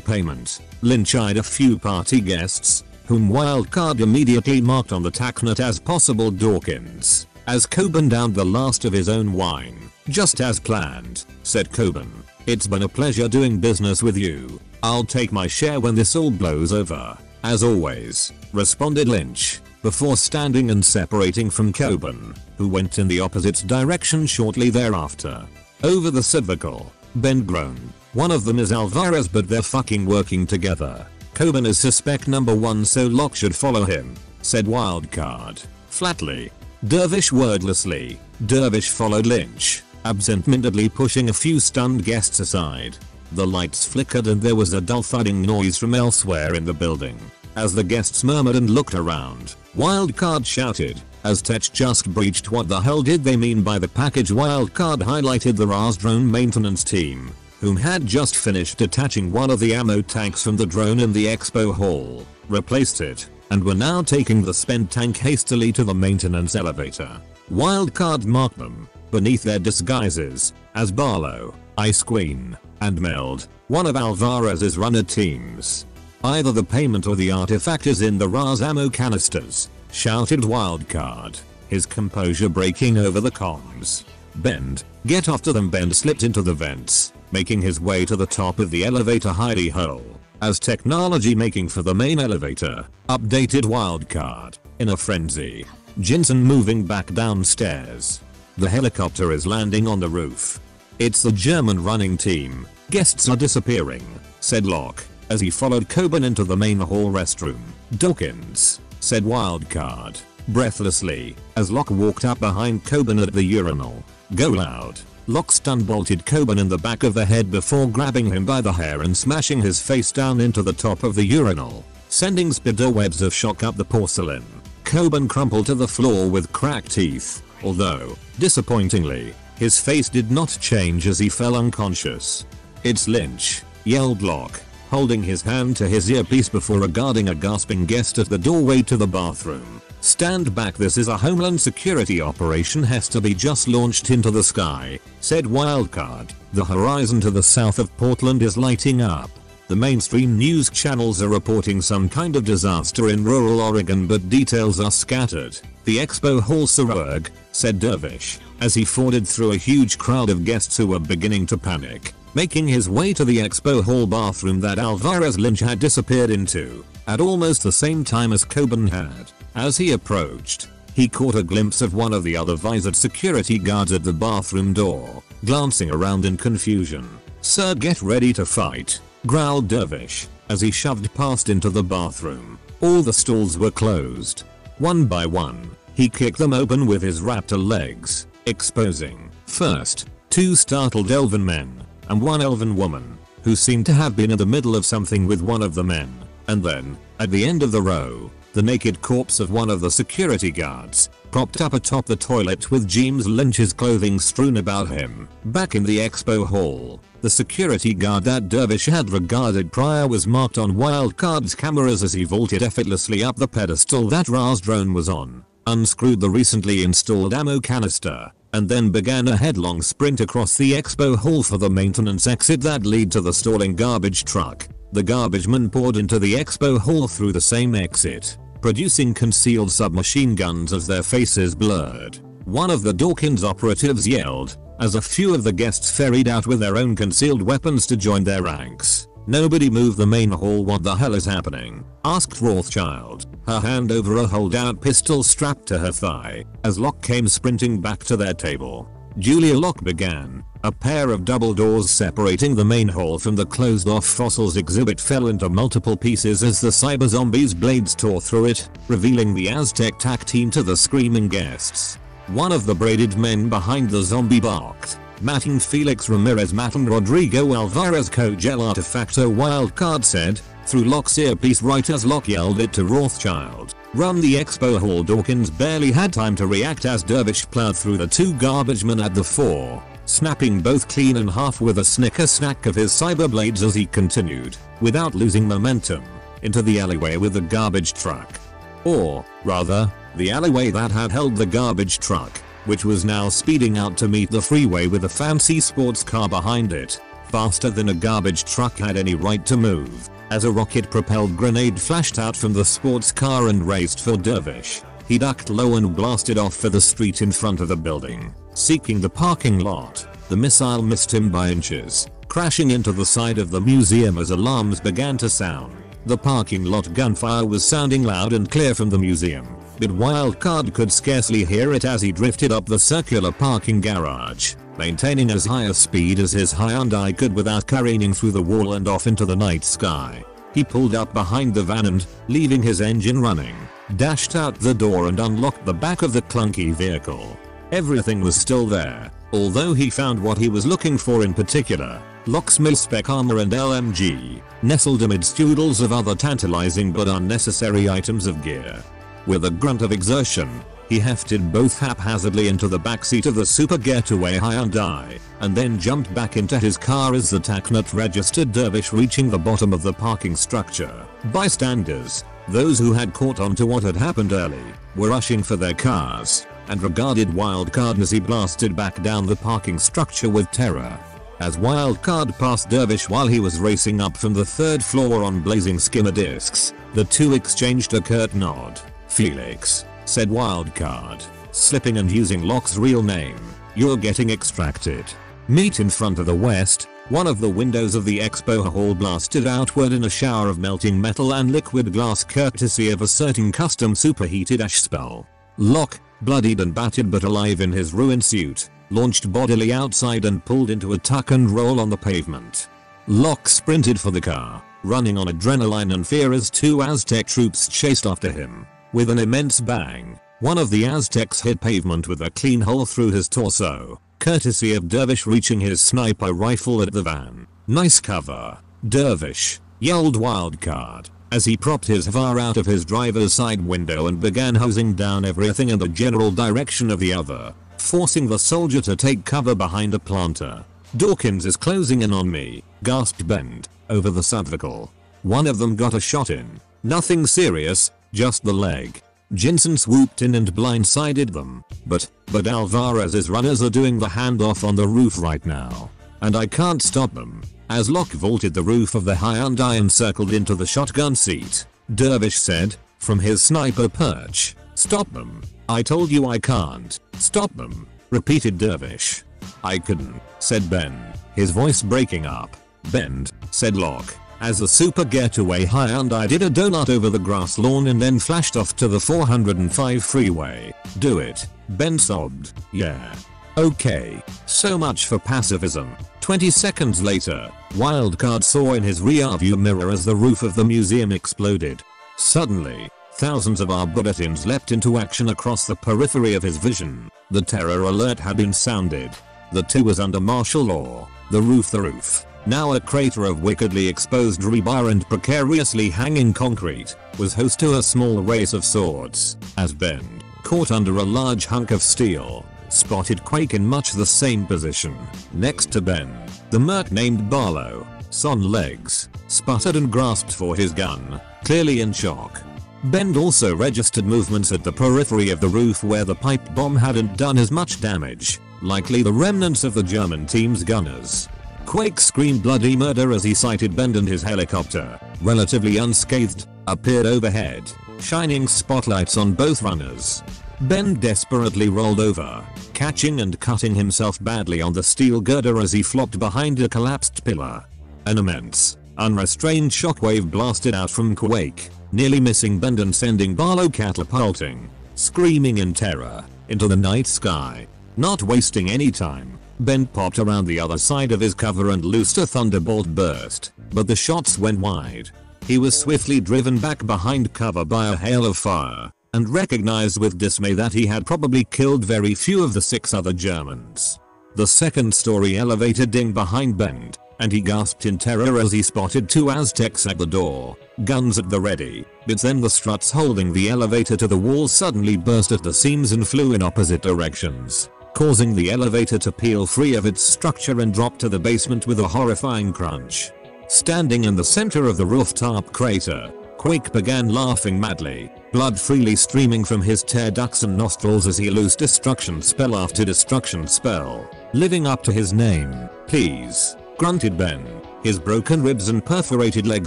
payment. Lynch eyed a few party guests, whom Wildcard immediately marked on the TACnet as possible Dawkins, as Coburn downed the last of his own wine. Just as planned, said Coburn. It's been a pleasure doing business with you. I'll take my share when this all blows over. As always, responded Lynch, before standing and separating from Coburn, who went in the opposite direction shortly thereafter. Over the cervical, Ben groaned. One of them is Alvarez but they're fucking working together. Coburn is suspect number one so Locke should follow him, said Wildcard. Flatly. Dervish wordlessly. Dervish followed Lynch, absent-mindedly pushing a few stunned guests aside. The lights flickered and there was a dull thudding noise from elsewhere in the building. As the guests murmured and looked around, Wildcard shouted, as Tech just breached what the hell did they mean by the package Wildcard highlighted the Ares drone maintenance team, whom had just finished detaching one of the ammo tanks from the drone in the expo hall, replaced it, and were now taking the spent tank hastily to the maintenance elevator. Wildcard marked them, beneath their disguises, as Barlow, Ice Queen, and Meld, one of Alvarez's runner teams. Either the payment or the artifact is in the Ares ammo canisters, shouted Wildcard, his composure breaking over the comms. Ben, get after them Ben slipped into the vents, making his way to the top of the elevator hidey hole. Aztechnology making for the main elevator, updated Wildcard, in a frenzy. Jensen moving back downstairs. The helicopter is landing on the roof. It's the German running team. Guests are disappearing, said Locke, as he followed Coburn into the main hall restroom. Dawkins, said Wildcard, breathlessly, as Locke walked up behind Coburn at the urinal. Go loud. Locke stun bolted Coburn in the back of the head before grabbing him by the hair and smashing his face down into the top of the urinal, sending spider webs of shock up the porcelain. Coburn crumpled to the floor with cracked teeth, although, disappointingly, his face did not change as he fell unconscious. It's Lynch, yelled Locke, holding his hand to his earpiece before regarding a gasping guest at the doorway to the bathroom. Stand back this is a homeland security operation has to be just launched into the sky, said Wildcard. The horizon to the south of Portland is lighting up. The mainstream news channels are reporting some kind of disaster in rural Oregon but details are scattered. The expo hall Sarug, said Dervish, as he forded through a huge crowd of guests who were beginning to panic, making his way to the expo hall bathroom that Alvarez Lynch had disappeared into, at almost the same time as Coburn had. As he approached, he caught a glimpse of one of the other visored security guards at the bathroom door, glancing around in confusion. Sir get ready to fight, growled Dervish, as he shoved past into the bathroom. All the stalls were closed. One by one, he kicked them open with his raptor legs, exposing, first, two startled elven men, and one elven woman, who seemed to have been in the middle of something with one of the men, and then, at the end of the row, the naked corpse of one of the security guards, propped up atop the toilet with James Lynch's clothing strewn about him. Back in the expo hall, the security guard that Dervish had regarded prior was marked on Wildcard's cameras as he vaulted effortlessly up the pedestal that Ares drone was on, unscrewed the recently installed ammo canister, and then began a headlong sprint across the expo hall for the maintenance exit that lead to the stalling garbage truck. The garbage men poured into the expo hall through the same exit producing concealed submachine guns as their faces blurred. One of the Dawkins operatives yelled, as a few of the guests ferried out with their own concealed weapons to join their ranks. Nobody move the main hall what the hell is happening? Asked Rothschild, her hand over a holdout pistol strapped to her thigh, as Locke came sprinting back to their table. Julia Locke began, a pair of double doors separating the main hall from the closed-off fossils exhibit fell into multiple pieces as the cyber zombies' blades tore through it, revealing the Aztec tac team to the screaming guests. One of the braided men behind the zombie barked. Matin Felix Ramirez Matin Rodrigo Alvarez Cogel Artefacto Wildcard said, through Locke's earpiece right as Locke yelled it to Rothschild. Run the expo hall Dawkins barely had time to react as Dervish plowed through the two garbage men at the fore snapping both clean in half with a snicker snack of his cyber blades as he continued, without losing momentum, into the alleyway with the garbage truck. Or, rather, the alleyway that had held the garbage truck, which was now speeding out to meet the freeway with a fancy sports car behind it, faster than a garbage truck had any right to move, as a rocket-propelled grenade flashed out from the sports car and raced for Dervish. He ducked low and blasted off for the street in front of the building, seeking the parking lot. The missile missed him by inches, crashing into the side of the museum as alarms began to sound. The parking lot gunfire was sounding loud and clear from the museum, but Wildcard could scarcely hear it as he drifted up the circular parking garage, maintaining as high a speed as his Hyundai could without careening through the wall and off into the night sky. He pulled up behind the van and, leaving his engine running, dashed out the door and unlocked the back of the clunky vehicle. Everything was still there, although he found what he was looking for in particular, locksmith spec armor and LMG, nestled amidst oodles of other tantalizing but unnecessary items of gear. With a grunt of exertion, he hefted both haphazardly into the backseat of the Super Getaway Hyundai, and then jumped back into his car as the TACnet registered Dervish reaching the bottom of the parking structure. Bystanders, those who had caught on to what had happened early, were rushing for their cars, and regarded Wildcard as he blasted back down the parking structure with terror. As Wildcard passed Dervish while he was racing up from the third floor on blazing skimmer discs, the two exchanged a curt nod. Felix, said Wildcard, slipping and using Locke's real name, you're getting extracted. Meet in front of the west, one of the windows of the expo hall blasted outward in a shower of melting metal and liquid glass courtesy of a certain custom superheated ash spell. Locke, bloodied and battered but alive in his ruined suit, launched bodily outside and pulled into a tuck and roll on the pavement. Locke sprinted for the car, running on adrenaline and fear as two Aztec troops chased after him. With an immense bang, one of the Aztecs hit pavement with a clean hole through his torso, courtesy of Dervish reaching his sniper rifle at the van. Nice cover, Dervish, yelled Wildcard, as he propped his VAR out of his driver's side window and began hosing down everything in the general direction of the other, forcing the soldier to take cover behind a planter. Dawkins is closing in on me, gasped Ben, over the subvocal. One of them got a shot in. Nothing serious, just the leg. Jensen swooped in and blindsided them, but, but Alvarez's runners are doing the handoff on the roof right now. And I can't stop them. As Locke vaulted the roof of the Hyundai and circled into the shotgun seat, Dervish said, from his sniper perch, stop them. I told you I can't. Stop them, repeated Dervish. I couldn't, said Ben, his voice breaking up. Ben, said Locke, as the super getaway Hyundai did a donut over the grass lawn and then flashed off to the 405 freeway. Do it. Ben sobbed. Yeah. Okay. So much for pacifism. 20 seconds later, Wildcard saw in his rearview mirror as the roof of the museum exploded. Suddenly, thousands of arboretins leapt into action across the periphery of his vision. The terror alert had been sounded. The two was under martial law. The roof the roof, now a crater of wickedly exposed rebar and precariously hanging concrete, was host to a small race of swords, as Ben, caught under a large hunk of steel, spotted Quake in much the same position, next to Ben. The merc named Barlow, son legs, sputtered and grasped for his gun, clearly in shock. Ben also registered movements at the periphery of the roof where the pipe bomb hadn't done as much damage, likely the remnants of the German team's gunners. Quake screamed bloody murder as he sighted Ben and his helicopter, relatively unscathed, appeared overhead, shining spotlights on both runners. Ben desperately rolled over, catching and cutting himself badly on the steel girder as he flopped behind a collapsed pillar. An immense, unrestrained shockwave blasted out from Quake, nearly missing Ben and sending Barlow catapulting, screaming in terror, into the night sky. Not wasting any time, Ben popped around the other side of his cover and loosed a thunderbolt burst, but the shots went wide. He was swiftly driven back behind cover by a hail of fire, and recognized with dismay that he had probably killed very few of the six other Germans. The second story elevator dinged behind Ben, and he gasped in terror as he spotted two Aztecs at the door, guns at the ready, but then the struts holding the elevator to the wall suddenly burst at the seams and flew in opposite directions causing the elevator to peel free of its structure and drop to the basement with a horrifying crunch. Standing in the center of the rooftop crater, Quake began laughing madly, blood freely streaming from his tear ducts and nostrils as he loosed destruction spell after destruction spell. Living up to his name, please, grunted Ben, his broken ribs and perforated leg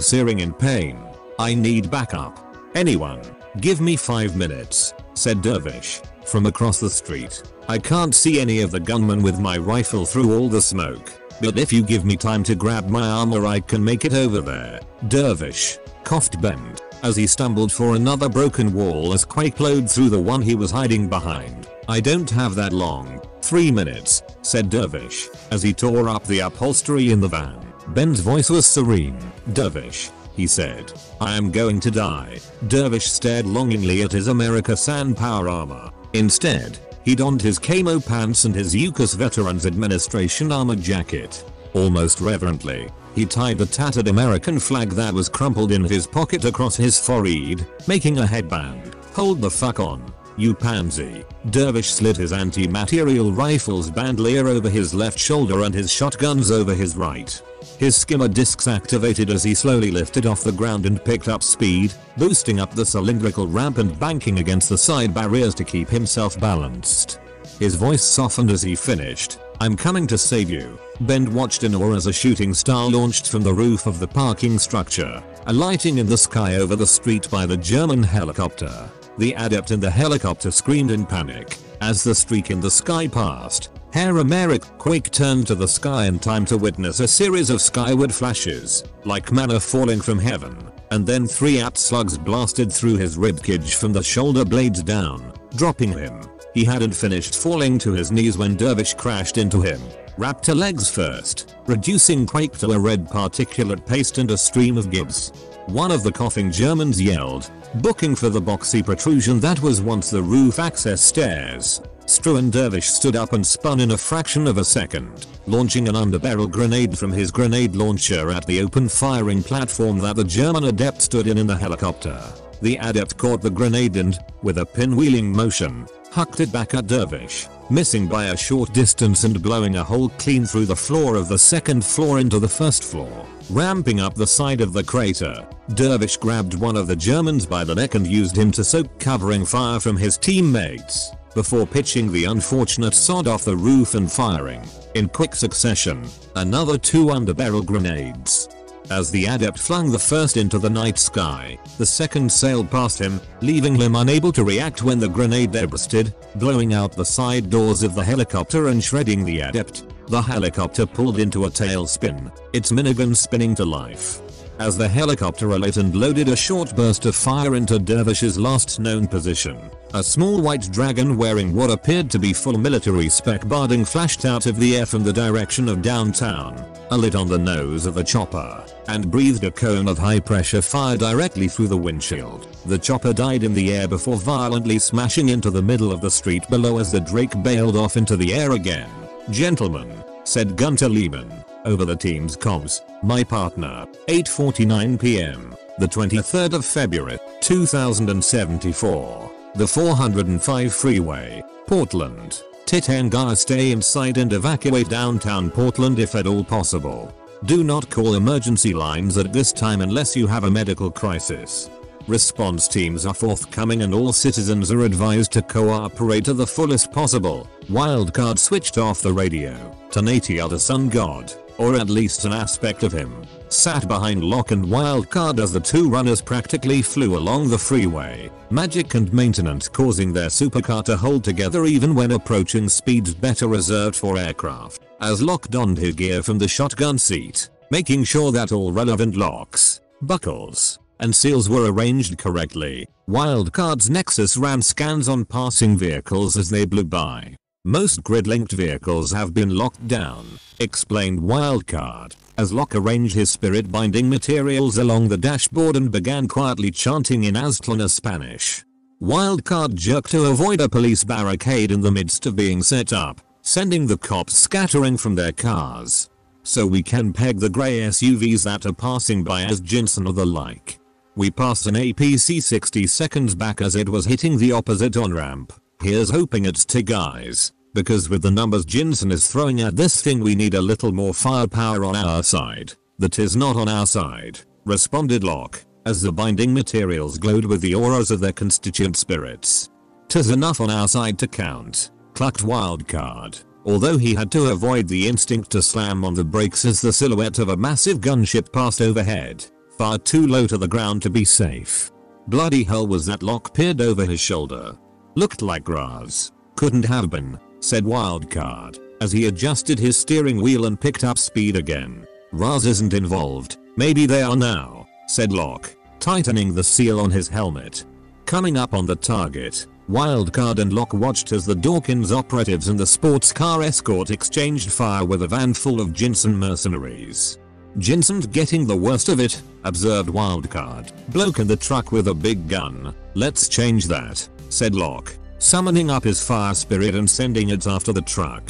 searing in pain. I need backup. Anyone, give me 5 minutes, said Dervish, from across the street. I can't see any of the gunmen with my rifle through all the smoke, but if you give me time to grab my armor I can make it over there. Dervish, coughed Ben, as he stumbled for another broken wall as Quake flowed through the one he was hiding behind. I don't have that long. Three minutes, said Dervish, as he tore up the upholstery in the van. Ben's voice was serene. Dervish, he said. I am going to die. Dervish stared longingly at his America San power armor. Instead, he donned his camo pants and his UCAS Veterans Administration armor jacket. Almost reverently, he tied the tattered American flag that was crumpled in his pocket across his forehead, making a headband. Hold the fuck on. You pansy. Dervish slid his anti-material rifle's bandolier over his left shoulder and his shotguns over his right. His skimmer discs activated as he slowly lifted off the ground and picked up speed, boosting up the cylindrical ramp and banking against the side barriers to keep himself balanced. His voice softened as he finished. I'm coming to save you. Ben watched in awe as a shooting star launched from the roof of the parking structure, alighting in the sky over the street by the German helicopter. The adept in the helicopter screamed in panic as the streak in the sky passed. Herr Americ Quake turned to the sky in time to witness a series of skyward flashes, like manna falling from heaven, and then three AT slugs blasted through his ribcage from the shoulder blades down, dropping him. He hadn't finished falling to his knees when Dervish crashed into him, raptor legs first, reducing Quake to a red particulate paste and a stream of gibbs. One of the coughing Germans yelled, booking for the boxy protrusion that was once the roof access stairs. Struan Dervish stood up and spun in a fraction of a second, launching an underbarrel grenade from his grenade launcher at the open firing platform that the German adept stood in in the helicopter. The adept caught the grenade and, with a pinwheeling motion, hucked it back at Dervish, missing by a short distance and blowing a hole clean through the floor of the second floor into the first floor. Ramping up the side of the crater, Dervish grabbed one of the Germans by the neck and used him to soak covering fire from his teammates, before pitching the unfortunate sod off the roof and firing, in quick succession, another two underbarrel grenades. As the adept flung the first into the night sky, the second sailed past him, leaving him unable to react when the grenade bursted, blowing out the side doors of the helicopter and shredding the adept. The helicopter pulled into a tailspin, its minigun spinning to life. As the helicopter alit and loaded a short burst of fire into Dervish's last known position, a small white dragon wearing what appeared to be full military spec barding flashed out of the air from the direction of downtown, alit on the nose of the chopper, and breathed a cone of high pressure fire directly through the windshield. The chopper died in the air before violently smashing into the middle of the street below as the Drake bailed off into the air again. Gentlemen, said Gunter Lehman, over the team's comms, my partner, 8.49pm, the 23rd of February, 2074, the 405 freeway, Portland, Tir Tairngire stay inside and evacuate downtown Portland if at all possible. Do not call emergency lines at this time unless you have a medical crisis. Response teams are forthcoming and all citizens are advised to cooperate to the fullest possible. Wildcard switched off the radio. Tonatiuh the sun god, or at least an aspect of him, sat behind Locke and Wildcard as the two runners practically flew along the freeway, magic and maintenance causing their supercar to hold together even when approaching speeds better reserved for aircraft, as Locke donned his gear from the shotgun seat, making sure that all relevant locks, buckles, and seals were arranged correctly. Wildcard's Nexus ran scans on passing vehicles as they blew by. Most grid-linked vehicles have been locked down, explained Wildcard, as Locke arranged his spirit binding materials along the dashboard and began quietly chanting in Aztlaner Spanish. Wildcard jerked to avoid a police barricade in the midst of being set up, sending the cops scattering from their cars. So we can peg the grey SUVs that are passing by as Jinsen or the like. We passed an APC 60 seconds back as it was hitting the opposite on-ramp. Here's hoping it's T guys. because with the numbers Jinsen is throwing at this thing we need a little more firepower on our side. That is not on our side, responded Locke, as the binding materials glowed with the auras of their constituent spirits. Tis enough on our side to count, clucked Wildcard, although he had to avoid the instinct to slam on the brakes as the silhouette of a massive gunship passed overhead, far too low to the ground to be safe. Bloody hell was that Locke peered over his shoulder. Looked like grass. Couldn't have been, said Wildcard, as he adjusted his steering wheel and picked up speed again. Ares isn't involved, maybe they are now, said Locke, tightening the seal on his helmet. Coming up on the target, Wildcard and Locke watched as the Dawkins operatives and the sports car escort exchanged fire with a van full of Jinsen mercenaries. Jinsen's getting the worst of it, observed Wildcard. Bloke in the truck with a big gun. Let's change that, said Locke, summoning up his fire spirit and sending it after the truck.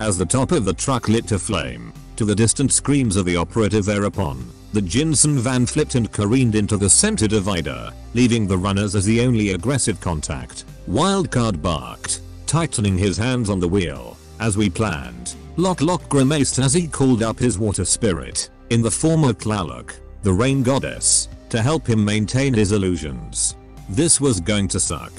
As the top of the truck lit to flame, to the distant screams of the operative thereupon, the Jinsen van flipped and careened into the center divider, leaving the runners as the only aggressive contact. Wildcard barked, tightening his hands on the wheel, as we planned. Locke Locke grimaced as he called up his water spirit, in the form of Tlaloc, the rain goddess, to help him maintain his illusions. This was going to suck.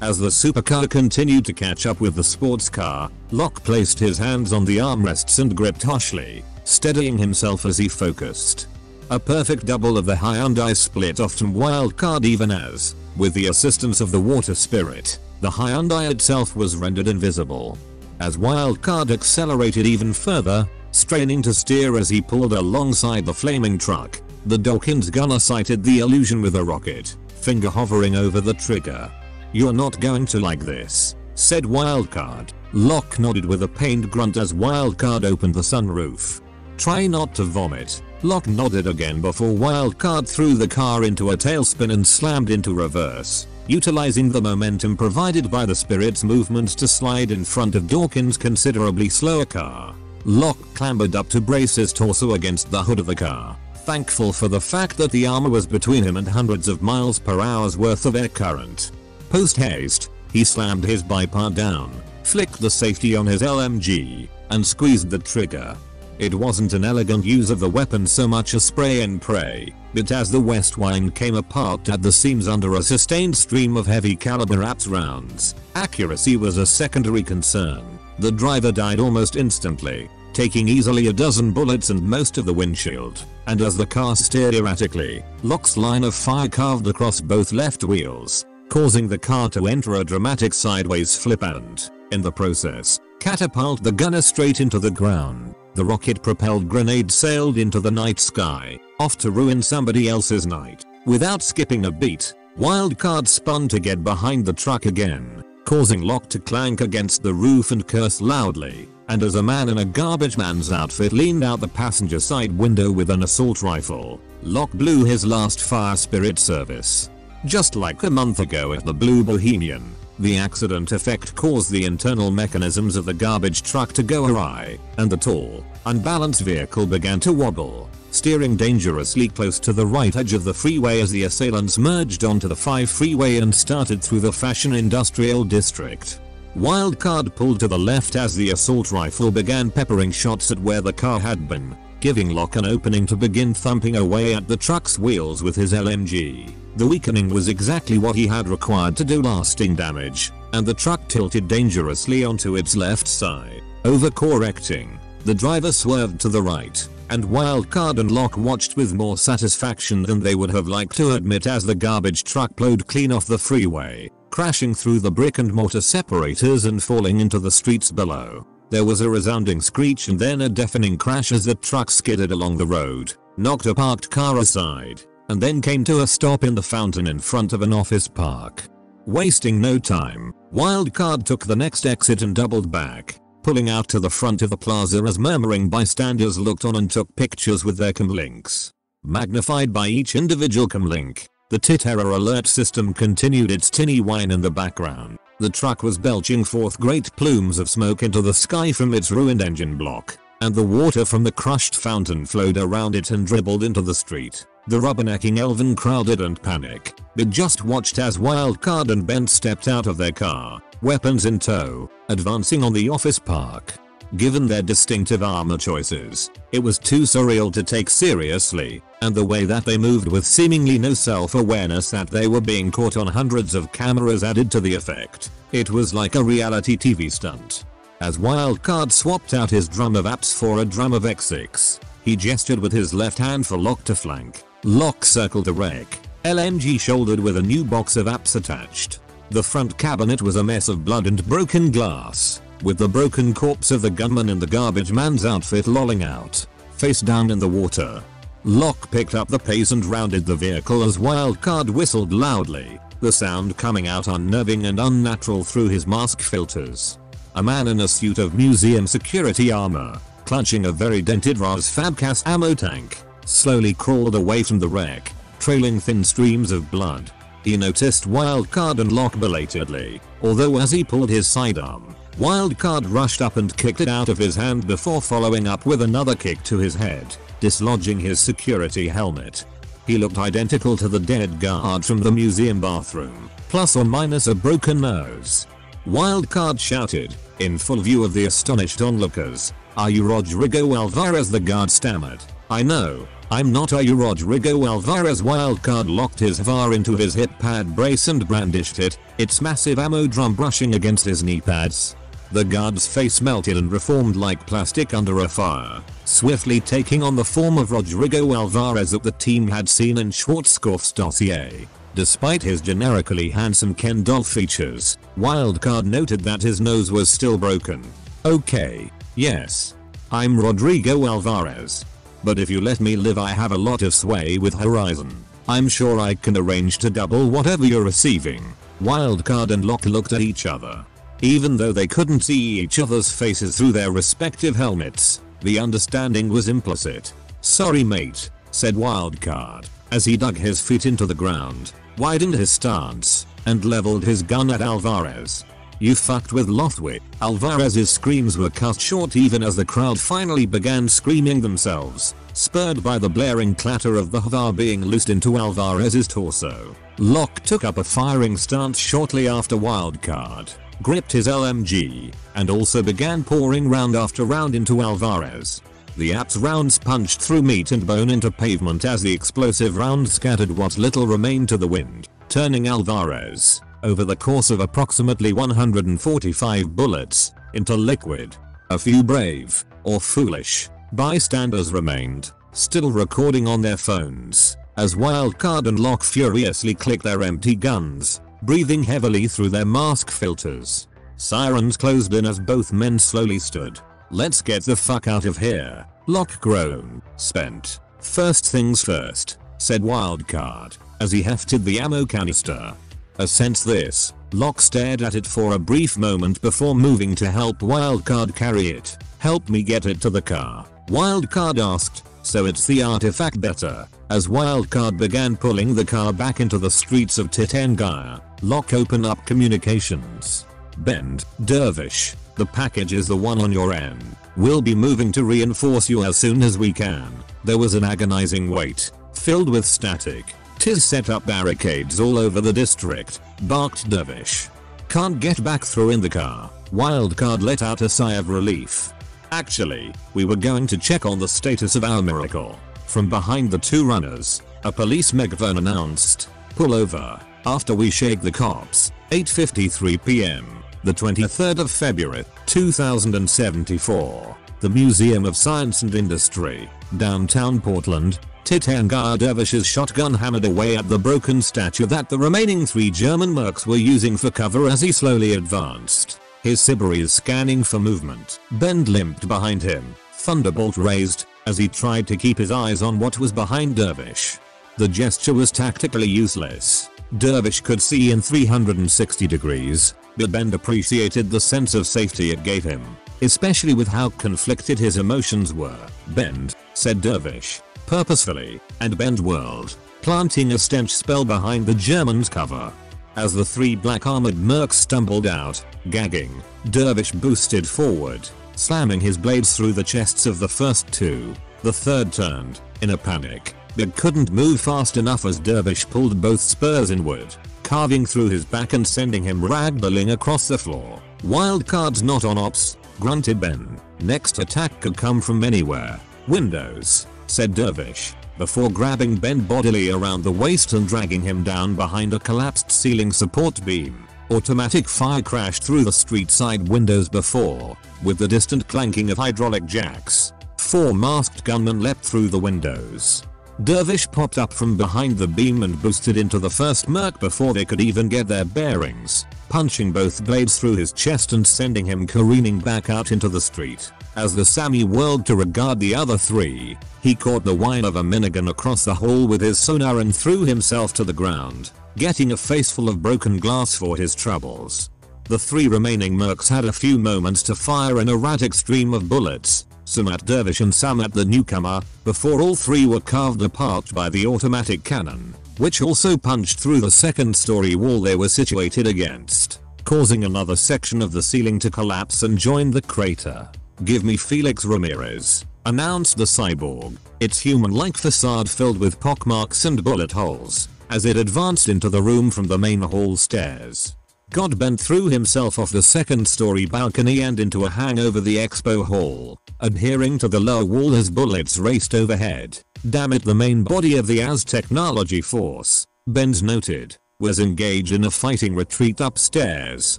As the supercar continued to catch up with the sports car, Locke placed his hands on the armrests and gripped harshly, steadying himself as he focused. A perfect double of the Hyundai split off from Wildcard even as, with the assistance of the water spirit, the Hyundai itself was rendered invisible. As Wildcard accelerated even further, straining to steer as he pulled alongside the flaming truck. The Dawkins gunner sighted the illusion with a rocket, finger hovering over the trigger. You're not going to like this, said Wildcard. Locke nodded with a pained grunt as Wildcard opened the sunroof. Try not to vomit. Locke nodded again before Wildcard threw the car into a tailspin and slammed into reverse, utilizing the momentum provided by the spirit's movements to slide in front of Dawkins' considerably slower car. Locke clambered up to brace his torso against the hood of the car, thankful for the fact that the armor was between him and hundreds of miles per hour's worth of air current. Post haste, he slammed his bipod down, flicked the safety on his LMG, and squeezed the trigger. It wasn't an elegant use of the weapon so much as spray and pray, but as the west wing came apart at the seams under a sustained stream of heavy caliber APDS rounds, accuracy was a secondary concern. The driver died almost instantly, taking easily a dozen bullets and most of the windshield, and as the car steered erratically, Locke's line of fire carved across both left wheels, causing the car to enter a dramatic sideways flip and, in the process, catapult the gunner straight into the ground. The rocket-propelled grenade sailed into the night sky, off to ruin somebody else's night. Without skipping a beat, Wildcard spun to get behind the truck again, causing Locke to clank against the roof and curse loudly, and as a man in a garbage man's outfit leaned out the passenger side window with an assault rifle, Locke blew his last fire spirit service. Just like a month ago at the Blue Bohemian, the accident effect caused the internal mechanisms of the garbage truck to go awry, and the tall, unbalanced vehicle began to wobble, steering dangerously close to the right edge of the freeway as the assailants merged onto the 5 freeway and started through the fashion industrial district. Wildcard pulled to the left as the assault rifle began peppering shots at where the car had been, giving Locke an opening to begin thumping away at the truck's wheels with his LMG. The weakening was exactly what he had required to do lasting damage, and the truck tilted dangerously onto its left side. Overcorrecting, the driver swerved to the right, and Wildcard and Locke watched with more satisfaction than they would have liked to admit as the garbage truck plowed clean off the freeway, crashing through the brick and mortar separators and falling into the streets below. There was a resounding screech and then a deafening crash as the truck skidded along the road, knocked a parked car aside, and then came to a stop in the fountain in front of an office park. Wasting no time, Wildcard took the next exit and doubled back, pulling out to the front of the plaza as murmuring bystanders looked on and took pictures with their comlinks. Magnified by each individual comlink, the tit error alert system continued its tinny whine in the background. The truck was belching forth great plumes of smoke into the sky from its ruined engine block, and the water from the crushed fountain flowed around it and dribbled into the street. The rubbernecking elven crowd didn't panic, but just watched as Wildcard and Ben stepped out of their car, weapons in tow, advancing on the office park. Given their distinctive armor choices, it was too surreal to take seriously, and the way that they moved with seemingly no self-awareness that they were being caught on hundreds of cameras added to the effect. It was like a reality TV stunt. As Wildcard swapped out his drum of APDS for a drum of X6, he gestured with his left hand for Locke to flank. Locke circled the wreck, LMG shouldered with a new box of APDS attached. The front cabinet was a mess of blood and broken glass, with the broken corpse of the gunman in the garbage man's outfit lolling out, face down in the water. Locke picked up the pace and rounded the vehicle as Wildcard whistled loudly, the sound coming out unnerving and unnatural through his mask filters. A man in a suit of museum security armor, clutching a very dented Ras Fabcast ammo tank, slowly crawled away from the wreck, trailing thin streams of blood. He noticed Wildcard and Locke belatedly, although as he pulled his sidearm, Wildcard rushed up and kicked it out of his hand before following up with another kick to his head, dislodging his security helmet. He looked identical to the dead guard from the museum bathroom, plus or minus a broken nose. Wildcard shouted, in full view of the astonished onlookers, Are you Rodrigo Alvarez the guard stammered. I know, I'm not Are you Rodrigo Alvarez Wildcard locked his VAR into his hip pad brace and brandished it, its massive ammo drum brushing against his knee pads. The guard's face melted and reformed like plastic under a fire, swiftly taking on the form of Rodrigo Alvarez that the team had seen in Schwarzkopf's dossier. Despite his generically handsome Ken doll features, Wildcard noted that his nose was still broken. Okay, yes. I'm Rodrigo Alvarez. But if you let me live I have a lot of sway with Horizon. I'm sure I can arrange to double whatever you're receiving. Wildcard and Locke looked at each other. Even though they couldn't see each other's faces through their respective helmets, the understanding was implicit. Sorry mate, said Wildcard, as he dug his feet into the ground, widened his stance, and leveled his gun at Alvarez. You fucked with Lothwick. Alvarez's screams were cut short even as the crowd finally began screaming themselves, spurred by the blaring clatter of the Havar being loosed into Alvarez's torso. Locke took up a firing stance shortly after Wildcard, gripped his LMG, and also began pouring round after round into Alvarez. The APDS rounds punched through meat and bone into pavement as the explosive round scattered what little remained to the wind, turning Alvarez, over the course of approximately 145 bullets, into liquid. A few brave, or foolish, bystanders remained, still recording on their phones, as Wildcard and Locke furiously clicked their empty guns, breathing heavily through their mask filters. Sirens closed in as both men slowly stood. Let's get the fuck out of here, Locke groaned. Spent. First things first, said Wildcard, as he hefted the ammo canister. A sense this, Locke stared at it for a brief moment before moving to help Wildcard carry it. Help me get it to the car. Wildcard asked, so it's the artifact better. As Wildcard began pulling the car back into the streets of Tir Tairngire, Locke open up communications. Ben, Dervish, the package is the one on your end. We'll be moving to reinforce you as soon as we can. There was an agonizing wait, filled with static. Tir's set up barricades all over the district, barked Dervish. Can't get back through in the car. Wildcard let out a sigh of relief. Actually, we were going to check on the status of our miracle. From behind the two runners, a police megaphone announced, pull over, after we shake the cops, 8.53 pm, the 23rd of February, 2074, the Museum of Science and Industry, downtown Portland, Tir Tairngire Dervish's shotgun hammered away at the broken statue that the remaining three German mercs were using for cover as he slowly advanced. His cybereyes scanning for movement. Ben limped behind him, thunderbolt raised, as he tried to keep his eyes on what was behind Dervish. The gesture was tactically useless. Dervish could see in 360 degrees, but Ben appreciated the sense of safety it gave him, especially with how conflicted his emotions were. Ben, said Dervish, purposefully, and Ben whirled, planting a stench spell behind the German's cover. As the three black armored mercs stumbled out, gagging, Dervish boosted forward, slamming his blades through the chests of the first two. The third turned, in a panic, couldn't move fast enough as Dervish pulled both spurs inward, carving through his back and sending him ragdolling across the floor. Wildcards not on ops, grunted Ben. Next attack could come from anywhere. Windows, said Dervish, before grabbing Ben bodily around the waist and dragging him down behind a collapsed ceiling support beam. Automatic fire crashed through the street side windows before, with the distant clanking of hydraulic jacks. Four masked gunmen leapt through the windows. Dervish popped up from behind the beam and boosted into the first merc before they could even get their bearings, punching both blades through his chest and sending him careening back out into the street. As the Sammy whirled to regard the other three, he caught the whine of a minigun across the hall with his sonar and threw himself to the ground, getting a faceful of broken glass for his troubles. The three remaining mercs had a few moments to fire an erratic stream of bullets, some at Dervish and some at the newcomer, before all three were carved apart by the automatic cannon, which also punched through the second story wall they were situated against, causing another section of the ceiling to collapse and join the crater. Give me Felix Ramirez, announced the cyborg, its human-like facade filled with pockmarks and bullet holes, as it advanced into the room from the main hall stairs. Godbent threw himself off the second story balcony and into a hang over the expo hall, adhering to the lower wall as bullets raced overhead. Damn it the main body of the Aztechnology Force, Benz noted, was engaged in a fighting retreat upstairs,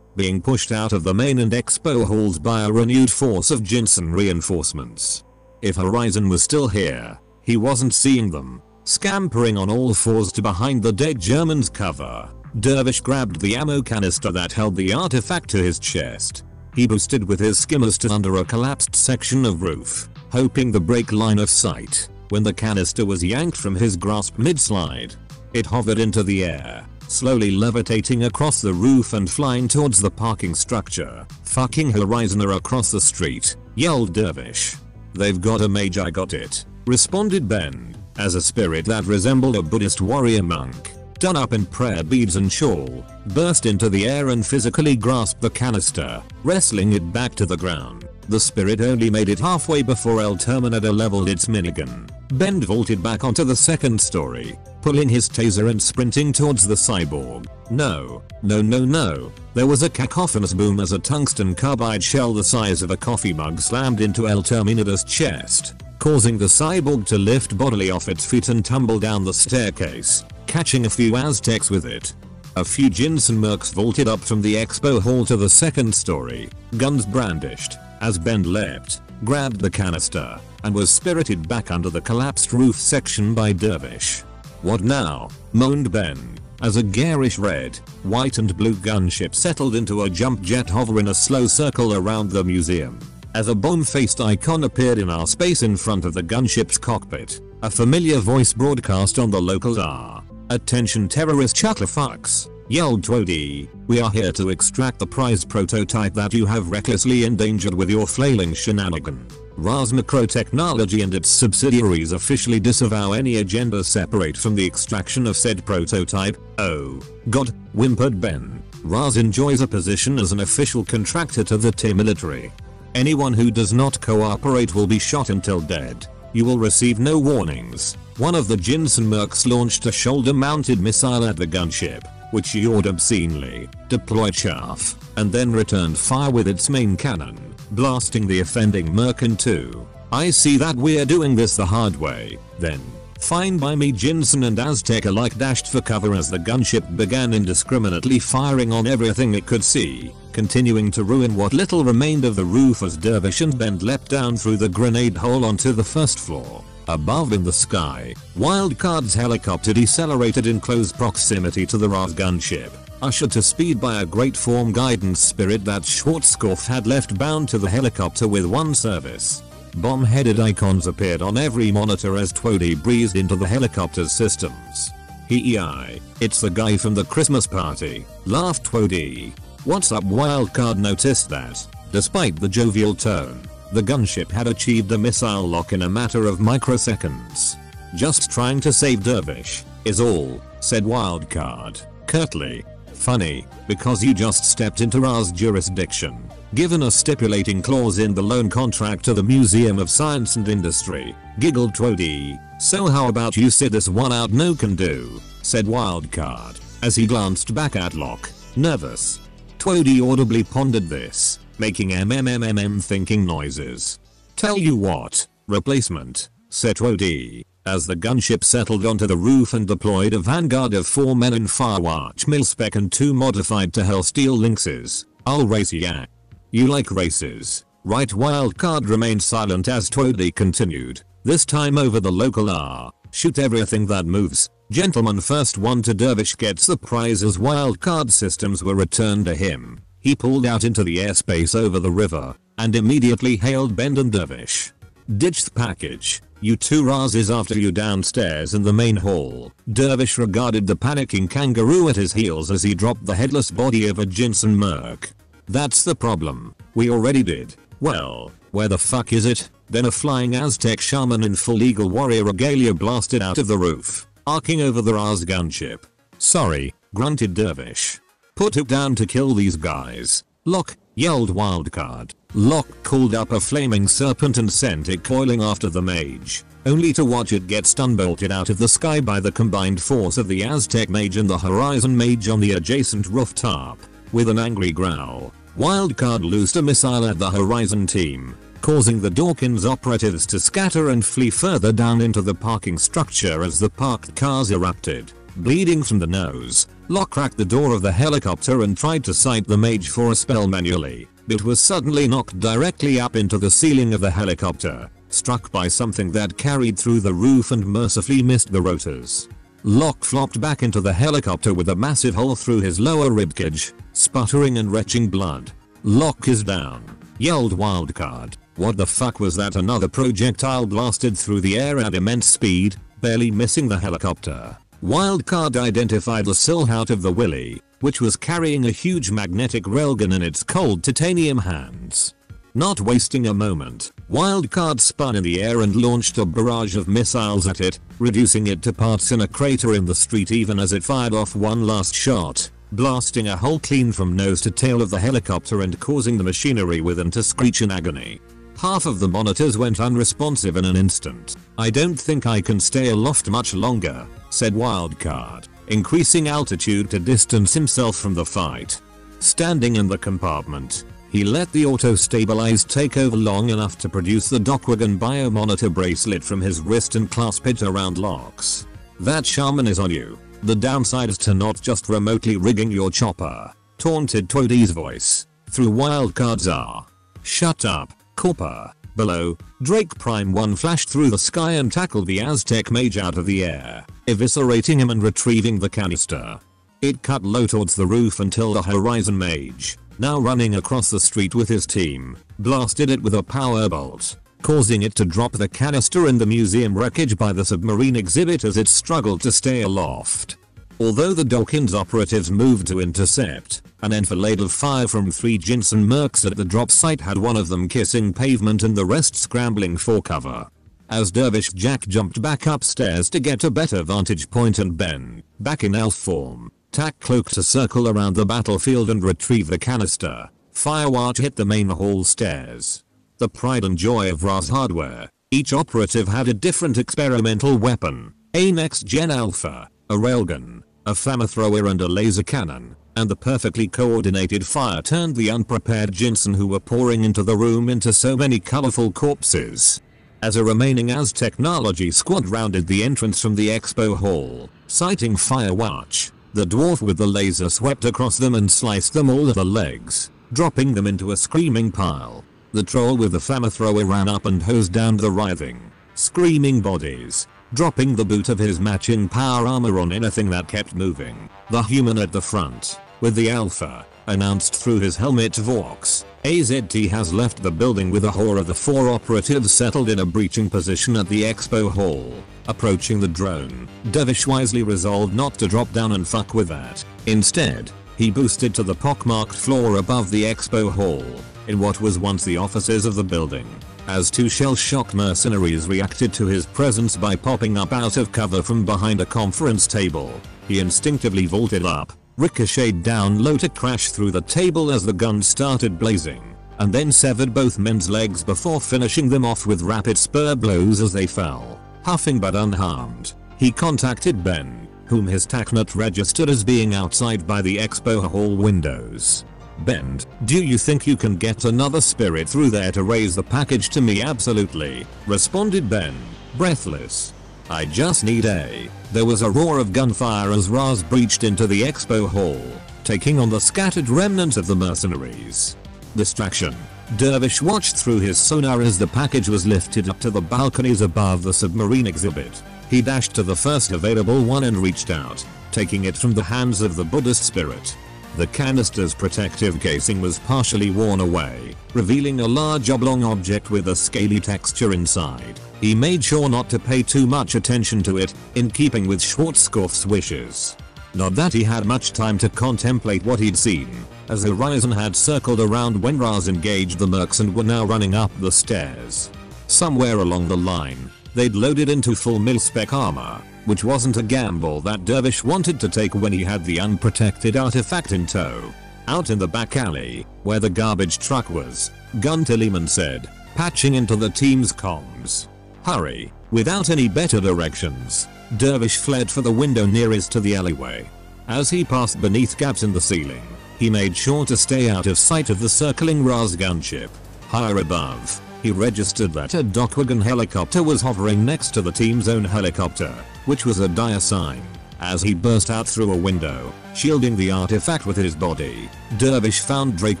being pushed out of the main and expo halls by a renewed force of Jinsen reinforcements. If Horizon was still here, he wasn't seeing them, Scampering on all fours to behind the dead German's cover, Dervish grabbed the ammo canister that held the artifact to his chest. He boosted with his skimmers to under a collapsed section of roof, hoping the break line of sight, when the canister was yanked from his grasp mid-slide. It hovered into the air, slowly levitating across the roof and flying towards the parking structure. Fucking Horizoner across the street, yelled Dervish. They've got a mage I got it, responded Ben as a spirit that resembled a Buddhist warrior monk, done up in prayer beads and shawl, burst into the air and physically grasped the canister, wrestling it back to the ground. The spirit only made it halfway before El Terminator leveled its minigun. Ben vaulted back onto the second story, pulling his taser and sprinting towards the cyborg. No, no no no. There was a cacophonous boom as a tungsten carbide shell the size of a coffee mug slammed into El Terminator's chest causing the cyborg to lift bodily off its feet and tumble down the staircase, catching a few Aztecs with it. A few Jinsen mercs vaulted up from the expo hall to the second story, guns brandished, as Ben leapt, grabbed the canister, and was spirited back under the collapsed roof section by Dervish. What now? moaned Ben, as a garish red, white and blue gunship settled into a jump jet hover in a slow circle around the museum. As a bone-faced icon appeared in our space in front of the gunship's cockpit, a familiar voice broadcast on the local R. Attention terrorist chucklefucks, yelled Twody, we are here to extract the prized prototype that you have recklessly endangered with your flailing shenanigan. Ares Technology and its subsidiaries officially disavow any agenda separate from the extraction of said prototype. Oh, god, whimpered Ben. Ares enjoys a position as an official contractor to the T military. Anyone who does not cooperate will be shot until dead. You will receive no warnings. One of the Jinsen mercs launched a shoulder-mounted missile at the gunship, which yawed obscenely, deployed chaff, and then returned fire with its main cannon, blasting the offending merc in two. I see that we're doing this the hard way, then. Fine by me Jinsen and Aztec alike dashed for cover as the gunship began indiscriminately firing on everything it could see, continuing to ruin what little remained of the roof as Dervish and Ben leapt down through the grenade hole onto the first floor. Above in the sky, Wildcard's helicopter decelerated in close proximity to the Ares gunship, ushered to speed by a great form guidance spirit that Schwarzkopf had left bound to the helicopter with one service. Bomb-headed icons appeared on every monitor as Twody breezed into the helicopter's systems. Hei, it's the guy from the Christmas party, laughed Twody. What's up Wildcard noticed that, despite the jovial tone, the gunship had achieved a missile lock in a matter of microseconds. Just trying to save Dervish, is all, said Wildcard, curtly. Funny, because you just stepped into Ares jurisdiction. Given a stipulating clause in the loan contract to the Museum of Science and Industry, giggled Twody. So how about you sit this one out no can do, said Wildcard, as he glanced back at Locke, nervous. Twody audibly pondered this, making mmmmmm thinking noises. Tell you what, replacement, said Twody, as the gunship settled onto the roof and deployed a vanguard of four men in Firewatch Milspec and two modified to Hell Steel Lynxes. I'll race ya. You like races, right? Wildcard remained silent as Twody continued, this time over the local R. Shoot everything that moves. Gentleman first one to Dervish gets the prize as wildcard systems were returned to him. He pulled out into the airspace over the river and immediately hailed Ben and Dervish. Ditch the package. You two rases after you downstairs in the main hall. Dervish regarded the panicking kangaroo at his heels as he dropped the headless body of a Jinsen Merc. That's the problem. We already did. Well, where the fuck is it? Then a flying Aztec shaman in full eagle warrior regalia blasted out of the roof, arcing over the Ares gunship. Sorry, grunted Dervish. Put it down to kill these guys. Locke, yelled Wildcard. Locke called up a flaming serpent and sent it coiling after the mage, only to watch it get stun-bolted out of the sky by the combined force of the Aztec mage and the Horizon mage on the adjacent rooftop. With an angry growl, Wildcard loosed a missile at the Horizon team, causing the Dawkins operatives to scatter and flee further down into the parking structure as the parked cars erupted. Bleeding from the nose, Locke cracked the door of the helicopter and tried to sight the mage for a spell manually, but was suddenly knocked directly up into the ceiling of the helicopter, struck by something that carried through the roof and mercifully missed the rotors. Locke flopped back into the helicopter with a massive hole through his lower ribcage, sputtering and retching blood. Locke is down, yelled Wildcard. What the fuck was that another projectile blasted through the air at immense speed, barely missing the helicopter. Wildcard identified the silhouette of the Willy, which was carrying a huge magnetic railgun in its cold titanium hands. Not wasting a moment, Wildcard spun in the air and launched a barrage of missiles at it, reducing it to parts in a crater in the street even as it fired off one last shot, blasting a hole clean from nose to tail of the helicopter and causing the machinery within to screech in agony. Half of the monitors went unresponsive in an instant. I don't think I can stay aloft much longer, said Wildcard, increasing altitude to distance himself from the fight. Standing in the compartment, he let the auto-stabilize take over long enough to produce the DocWagon biomonitor bracelet from his wrist and clasp it around Locke's. That shaman is on you. The downside is to not just remotely rigging your chopper. Taunted Twody's voice. Through Wildcard's R. Shut up. Corpa. Below, Drake Prime 1 flashed through the sky and tackled the Aztec mage out of the air, eviscerating him and retrieving the canister. It cut low towards the roof until the Horizon mage, now running across the street with his team, blasted it with a power bolt, causing it to drop the canister in the museum wreckage by the submarine exhibit as it struggled to stay aloft. Although the Dawkins operatives moved to intercept, an enfilade of fire from three Jensen Mercs at the drop site had one of them kissing pavement and the rest scrambling for cover. As Dervish Jack jumped back upstairs to get a better vantage point and Ben, back in elf form, tack cloak to circle around the battlefield and retrieve the canister, Firewatch hit the main hall stairs. The pride and joy of Ares hardware, each operative had a different experimental weapon, a next-gen alpha, a railgun, a flamethrower and a laser cannon, and the perfectly coordinated fire turned the unprepared Jensen who were pouring into the room into so many colorful corpses. As a remaining Aztechnology squad rounded the entrance from the expo hall, sighting Firewatch, the dwarf with the laser swept across them and sliced them all at the legs, dropping them into a screaming pile. The troll with the flamethrower ran up and hosed down the writhing, screaming bodies, dropping the boot of his matching power armor on anything that kept moving. The human at the front, with the alpha, announced through his helmet vox, AZT has left the building with a whore of the four operatives settled in a breaching position at the expo hall. Approaching the drone, Dervish wisely resolved not to drop down and fuck with that. Instead, he boosted to the pockmarked floor above the expo hall, in what was once the offices of the building as two shell-shocked mercenaries reacted to his presence by popping up out of cover from behind a conference table. He instinctively vaulted up, ricocheted down low to crash through the table as the gun started blazing. and then severed both men's legs before finishing them off with rapid spur blows as they fell. Huffing but unharmed, he contacted Ben, whom his TACnet registered as being outside by the expo hall windows. Ben, do you think you can get another spirit through there to raise the package to me absolutely, responded Ben, breathless. I just need a. There was a roar of gunfire as Ares breached into the expo hall, taking on the scattered remnants of the mercenaries. Distraction. Dervish watched through his sonar as the package was lifted up to the balconies above the submarine exhibit. He dashed to the first available one and reached out, taking it from the hands of the Buddhist spirit. The canister's protective casing was partially worn away, revealing a large oblong object with a scaly texture inside. He made sure not to pay too much attention to it, in keeping with Schwarzkopf's wishes. Not that he had much time to contemplate what he'd seen, as Horizon had circled around when Ares engaged the mercs and were now running up the stairs. Somewhere along the line, they'd loaded into full mil-spec armor, which wasn't a gamble that Dervish wanted to take when he had the unprotected artifact in tow. Out in the back alley, where the garbage truck was, Gunter Lehman said, patching into the team's comms. Hurry, without any better directions. Dervish fled for the window nearest to the alleyway. As he passed beneath gaps in the ceiling, he made sure to stay out of sight of the circling Ares gunship. Higher above, he registered that a DocWagon helicopter was hovering next to the team's own helicopter, which was a dire sign. As he burst out through a window, shielding the artifact with his body, Dervish found Drake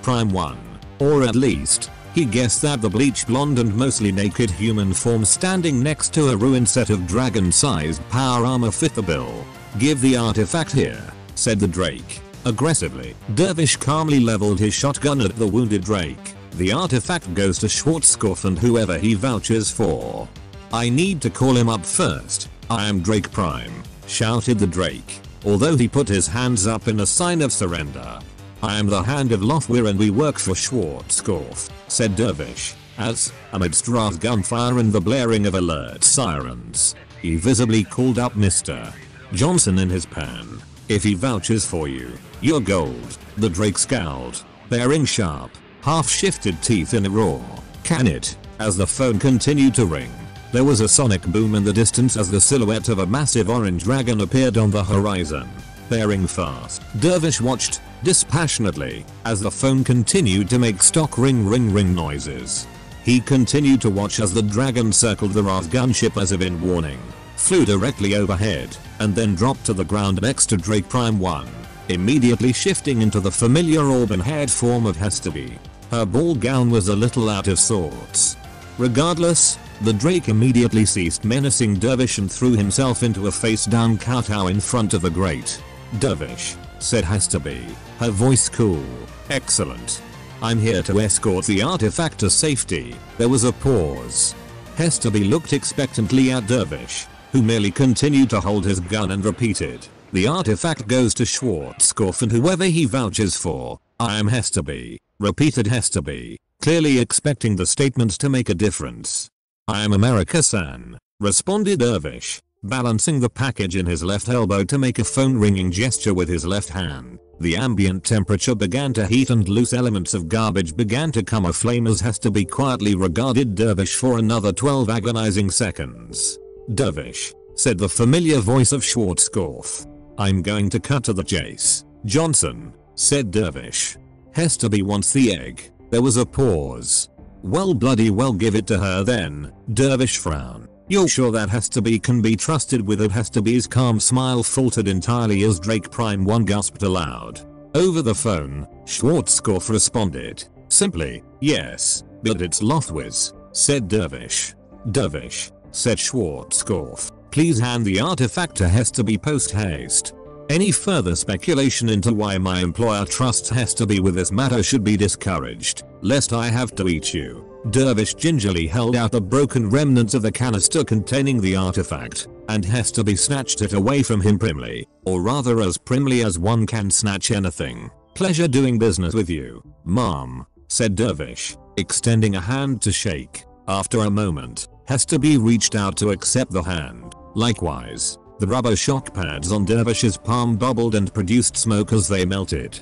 Prime 1. Or at least, he guessed that the bleach blonde and mostly naked human form standing next to a ruined set of dragon-sized power armor fit the bill. Give the artifact here, said the Drake. Aggressively, Dervish calmly leveled his shotgun at the wounded Drake. The artifact goes to Schwarzkopf and whoever he vouches for. I need to call him up first. I am Drake Prime, shouted the Drake, although he put his hands up in a sign of surrender. I am the hand of Lofwyr and we work for Schwarzkopf, said Dervish, as, amidst wrath gunfire and the blaring of alert sirens, he visibly called up Mr. Johnson in his pan. If he vouches for you, you're gold. The Drake scowled, bearing sharp, half-shifted teeth in a roar. Can it? As the phone continued to ring, there was a sonic boom in the distance as the silhouette of a massive orange dragon appeared on the horizon. Bearing fast, Dervish watched, dispassionately, as the phone continued to make stock ring ring ring noises. He continued to watch as the dragon circled the Ares gunship as if in warning, flew directly overhead, and then dropped to the ground next to Drake Prime 1, immediately shifting into the familiar auburn-haired form of Hestaby. Her ball gown was a little out of sorts. Regardless, the Drake immediately ceased menacing Dervish and threw himself into a face-down kowtow in front of the grate. Dervish, said Hestaby, her voice cool. Excellent. I'm here to escort the artifact to safety. There was a pause. Hestaby looked expectantly at Dervish, who merely continued to hold his gun and repeated, the artifact goes to Schwarzkopf and whoever he vouches for. I am Hestaby, repeated Hestaby, clearly expecting the statement to make a difference. I am America-san, responded Dervish, balancing the package in his left elbow to make a phone ringing gesture with his left hand. The ambient temperature began to heat and loose elements of garbage began to come aflame as Hestaby quietly regarded Dervish for another 12 agonizing seconds. Dervish, said the familiar voice of Schwarzkopf. I'm going to cut to the chase. Johnson, said Dervish. Hestaby wants the egg. There was a pause. Well bloody well give it to her then, Dervish frown. You're sure that Hestaby can be trusted with it Hestaby's calm smile faltered entirely as Drake Prime 1 gasped aloud. Over the phone, Schwarzkopf responded. Simply, yes, but it's Lofwyr's, said Dervish. Dervish, said Schwarzkopf. Please hand the artifact to Hestaby post haste. Any further speculation into why my employer trusts Hestaby with this matter should be discouraged, lest I have to eat you. Dervish gingerly held out the broken remnants of the canister containing the artifact, and Hestaby snatched it away from him primly, or rather as primly as one can snatch anything. Pleasure doing business with you, mom, said Dervish, extending a hand to shake. After a moment, Hestaby reached out to accept the hand. Likewise, the rubber shock pads on Dervish's palm bubbled and produced smoke as they melted.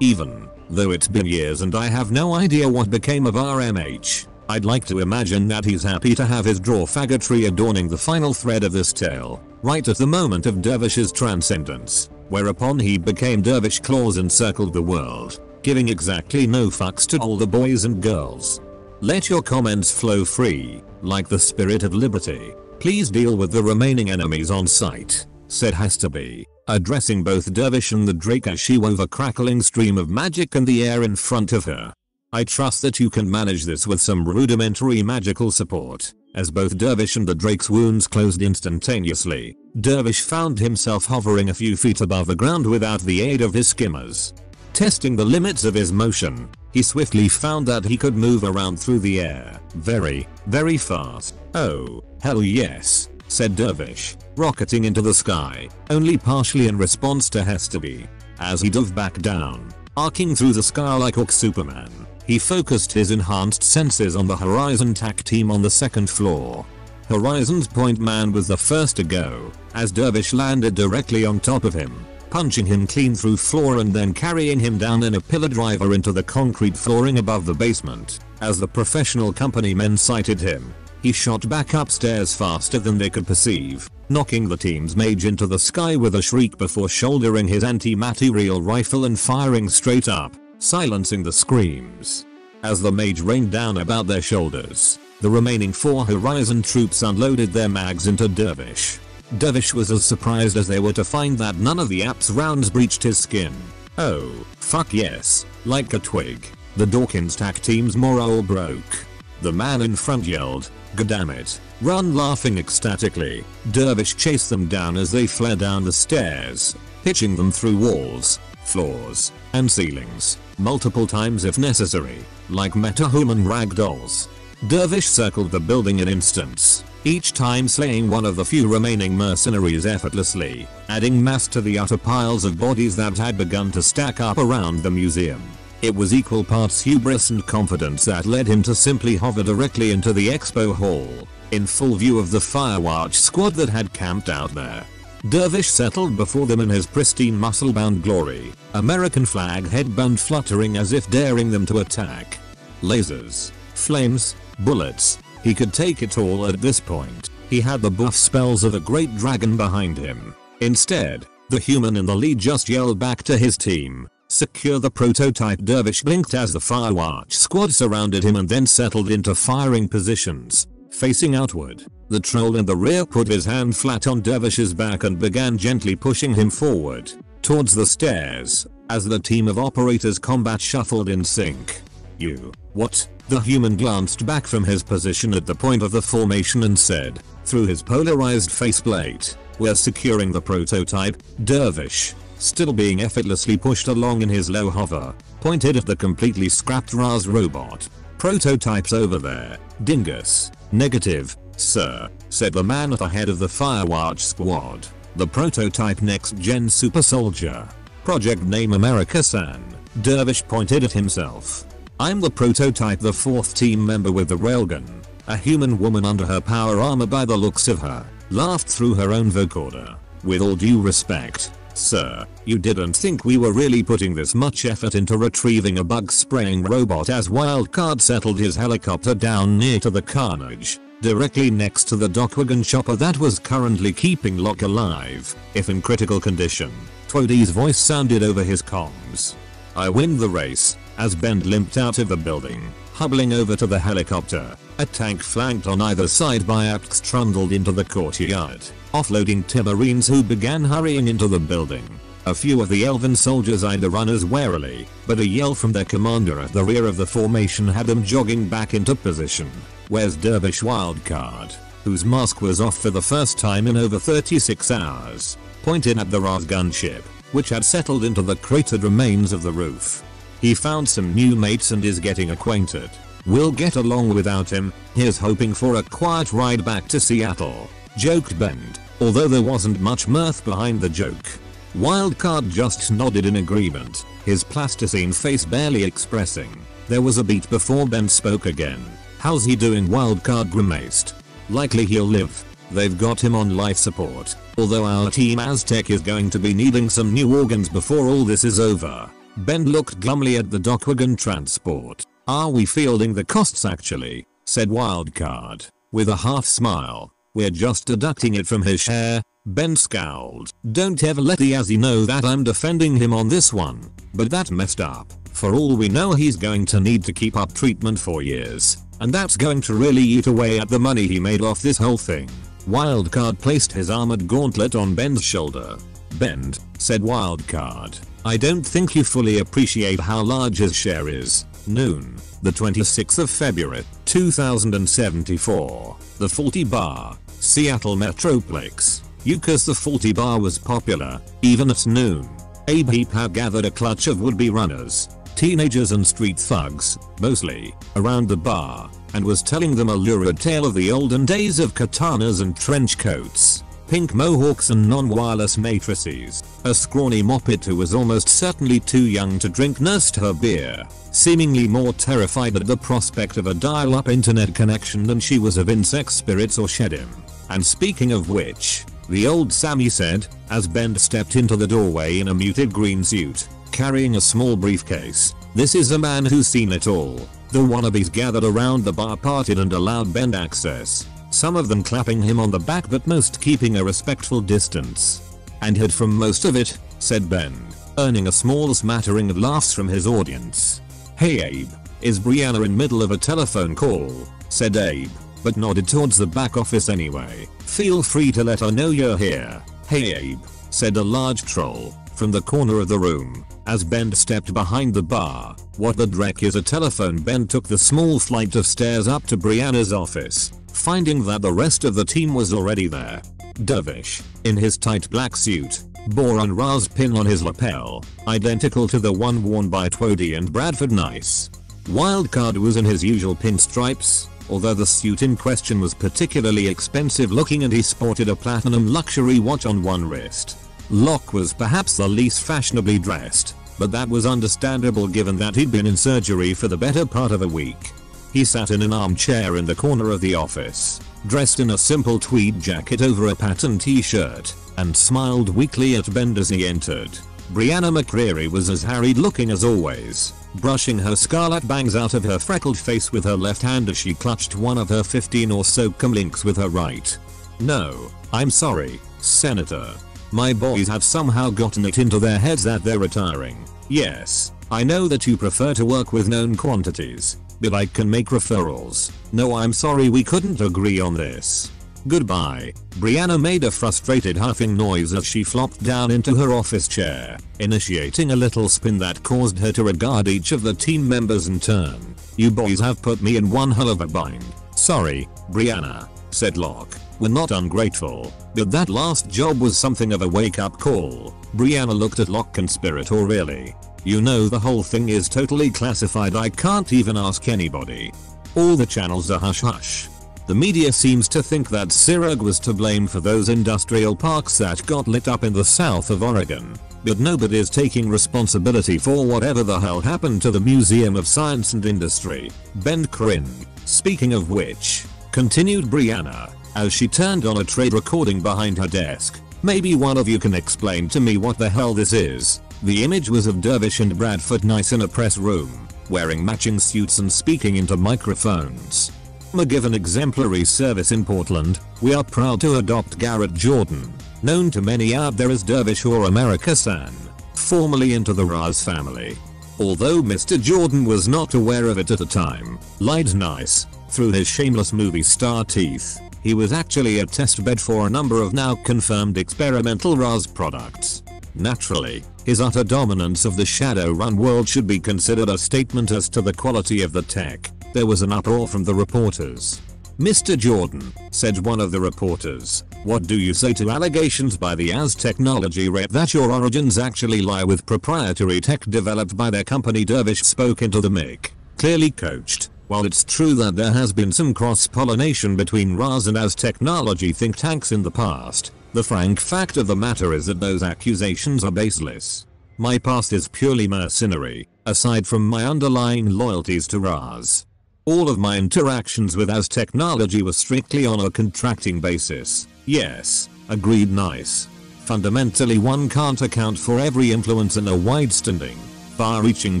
Even, Though it's been years and I have no idea what became of RMH, I'd like to imagine that he's happy to have his draw faggotry adorning the final thread of this tale, right at the moment of Dervish's transcendence, whereupon he became Dervish Claws and circled the world, giving exactly no fucks to all the boys and girls. Let your comments flow free, like the spirit of liberty. Please deal with the remaining enemies on site, said Hestaby, addressing both Dervish and the Drake as she wove a crackling stream of magic in the air in front of her. I trust that you can manage this with some rudimentary magical support. As both Dervish and the Drake's wounds closed instantaneously, Dervish found himself hovering a few feet above the ground without the aid of his skimmers. Testing the limits of his motion, he swiftly found that he could move around through the air, very, very fast. Oh, hell yes, said Dervish, rocketing into the sky, only partially in response to Hestaby. As he dove back down, arcing through the sky like Hawk Superman, he focused his enhanced senses on the Horizon TAC team on the second floor. Horizon's point man was the first to go, as Dervish landed directly on top of him, punching him clean through floor and then carrying him down in a pillar driver into the concrete flooring above the basement. As the professional company men sighted him, he shot back upstairs faster than they could perceive, knocking the team's mage into the sky with a shriek before shouldering his anti-material rifle and firing straight up silencing the screams. As the mage rained down about their shoulders, the remaining four Horizon troops unloaded their mags into Dervish. Dervish was as surprised as they were to find that none of the app's rounds breached his skin. Oh, fuck yes, like a twig. The Dawkins TAC team's morale broke. The man in front yelled, Goddammit, run laughing ecstatically. Dervish chased them down as they fled down the stairs, pitching them through walls, floors, and ceilings, multiple times if necessary, like metahuman ragdolls. Dervish circled the building in instants, each time slaying one of the few remaining mercenaries effortlessly, adding mass to the utter piles of bodies that had begun to stack up around the museum. It was equal parts hubris and confidence that led him to simply hover directly into the expo hall, in full view of the Firewatch squad that had camped out there. Dervish settled before them in his pristine muscle-bound glory, American flag headband fluttering as if daring them to attack. Lasers, flames, bullets, he could take it all at this point. He had the buff spells of a great dragon behind him. Instead, the human in the lead just yelled back to his team, secure the prototype Dervish blinked as the Firewatch squad surrounded him and then settled into firing positions, facing outward. The troll in the rear put his hand flat on Dervish's back and began gently pushing him forward, towards the stairs, as the team of operators combat shuffled in sync. You, what? The human glanced back from his position at the point of the formation and said, through his polarized faceplate, we're securing the prototype, Dervish, still being effortlessly pushed along in his low hover, pointed at the completely scrapped Ares robot. Prototypes over there, dingus. Negative, Sir, said the man at the head of the Firewatch squad. The prototype next gen super soldier. Project name America San. Dervish pointed at himself. I'm the prototype the fourth team member with the railgun. A human woman under her power armor by the looks of her, laughed through her own vocoder. With all due respect, sir, you didn't think we were really putting this much effort into retrieving a bug spraying robot as Wildcard settled his helicopter down near to the carnage directly next to the DocWagon chopper that was currently keeping Locke alive, if in critical condition. Twody's voice sounded over his comms. I win the race, as Ben limped out of the building, hobbling over to the helicopter. A tank flanked on either side by APCs trundled into the courtyard, offloading Timorines who began hurrying into the building. A few of the elven soldiers eyed the runners warily, but a yell from their commander at the rear of the formation had them jogging back into position. Where's Dervish Wildcard, whose mask was off for the first time in over 36 hours, pointed at the Ares gunship, which had settled into the cratered remains of the roof. He found some new mates and is getting acquainted. We'll get along without him, here's hoping for a quiet ride back to Seattle, joked Ben, although there wasn't much mirth behind the joke. Wildcard just nodded in agreement, his plasticine face barely expressing. There was a beat before Ben spoke again. How's he doing Wildcard grimaced. Likely he'll live. They've got him on life support, although our team Aztec is going to be needing some new organs before all this is over. Ben looked glumly at the DocWagon transport. Are we fielding the costs actually? said Wildcard, with a half smile. We're just deducting it from his share. Ben scowled. Don't ever let Yazzie know that I'm defending him on this one. But that messed up. For all we know he's going to need to keep up treatment for years. And that's going to really eat away at the money he made off this whole thing. Wildcard placed his armored gauntlet on Ben's shoulder. Ben, said Wildcard. I don't think you fully appreciate how large his share is. Noon, the 26th of February, 2074. The Faulty Bar, Seattle Metroplex. Yuka's the Faulty Bar was popular, even at noon. Heap had gathered a clutch of would-be runners, teenagers and street thugs, mostly, around the bar, and was telling them a lurid tale of the olden days of katanas and trench coats pink mohawks and non-wireless matrices. A scrawny moppet who was almost certainly too young to drink nursed her beer, seemingly more terrified at the prospect of a dial-up internet connection than she was of insect spirits or shedim. And speaking of which, the old Sammy said, as Ben stepped into the doorway in a muted green suit, carrying a small briefcase, this is a man who's seen it all. The wannabes gathered around the bar parted and allowed Ben access, some of them clapping him on the back but most keeping a respectful distance. And hid from most of it, said Ben, earning a small smattering of laughs from his audience. Hey Abe, is Brianna in middle of a telephone call? said Abe, but nodded towards the back office anyway. Feel free to let her know you're here. Hey Abe, said a large troll, from the corner of the room, as Ben stepped behind the bar. What the dreck is a telephone Ben took the small flight of stairs up to Brianna's office, finding that the rest of the team was already there. Dervish, in his tight black suit, bore an Ares pin on his lapel, identical to the one worn by Twody and Bradford Nice. Wildcard was in his usual pinstripes, although the suit in question was particularly expensive looking and he sported a platinum luxury watch on one wrist. Locke was perhaps the least fashionably dressed, but that was understandable given that he'd been in surgery for the better part of a week. He sat in an armchair in the corner of the office, dressed in a simple tweed jacket over a pattern t-shirt, and smiled weakly at Ben as he entered. Brianna McCreary was as harried looking as always, brushing her scarlet bangs out of her freckled face with her left hand as she clutched one of her 15 or so comlinks with her right. No, I'm sorry, Senator. My boys have somehow gotten it into their heads that they're retiring. Yes, I know that you prefer to work with known quantities, but I can make referrals. No I'm sorry we couldn't agree on this. Goodbye. Brianna made a frustrated huffing noise as she flopped down into her office chair, initiating a little spin that caused her to regard each of the team members in turn. You boys have put me in one hell of a bind. Sorry, Brianna, said Locke. We're not ungrateful, but that last job was something of a wake up call. Brianna looked at Locke conspiratorially. You know the whole thing is totally classified I can't even ask anybody. All the channels are hush hush. The media seems to think that Sirrurg was to blame for those industrial parks that got lit up in the south of Oregon. But nobody's taking responsibility for whatever the hell happened to the Museum of Science and Industry. Ben Crin. Speaking of which, continued Brianna, as she turned on a trade recording behind her desk. Maybe one of you can explain to me what the hell this is. The image was of Dervish and Bradford Nice in a press room, wearing matching suits and speaking into microphones. Given exemplary service in Portland, we are proud to adopt Garrett Jordan, known to many out there as Dervish or America San, formerly into the Ares family. Although Mr. Jordan was not aware of it at the time, lied nice, through his shameless movie star teeth, he was actually a testbed for a number of now confirmed experimental Ares products. Naturally, his utter dominance of the Shadowrun world should be considered a statement as to the quality of the tech. There was an uproar from the reporters. Mr. Jordan, said one of the reporters, what do you say to allegations by the Aztechnology rep that your origins actually lie with proprietary tech developed by their company Dervish spoke into the mic, clearly coached. While it's true that there has been some cross-pollination between Ares and Aztechnology think tanks in the past, the frank fact of the matter is that those accusations are baseless. My past is purely mercenary, aside from my underlying loyalties to Ares. All of my interactions with Aztechnology were strictly on a contracting basis. Yes, agreed nice. Fundamentally one can't account for every influence in a wide-standing, far-reaching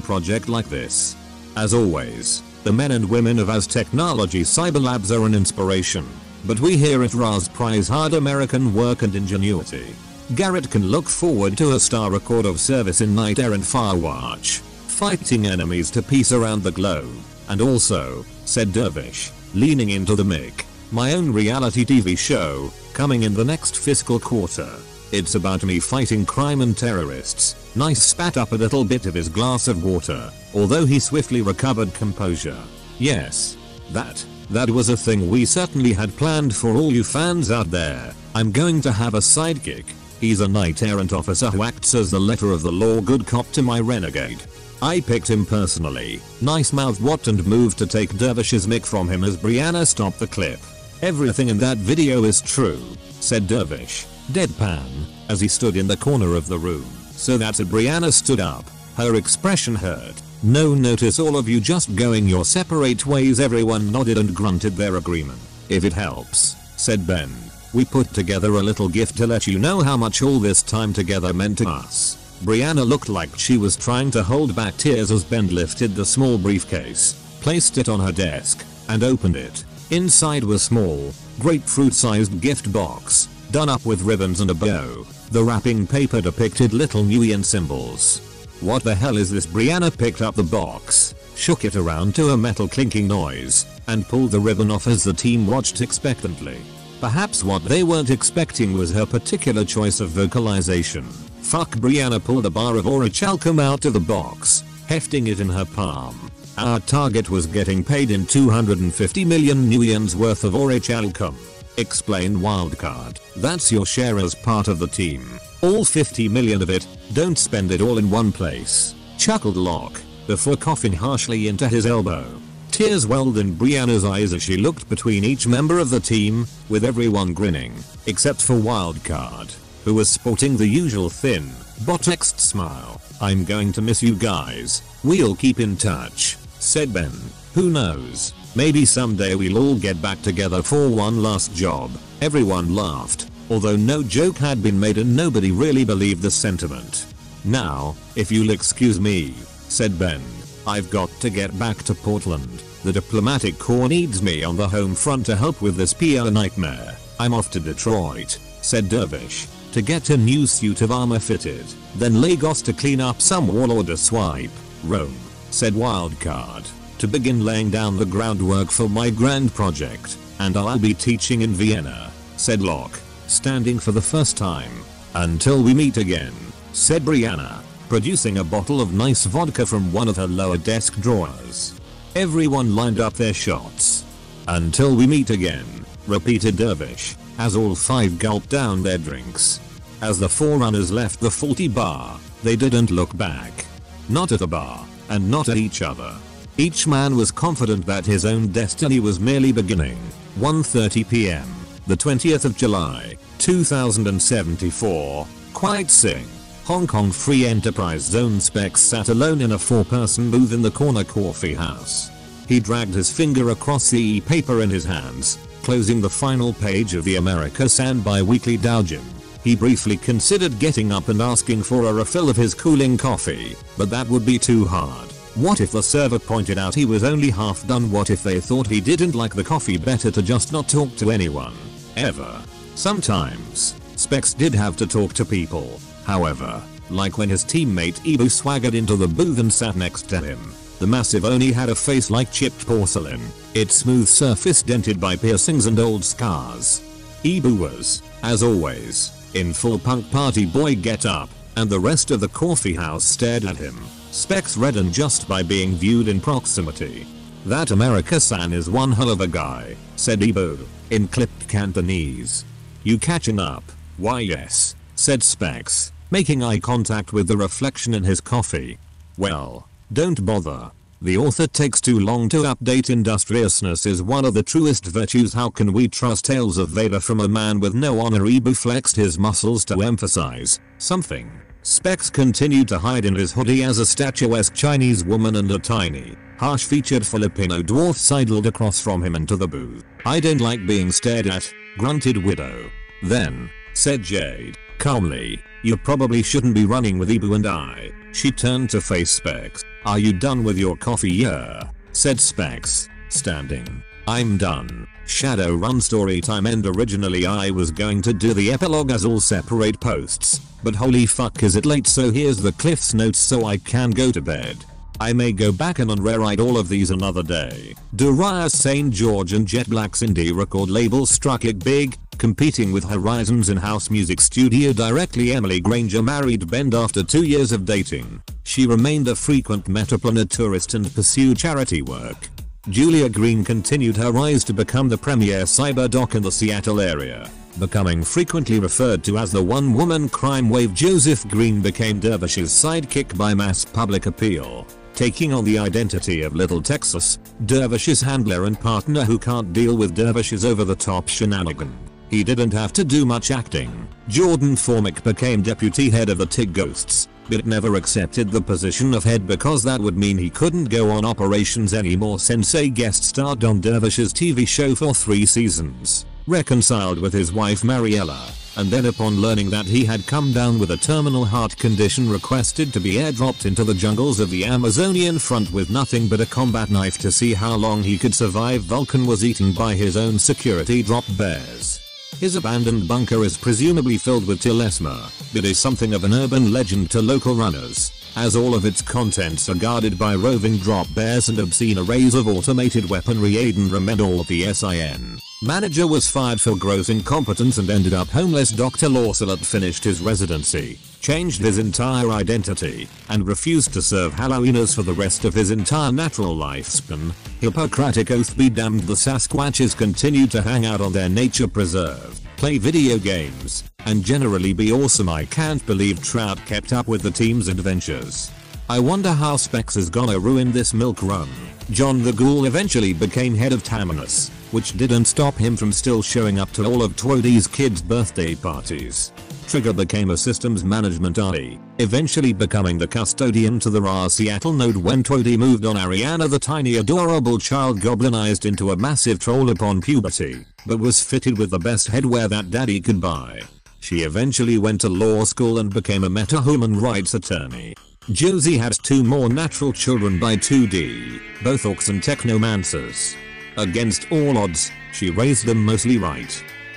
project like this. As always, the men and women of Aztechnology Cyber Labs are an inspiration. But we here at Ares prize hard American work and ingenuity. Garrett can look forward to a star record of service in Knight Errant Firewatch, fighting enemies to peace around the globe. And also, said Dervish, leaning into the mic, my own reality TV show, coming in the next fiscal quarter. It's about me fighting crime and terrorists. Nice spat up a little bit of his glass of water, although he swiftly recovered composure. Yes. That. That was a thing we certainly had planned for all you fans out there. I'm going to have a sidekick. He's a knight errant officer who acts as the letter of the law good cop to my renegade. I picked him personally, nice mouthed what and moved to take Dervish's mic from him as Brianna stopped the clip. Everything in that video is true, said Dervish, deadpan, as he stood in the corner of the room. So that's it Brianna stood up, her expression hurt. No notice all of you just going your separate ways everyone nodded and grunted their agreement. If it helps, said Ben, we put together a little gift to let you know how much all this time together meant to us. Brianna looked like she was trying to hold back tears as Ben lifted the small briefcase, placed it on her desk, and opened it. Inside was a small, grapefruit-sized gift box, done up with ribbons and a bow. The wrapping paper depicted little Nuyen symbols. What the hell is this? Brianna picked up the box, shook it around to a metal clinking noise, and pulled the ribbon off as the team watched expectantly. Perhaps what they weren't expecting was her particular choice of vocalization. Fuck Brianna pulled a bar of orichalcum out of the box, hefting it in her palm. Our target was getting paid in 250 million Nuyens worth of orichalcum. Explained Wildcard. That's your share as part of the team. All 50 million of it, don't spend it all in one place. Chuckled Locke, before coughing harshly into his elbow. Tears welled in Brianna's eyes as she looked between each member of the team, with everyone grinning, except for Wildcard, who was sporting the usual thin, botoxed smile. I'm going to miss you guys. We'll keep in touch said Ben. Who knows, maybe someday we'll all get back together for one last job. Everyone laughed, although no joke had been made and nobody really believed the sentiment. Now, if you'll excuse me, said Ben, I've got to get back to Portland. The diplomatic corps needs me on the home front to help with this PR nightmare. I'm off to Detroit, said Dervish, to get a new suit of armor fitted, then Lagos to clean up some warlord to swipe, Rome said Wildcard, to begin laying down the groundwork for my grand project, and I'll be teaching in Vienna, said Locke, standing for the first time. Until we meet again, said Brianna, producing a bottle of nice vodka from one of her lower desk drawers. Everyone lined up their shots. Until we meet again, repeated Dervish, as all five gulped down their drinks. As the forerunners left the faulty bar, they didn't look back. Not at the bar, and not at each other. Each man was confident that his own destiny was merely beginning. 1.30 pm, the 20th of July, 2074, Kwai Tsing. Hong Kong Free Enterprise Zone Specs sat alone in a four-person booth in the corner coffee house. He dragged his finger across the e-paper in his hands, closing the final page of the America San bi-weekly Doujin. He briefly considered getting up and asking for a refill of his cooling coffee, but that would be too hard. What if the server pointed out he was only half done what if they thought he didn't like the coffee better to just not talk to anyone. Ever. Sometimes, Specs did have to talk to people, however, like when his teammate Ibu swaggered into the booth and sat next to him. The massive Oni had a face like chipped porcelain, its smooth surface dented by piercings and old scars. Ibu was, as always, in full punk party boy get up, and the rest of the coffee house stared at him. Specs reddened just by being viewed in proximity. That America-san is one hell of a guy, said Ibu, in clipped Cantonese. You catching up? Why yes, said Specs, making eye contact with the reflection in his coffee. Well, don't bother. The author takes too long to update industriousness is one of the truest virtues how can we trust tales of Vader from a man with no honor Ibu flexed his muscles to emphasize something. Specs continued to hide in his hoodie as a statuesque Chinese woman and a tiny, harsh-featured Filipino dwarf sidled across from him into the booth. I don't like being stared at, grunted Widow. Then, said Jade, calmly, you probably shouldn't be running with Ibu and I. She turned to face Specs. Are you done with your coffee? Yeah, said Specs, standing. I'm done. Shadowrun story time and originally I was going to do the epilogue as all separate posts, but holy fuck is it late so here's the cliffs notes so I can go to bed. I may go back and rewrite all of these another day. Darius St. George and Jet Black's indie record label struck it big, competing with Horizon's in-house music studio directly Emily Granger married Bend after two years of dating. She remained a frequent Metaplanet tourist and pursued charity work. Julia Green continued her rise to become the premier cyberdoc in the Seattle area. Becoming frequently referred to as the one-woman crime wave Joseph Green became Dervish's sidekick by mass public appeal. Taking on the identity of Little Texas, Dervish's handler and partner who can't deal with Dervish's over-the-top shenanigan. He didn't have to do much acting. Jordan Formick became deputy head of the TIG Ghosts, but never accepted the position of head because that would mean he couldn't go on operations anymore since a guest starred on Dervish's TV show for three seasons, reconciled with his wife Mariella, and then upon learning that he had come down with a terminal heart condition requested to be airdropped into the jungles of the Amazonian front with nothing but a combat knife to see how long he could survive Vulcan was eaten by his own security drop bears. His abandoned bunker is presumably filled with Telesma, but is something of an urban legend to local runners, as all of its contents are guarded by roving drop bears and obscene arrays of automated weaponry Aidan Remendal of the SIN. Manager was fired for gross incompetence and ended up homeless Dr. Lawsalot finished his residency, changed his entire identity, and refused to serve Halloweeners for the rest of his entire natural lifespan. Hippocratic oath be damned the Sasquatches continued to hang out on their nature preserve, play video games, and generally be awesome I can't believe Trout kept up with the team's adventures. I wonder how Specs is gonna ruin this milk run. John the Ghoul eventually became head of Terminus, which didn't stop him from still showing up to all of Twody's kids' birthday parties. Trigger became a systems management RE, eventually becoming the custodian to the RA Seattle node when Twody moved on Ariana the tiny adorable child goblinized into a massive troll upon puberty, but was fitted with the best headwear that daddy could buy. She eventually went to law school and became a meta-human rights attorney. Josie had two more natural children by 2D, both orcs and technomancers. Against all odds, she raised them mostly right.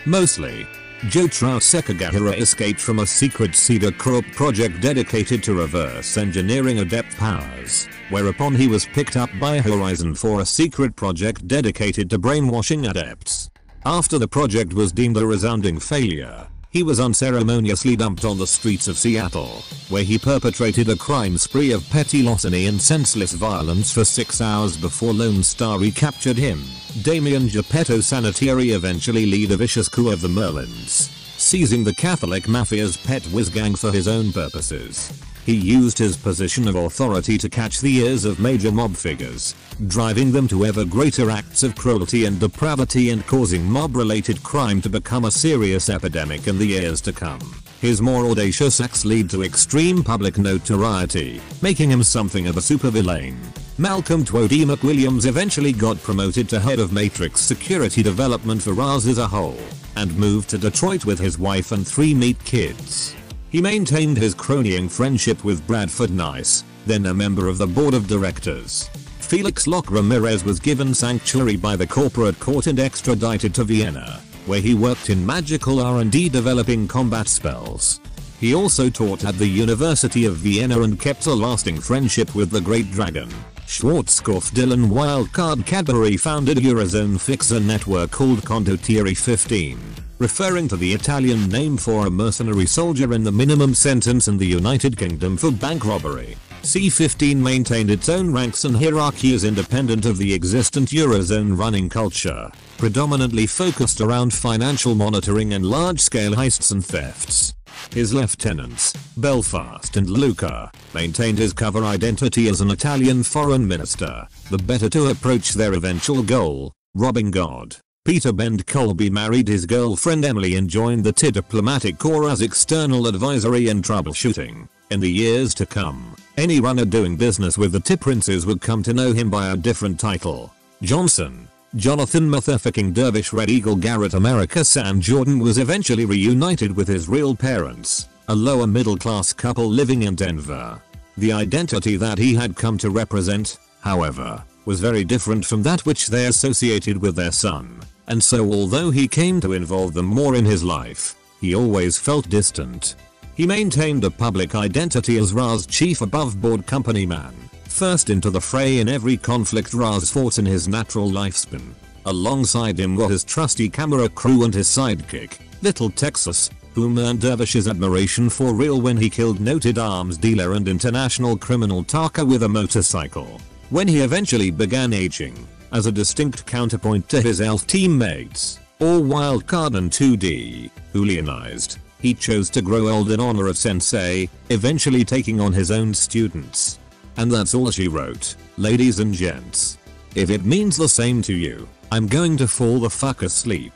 Mostly. Joe Trout Sekigahara escaped from a secret Saeder-Krupp project dedicated to reverse engineering adept powers, whereupon he was picked up by Horizon for a secret project dedicated to brainwashing adepts. After the project was deemed a resounding failure, he was unceremoniously dumped on the streets of Seattle, where he perpetrated a crime spree of petty larceny and senseless violence for 6 hours before Lone Star recaptured him. Damien Geppetto Sanitary eventually lead a vicious coup of the Merlins, seizing the Catholic Mafia's pet whiz gang for his own purposes. He used his position of authority to catch the ears of major mob figures, driving them to ever greater acts of cruelty and depravity and causing mob-related crime to become a serious epidemic in the years to come. His more audacious acts lead to extreme public notoriety, making him something of a supervillain. Malcolm Twody McWilliams eventually got promoted to head of Matrix security development for Ares as a whole, and moved to Detroit with his wife and three meat kids. He maintained his cronying friendship with Bradford Nice, then a member of the board of directors. Felix Locke Ramirez was given sanctuary by the corporate court and extradited to Vienna, where he worked in magical R&D developing combat spells. He also taught at the University of Vienna and kept a lasting friendship with the Great Dragon. Schwartzkopf Dylan Wildcard Cadbury founded Eurozone fixer network called Condottieri 15 referring to the Italian name for a mercenary soldier in the minimum sentence in the United Kingdom for bank robbery. C-15 maintained its own ranks and hierarchy as independent of the existent Eurozone running culture, predominantly focused around financial monitoring and large-scale heists and thefts. His lieutenants, Belfast and Luca, maintained his cover identity as an Italian foreign minister, the better to approach their eventual goal, robbing God. Peter Bend Colby married his girlfriend Emily and joined the TID diplomatic corps as external advisory and troubleshooting. In the years to come, any runner doing business with the TID princes would come to know him by a different title. Johnson. Jonathan Motherfucking Dervish Red Eagle Garrett America Sam Jordan was eventually reunited with his real parents, a lower middle class couple living in Denver. The identity that he had come to represent, however, was very different from that which they associated with their son, and so although he came to involve them more in his life, he always felt distant. He maintained a public identity as Ra's chief above board company man, first into the fray in every conflict Ares fought in his natural lifespan. Alongside him were his trusty camera crew and his sidekick, Little Texas, whom earned Dervish's admiration for real when he killed noted arms dealer and international criminal Taka with a motorcycle. When he eventually began aging, as a distinct counterpoint to his elf teammates, or Wildcard and 2D, who leonized, he chose to grow old in honor of Sensei, eventually taking on his own students. And that's all she wrote, ladies and gents. If it means the same to you, I'm going to fall the fuck asleep.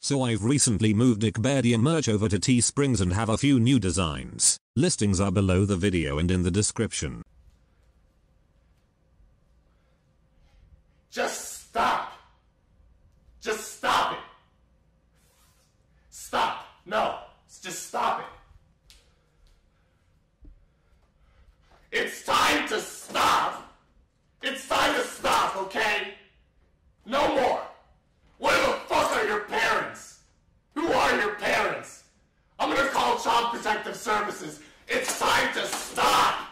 So I've recently moved Neckbeardia merch over to Teesprings and have a few new designs. Listings are below the video and in the description. Just stop. Just stop it. Stop. No. Just stop it. It's time to stop. It's time to stop, okay? No more. Where the fuck are your parents? Who are your parents? I'm gonna call Child Protective Services. It's time to stop.